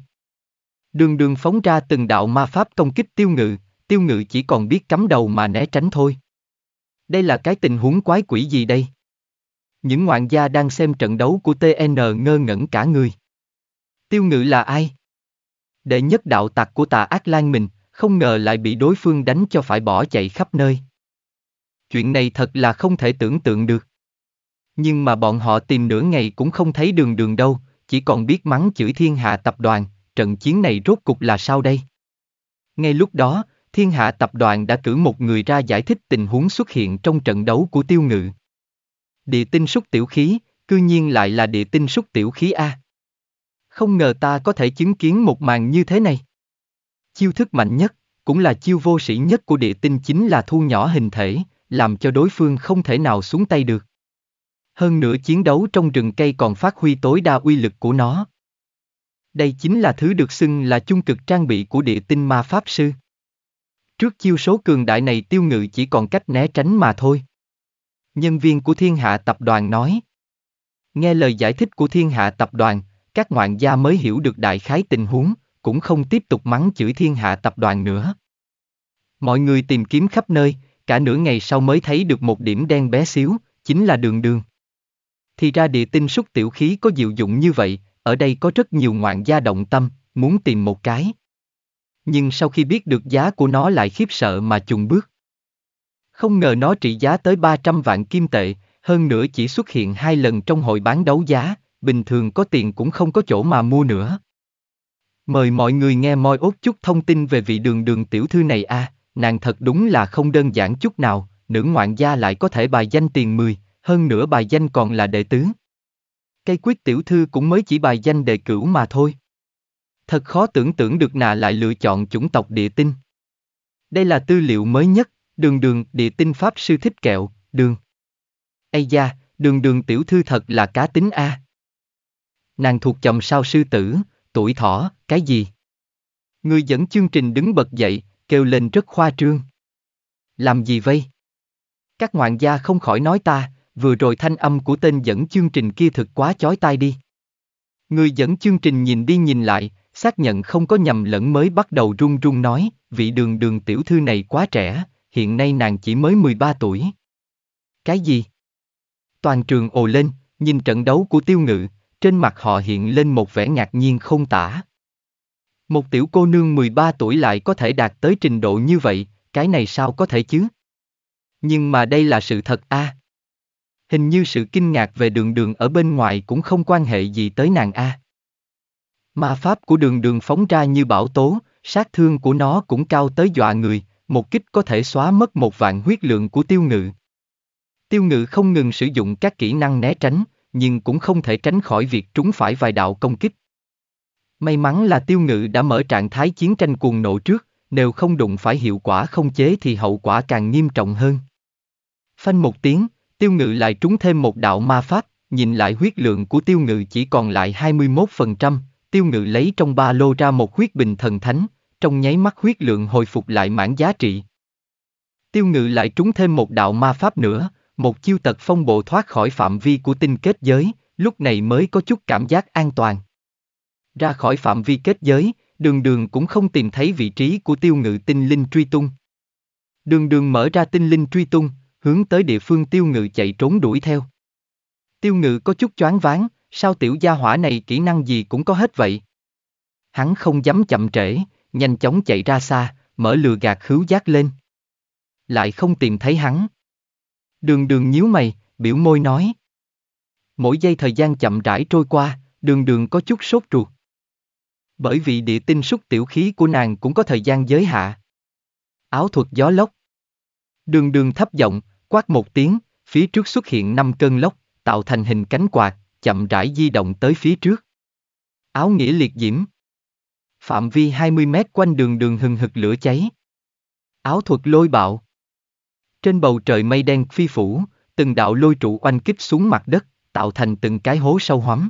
Đường đường phóng ra từng đạo ma pháp công kích tiêu ngự, tiêu ngự chỉ còn biết cắm đầu mà né tránh thôi. Đây là cái tình huống quái quỷ gì đây? Những ngoạn gia đang xem trận đấu của TN ngơ ngẩn cả người. Tiêu ngự là ai? Đệ nhất đạo tặc của tà ác lan mình, không ngờ lại bị đối phương đánh cho phải bỏ chạy khắp nơi. Chuyện này thật là không thể tưởng tượng được. Nhưng mà bọn họ tìm nửa ngày cũng không thấy đường đường đâu, chỉ còn biết mắng chửi thiên hạ tập đoàn, trận chiến này rốt cục là sao đây? Ngay lúc đó, thiên hạ tập đoàn đã cử một người ra giải thích tình huống xuất hiện trong trận đấu của tiêu ngự. Địa tinh xúc tiểu khí, cư nhiên lại là địa tinh xúc tiểu khí A. Không ngờ ta có thể chứng kiến một màn như thế này. Chiêu thức mạnh nhất, cũng là chiêu vô sĩ nhất của địa tinh chính là thu nhỏ hình thể, làm cho đối phương không thể nào xuống tay được. Hơn nữa chiến đấu trong rừng cây còn phát huy tối đa uy lực của nó. Đây chính là thứ được xưng là chung cực trang bị của địa tinh ma pháp sư. Trước chiêu số cường đại này tiêu ngự chỉ còn cách né tránh mà thôi. Nhân viên của thiên hạ tập đoàn nói. Nghe lời giải thích của thiên hạ tập đoàn, các ngoạn gia mới hiểu được đại khái tình huống, cũng không tiếp tục mắng chửi thiên hạ tập đoàn nữa. Mọi người tìm kiếm khắp nơi, cả nửa ngày sau mới thấy được một điểm đen bé xíu, chính là đường đường. Thì ra địa tinh xúc tiểu khí có diệu dụng như vậy, ở đây có rất nhiều ngoạn gia động tâm, muốn tìm một cái. Nhưng sau khi biết được giá của nó lại khiếp sợ mà chùng bước. Không ngờ nó trị giá tới 300 vạn kim tệ, hơn nữa chỉ xuất hiện hai lần trong hội bán đấu giá, bình thường có tiền cũng không có chỗ mà mua nữa. Mời mọi người nghe moi ốt chút thông tin về vị đường đường tiểu thư này a, nàng thật đúng là không đơn giản chút nào, nữ ngoạn gia lại có thể bài danh tiền 10, hơn nữa bài danh còn là đệ tứ. Cây quyết tiểu thư cũng mới chỉ bài danh đệ cửu mà thôi. Thật khó tưởng tượng được nà lại lựa chọn chủng tộc địa tinh. Đây là tư liệu mới nhất, đường đường địa tinh pháp sư thích kẹo, đường. Ây da, đường đường tiểu thư thật là cá tính a. Nàng thuộc chồng sao sư tử, tuổi thỏ, cái gì? Người dẫn chương trình đứng bật dậy, kêu lên rất khoa trương. Làm gì vây? Các ngoạn gia không khỏi nói ta, vừa rồi thanh âm của tên dẫn chương trình kia thực quá chói tai đi. Người dẫn chương trình nhìn đi nhìn lại, xác nhận không có nhầm lẫn mới bắt đầu run run nói, vị đường đường tiểu thư này quá trẻ, hiện nay nàng chỉ mới 13 tuổi. Cái gì? Toàn trường ồ lên, nhìn trận đấu của tiêu ngự, trên mặt họ hiện lên một vẻ ngạc nhiên không tả. Một tiểu cô nương 13 tuổi lại có thể đạt tới trình độ như vậy, cái này sao có thể chứ? Nhưng mà đây là sự thật a. Hình như sự kinh ngạc về đường đường ở bên ngoài cũng không quan hệ gì tới nàng a. Ma pháp của đường đường phóng ra như bão tố, sát thương của nó cũng cao tới dọa người, một kích có thể xóa mất một vạn huyết lượng của tiêu ngự. Tiêu ngự không ngừng sử dụng các kỹ năng né tránh, nhưng cũng không thể tránh khỏi việc trúng phải vài đạo công kích. May mắn là tiêu ngự đã mở trạng thái chiến tranh cuồng nộ trước, nếu không đụng phải hiệu quả không chế thì hậu quả càng nghiêm trọng hơn. Phanh một tiếng, tiêu ngự lại trúng thêm một đạo ma pháp, nhìn lại huyết lượng của tiêu ngự chỉ còn lại 21%, tiêu ngự lấy trong ba lô ra một huyết bình thần thánh, trong nháy mắt huyết lượng hồi phục lại mãn giá trị. Tiêu ngự lại trúng thêm một đạo ma pháp nữa, một chiêu tật phong bộ thoát khỏi phạm vi của tinh kết giới, lúc này mới có chút cảm giác an toàn. Ra khỏi phạm vi kết giới, đường đường cũng không tìm thấy vị trí của tiêu ngự tinh linh truy tung. Đường đường mở ra tinh linh truy tung, hướng tới địa phương tiêu ngự chạy trốn đuổi theo. Tiêu ngự có chút choáng váng, sao tiểu gia hỏa này kỹ năng gì cũng có hết vậy? Hắn không dám chậm trễ, nhanh chóng chạy ra xa, mở lừa gạt khứu giác lên. Lại không tìm thấy hắn. Đường đường nhíu mày, biểu môi nói. Mỗi giây thời gian chậm rãi trôi qua, đường đường có chút sốt ruột. Bởi vì địa tinh xúc tiểu khí của nàng cũng có thời gian giới hạ. Áo thuật gió lốc. Đường đường thấp giọng, quát một tiếng, phía trước xuất hiện năm cơn lốc, tạo thành hình cánh quạt, chậm rãi di động tới phía trước. Áo nghĩa liệt diễm. Phạm vi 20 mét quanh đường đường hừng hực lửa cháy. Áo thuật lôi bạo. Trên bầu trời mây đen phi phủ, từng đạo lôi trụ oanh kích xuống mặt đất, tạo thành từng cái hố sâu hoắm.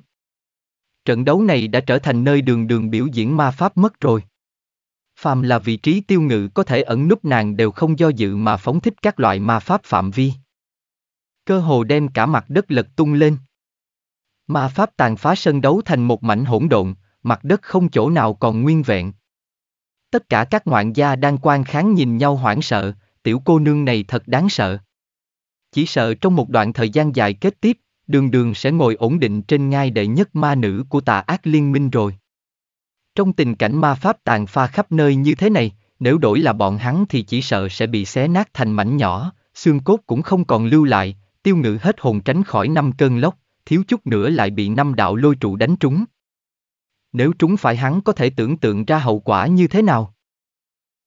Trận đấu này đã trở thành nơi đường đường biểu diễn ma pháp mất rồi. Phàm là vị trí tiêu ngự có thể ẩn núp nàng đều không do dự mà phóng thích các loại ma pháp phạm vi. Cơ hồ đem cả mặt đất lật tung lên. Ma pháp tàn phá sân đấu thành một mảnh hỗn độn, mặt đất không chỗ nào còn nguyên vẹn. Tất cả các ngoạn gia đang quan kháng nhìn nhau hoảng sợ, tiểu cô nương này thật đáng sợ. Chỉ sợ trong một đoạn thời gian dài kết tiếp, đường đường sẽ ngồi ổn định trên ngai đệ nhất ma nữ của tà ác liên minh rồi. Trong tình cảnh ma pháp tàn pha khắp nơi như thế này, nếu đổi là bọn hắn thì chỉ sợ sẽ bị xé nát thành mảnh nhỏ, xương cốt cũng không còn lưu lại, tiêu ngự hết hồn tránh khỏi năm cơn lốc, thiếu chút nữa lại bị năm đạo lôi trụ đánh trúng. Nếu trúng phải hắn có thể tưởng tượng ra hậu quả như thế nào?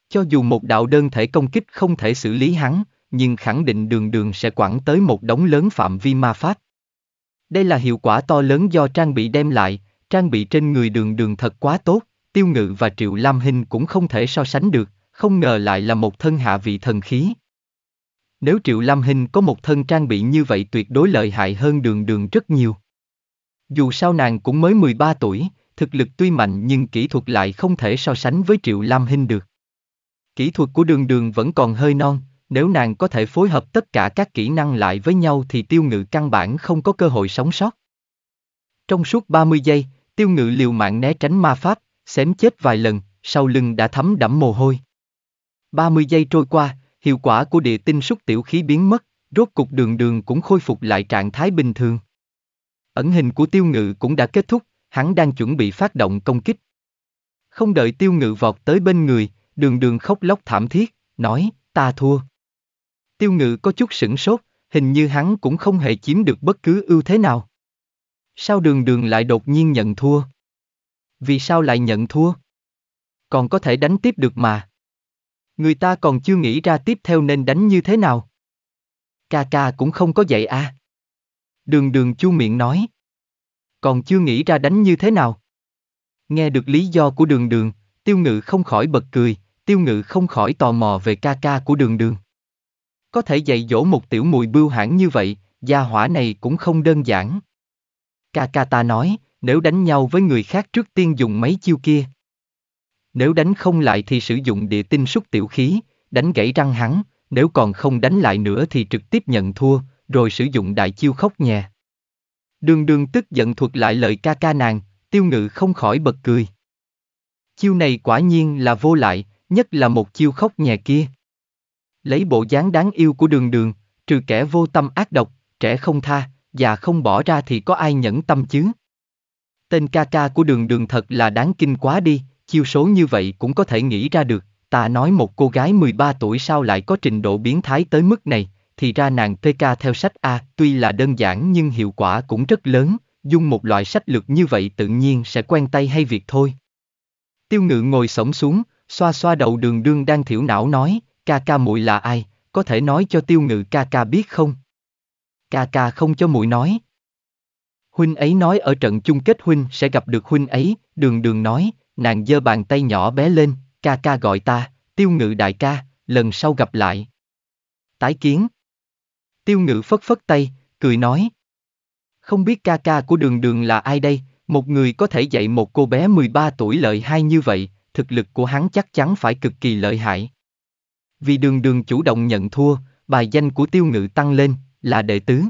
Cho dù một đạo đơn thể công kích không thể xử lý hắn, nhưng khẳng định đường đường sẽ quản tới một đống lớn phạm vi ma pháp. Đây là hiệu quả to lớn do trang bị đem lại, trang bị trên người đường đường thật quá tốt, tiêu ngự và triệu lam hình cũng không thể so sánh được, không ngờ lại là một thân hạ vị thần khí. Nếu triệu lam hình có một thân trang bị như vậy tuyệt đối lợi hại hơn đường đường rất nhiều. Dù sao nàng cũng mới 13 tuổi, thực lực tuy mạnh nhưng kỹ thuật lại không thể so sánh với triệu lam hình được. Kỹ thuật của đường đường vẫn còn hơi non, nếu nàng có thể phối hợp tất cả các kỹ năng lại với nhau thì tiêu ngự căn bản không có cơ hội sống sót. Trong suốt 30 giây, tiêu ngự liều mạng né tránh ma pháp, xém chết vài lần, sau lưng đã thấm đẫm mồ hôi. 30 giây trôi qua, hiệu quả của địa tinh xúc tiểu khí biến mất, rốt cục đường đường cũng khôi phục lại trạng thái bình thường. Ẩn hình của tiêu ngự cũng đã kết thúc, hắn đang chuẩn bị phát động công kích. Không đợi tiêu ngự vọt tới bên người, đường đường khóc lóc thảm thiết, nói, ta thua. Tiêu ngự có chút sửng sốt, hình như hắn cũng không hề chiếm được bất cứ ưu thế nào. Sao đường đường lại đột nhiên nhận thua? Vì sao lại nhận thua? Còn có thể đánh tiếp được mà. Người ta còn chưa nghĩ ra tiếp theo nên đánh như thế nào. Ca ca cũng không có dạy a. À. Đường đường chu miệng nói. Còn chưa nghĩ ra đánh như thế nào. Nghe được lý do của đường đường, tiêu ngự không khỏi bật cười, tiêu ngự không khỏi tò mò về ca ca của đường đường. Có thể dạy dỗ một tiểu mùi bưu hãn như vậy, gia hỏa này cũng không đơn giản. Ca ca ta nói, nếu đánh nhau với người khác trước tiên dùng mấy chiêu kia. Nếu đánh không lại thì sử dụng địa tinh xúc tiểu khí, đánh gãy răng hắn, nếu còn không đánh lại nữa thì trực tiếp nhận thua, rồi sử dụng đại chiêu khóc nhè. Đường đường tức giận thuật lại lời ca ca nàng, tiêu ngự không khỏi bật cười. Chiêu này quả nhiên là vô lại, nhất là một chiêu khóc nhè kia. Lấy bộ dáng đáng yêu của đường đường, trừ kẻ vô tâm ác độc, trẻ không tha, già không bỏ ra thì có ai nhẫn tâm chứ. Tên ca ca của đường đường thật là đáng kinh quá đi, chiêu số như vậy cũng có thể nghĩ ra được, ta nói một cô gái 13 tuổi sao lại có trình độ biến thái tới mức này, thì ra nàng PK theo sách A tuy là đơn giản nhưng hiệu quả cũng rất lớn, dùng một loại sách lược như vậy tự nhiên sẽ quen tay hay việc thôi. Tiêu ngự ngồi sổng xuống, xoa xoa đầu đường đương đang thiểu não nói, ca ca muội là ai, có thể nói cho tiêu ngự ca ca biết không? Ca ca không cho muội nói. Huynh ấy nói ở trận chung kết huynh sẽ gặp được huynh ấy, đường đường nói, nàng giơ bàn tay nhỏ bé lên, ca ca gọi ta, tiêu ngự đại ca, lần sau gặp lại. Tái kiến. Tiêu ngự phất phất tay, cười nói. Không biết ca ca của đường đường là ai đây, một người có thể dạy một cô bé 13 tuổi lợi hai như vậy, thực lực của hắn chắc chắn phải cực kỳ lợi hại. Vì đường đường chủ động nhận thua, bài danh của tiêu ngự tăng lên, là đệ tứ.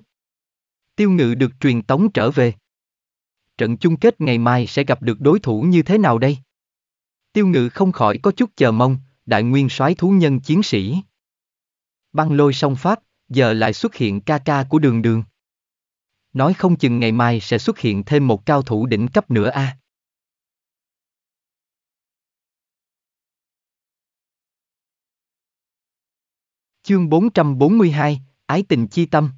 Tiêu ngự được truyền tống trở về. Trận chung kết ngày mai sẽ gặp được đối thủ như thế nào đây? Tiêu ngự không khỏi có chút chờ mong, đại nguyên soái thú nhân chiến sĩ. Băng lôi song pháp, giờ lại xuất hiện ca ca của đường đường. Nói không chừng ngày mai sẽ xuất hiện thêm một cao thủ đỉnh cấp nữa a. Chương 442, Ái tình chi tâm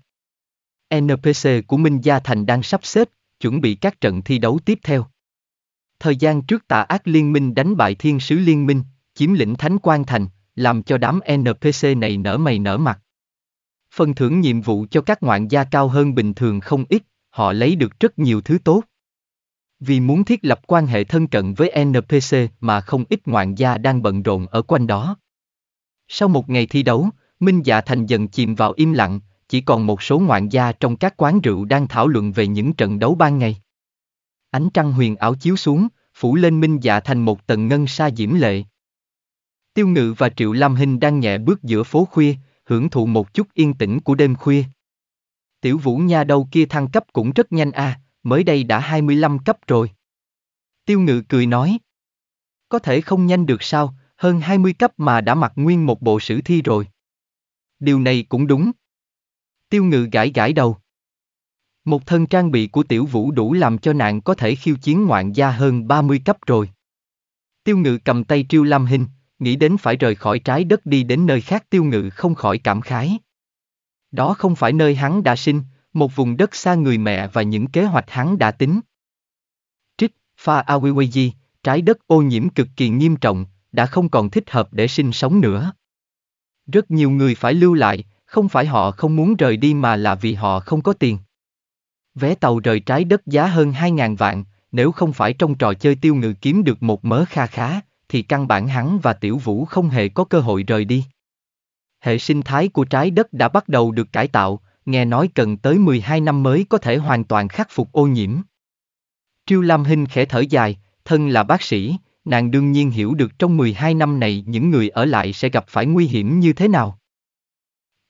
NPC của Minh Gia Thành đang sắp xếp, chuẩn bị các trận thi đấu tiếp theo. Thời gian trước tà ác liên minh đánh bại thiên sứ liên minh, chiếm lĩnh Thánh Quan Thành, làm cho đám NPC này nở mày nở mặt. Phần thưởng nhiệm vụ cho các ngoạn gia cao hơn bình thường không ít, họ lấy được rất nhiều thứ tốt. Vì muốn thiết lập quan hệ thân cận với NPC mà không ít ngoạn gia đang bận rộn ở quanh đó. Sau một ngày thi đấu, Minh Dạ Thành dần chìm vào im lặng, chỉ còn một số ngoạn gia trong các quán rượu đang thảo luận về những trận đấu ban ngày. Ánh trăng huyền ảo chiếu xuống, phủ lên Minh Dạ Thành một tầng ngân sa diễm lệ. Tiêu Ngự và Triệu Lam Hinh đang nhẹ bước giữa phố khuya, hưởng thụ một chút yên tĩnh của đêm khuya. Tiểu Vũ Nha đâu kia thăng cấp cũng rất nhanh à, mới đây đã 25 cấp rồi. Tiêu Ngự cười nói. Có thể không nhanh được sao, hơn 20 cấp mà đã mặc nguyên một bộ sử thi rồi. Điều này cũng đúng. Tiêu ngự gãi gãi đầu. Một thân trang bị của tiểu vũ đủ làm cho nạn có thể khiêu chiến ngoạn gia hơn 30 cấp rồi. Tiêu ngự cầm tay triêu lam hình, nghĩ đến phải rời khỏi trái đất đi đến nơi khác tiêu ngự không khỏi cảm khái. Đó không phải nơi hắn đã sinh, một vùng đất xa người mẹ và những kế hoạch hắn đã tính. Trích, Pha Awiwaji, trái đất ô nhiễm cực kỳ nghiêm trọng, đã không còn thích hợp để sinh sống nữa. Rất nhiều người phải lưu lại, không phải họ không muốn rời đi mà là vì họ không có tiền. Vé tàu rời trái đất giá hơn 2.000 vạn, nếu không phải trong trò chơi tiêu ngự kiếm được một mớ kha khá, thì căn bản hắn và tiểu vũ không hề có cơ hội rời đi. Hệ sinh thái của trái đất đã bắt đầu được cải tạo, nghe nói cần tới 12 năm mới có thể hoàn toàn khắc phục ô nhiễm. Triêu Lam Hinh khẽ thở dài, thân là bác sĩ, nàng đương nhiên hiểu được trong 12 năm này những người ở lại sẽ gặp phải nguy hiểm như thế nào.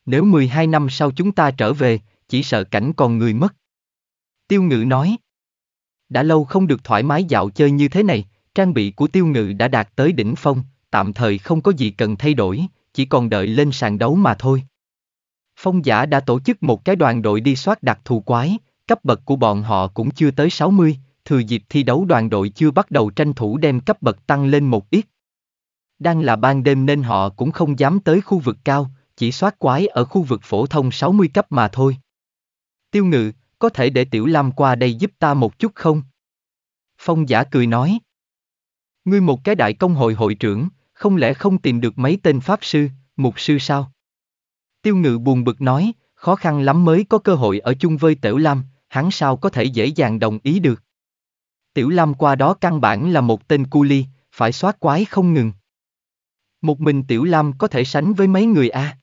Nếu 12 năm sau chúng ta trở về, chỉ sợ cảnh còn người mất. Tiêu ngự nói. Đã lâu không được thoải mái dạo chơi như thế này, trang bị của tiêu ngự đã đạt tới đỉnh phong, tạm thời không có gì cần thay đổi, chỉ còn đợi lên sàn đấu mà thôi. Phong giả đã tổ chức một cái đoàn đội đi soát đặc thù quái, cấp bậc của bọn họ cũng chưa tới 60, thừa dịp thi đấu đoàn đội chưa bắt đầu tranh thủ đem cấp bậc tăng lên một ít. Đang là ban đêm nên họ cũng không dám tới khu vực cao, chỉ soát quái ở khu vực phổ thông 60 cấp mà thôi. Tiêu ngự, có thể để Tiểu Lam qua đây giúp ta một chút không? Phong giả cười nói. Ngươi một cái đại công hội hội trưởng, không lẽ không tìm được mấy tên pháp sư, mục sư sao? Tiêu ngự buồn bực nói, khó khăn lắm mới có cơ hội ở chung với Tiểu Lam, hắn sao có thể dễ dàng đồng ý được. Tiểu Lam qua đó căn bản là một tên cu ly, phải soát quái không ngừng. Một mình Tiểu Lam có thể sánh với mấy người a.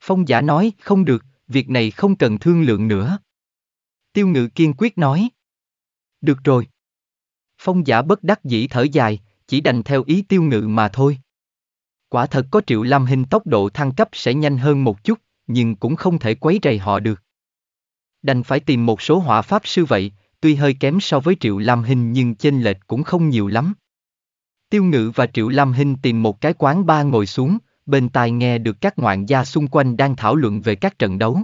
Phong giả nói, không được, việc này không cần thương lượng nữa. Tiêu ngự kiên quyết nói. Được rồi. Phong giả bất đắc dĩ thở dài, chỉ đành theo ý tiêu ngự mà thôi. Quả thật có triệu lam hình tốc độ thăng cấp sẽ nhanh hơn một chút, nhưng cũng không thể quấy rầy họ được. Đành phải tìm một số hỏa pháp sư vậy, tuy hơi kém so với triệu lam hình nhưng chênh lệch cũng không nhiều lắm. Tiêu ngự và triệu lam hình tìm một cái quán ba ngồi xuống, bên tai nghe được các ngoạn gia xung quanh đang thảo luận về các trận đấu.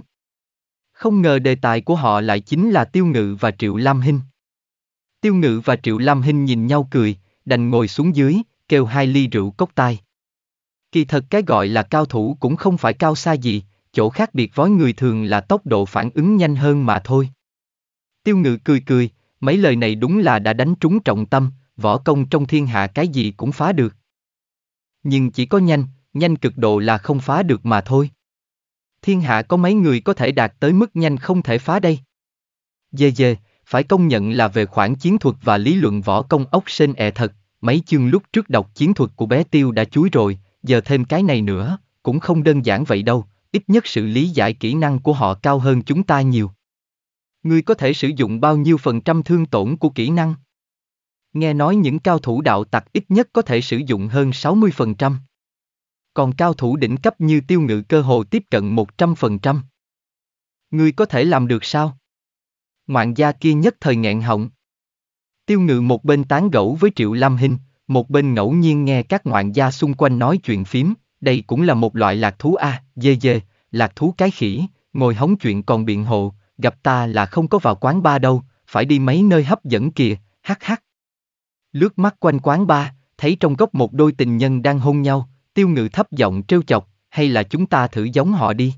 Không ngờ đề tài của họ lại chính là Tiêu Ngự và Triệu Lam Hinh. Tiêu Ngự và Triệu Lam Hinh nhìn nhau cười, đành ngồi xuống dưới, kêu hai ly rượu cốc tai. Kỳ thật cái gọi là cao thủ cũng không phải cao xa gì, chỗ khác biệt với người thường là tốc độ phản ứng nhanh hơn mà thôi. Tiêu Ngự cười cười, mấy lời này đúng là đã đánh trúng trọng tâm, võ công trong thiên hạ cái gì cũng phá được. Nhưng chỉ có nhanh, nhanh cực độ là không phá được mà thôi. Thiên hạ có mấy người có thể đạt tới mức nhanh không thể phá đây. Dê dê, phải công nhận là về khoản chiến thuật và lý luận võ công ốc sên ẹ thật, mấy chương lúc trước đọc chiến thuật của bé Tiêu đã chuối rồi, giờ thêm cái này nữa, cũng không đơn giản vậy đâu, ít nhất sự lý giải kỹ năng của họ cao hơn chúng ta nhiều. Ngươi có thể sử dụng bao nhiêu phần trăm thương tổn của kỹ năng? Nghe nói những cao thủ đạo tặc ít nhất có thể sử dụng hơn 60% còn cao thủ đỉnh cấp như tiêu ngự cơ hồ tiếp cận 100%. Ngươi có thể làm được sao? Ngoạn gia kia nhất thời nghẹn họng. Tiêu ngự một bên tán gẫu với Triệu Lam Hinh, một bên ngẫu nhiên nghe các ngoạn gia xung quanh nói chuyện phím, đây cũng là một loại lạc thú a, dê dê, lạc thú cái khỉ, ngồi hóng chuyện còn biện hộ, gặp ta là không có vào quán ba đâu, phải đi mấy nơi hấp dẫn kìa, hắc hắc. Lướt mắt quanh quán ba, thấy trong góc một đôi tình nhân đang hôn nhau, Tiêu ngự thấp giọng trêu chọc, hay là chúng ta thử giống họ đi.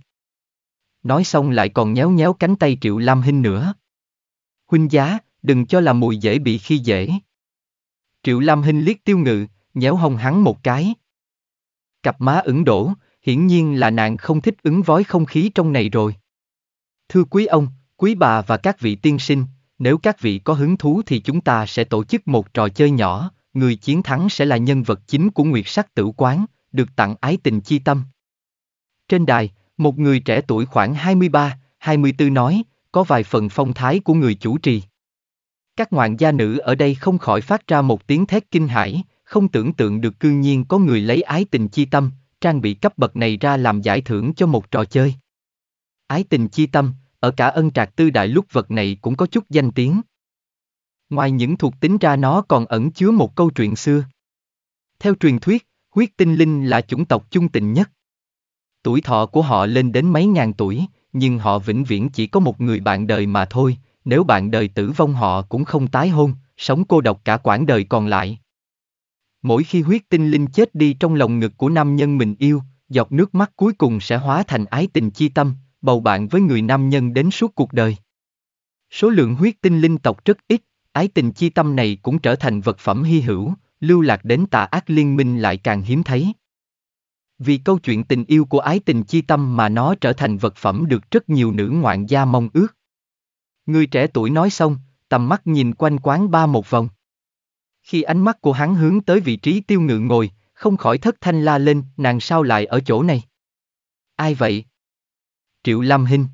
Nói xong lại còn nhéo nhéo cánh tay Triệu Lam Hinh nữa. Huynh giá, đừng cho là mùi dễ bị khi dễ. Triệu Lam Hinh liếc tiêu ngự, nhéo hông hắn một cái. Cặp má ửng đổ, hiển nhiên là nàng không thích ứng vói không khí trong này rồi. Thưa quý ông, quý bà và các vị tiên sinh, nếu các vị có hứng thú thì chúng ta sẽ tổ chức một trò chơi nhỏ, người chiến thắng sẽ là nhân vật chính của Nguyệt Sắc Tử Quán, được tặng ái tình chi tâm. Trên đài, một người trẻ tuổi khoảng 23, 24 nói, có vài phần phong thái của người chủ trì. Các ngoạn gia nữ ở đây không khỏi phát ra một tiếng thét kinh hãi, không tưởng tượng được cương nhiên có người lấy ái tình chi tâm, trang bị cấp bậc này ra làm giải thưởng cho một trò chơi. Ái tình chi tâm, ở cả ân trạc tư đại lúc vật này cũng có chút danh tiếng. Ngoài những thuộc tính ra nó còn ẩn chứa một câu chuyện xưa. Theo truyền thuyết, Huyết tinh linh là chủng tộc chung tình nhất. Tuổi thọ của họ lên đến mấy ngàn tuổi, nhưng họ vĩnh viễn chỉ có một người bạn đời mà thôi, nếu bạn đời tử vong họ cũng không tái hôn, sống cô độc cả quãng đời còn lại. Mỗi khi huyết tinh linh chết đi trong lòng ngực của nam nhân mình yêu, giọt nước mắt cuối cùng sẽ hóa thành ái tình chi tâm, bầu bạn với người nam nhân đến suốt cuộc đời. Số lượng huyết tinh linh tộc rất ít, ái tình chi tâm này cũng trở thành vật phẩm hy hữu, lưu lạc đến tà ác liên minh lại càng hiếm thấy. Vì câu chuyện tình yêu của ái tình chi tâm mà nó trở thành vật phẩm được rất nhiều nữ ngoạn gia mong ước. Người trẻ tuổi nói xong, tầm mắt nhìn quanh quán ba một vòng. Khi ánh mắt của hắn hướng tới vị trí tiêu ngự ngồi, không khỏi thất thanh la lên, nàng sao lại ở chỗ này? Ai vậy? Triệu Lam Hinh.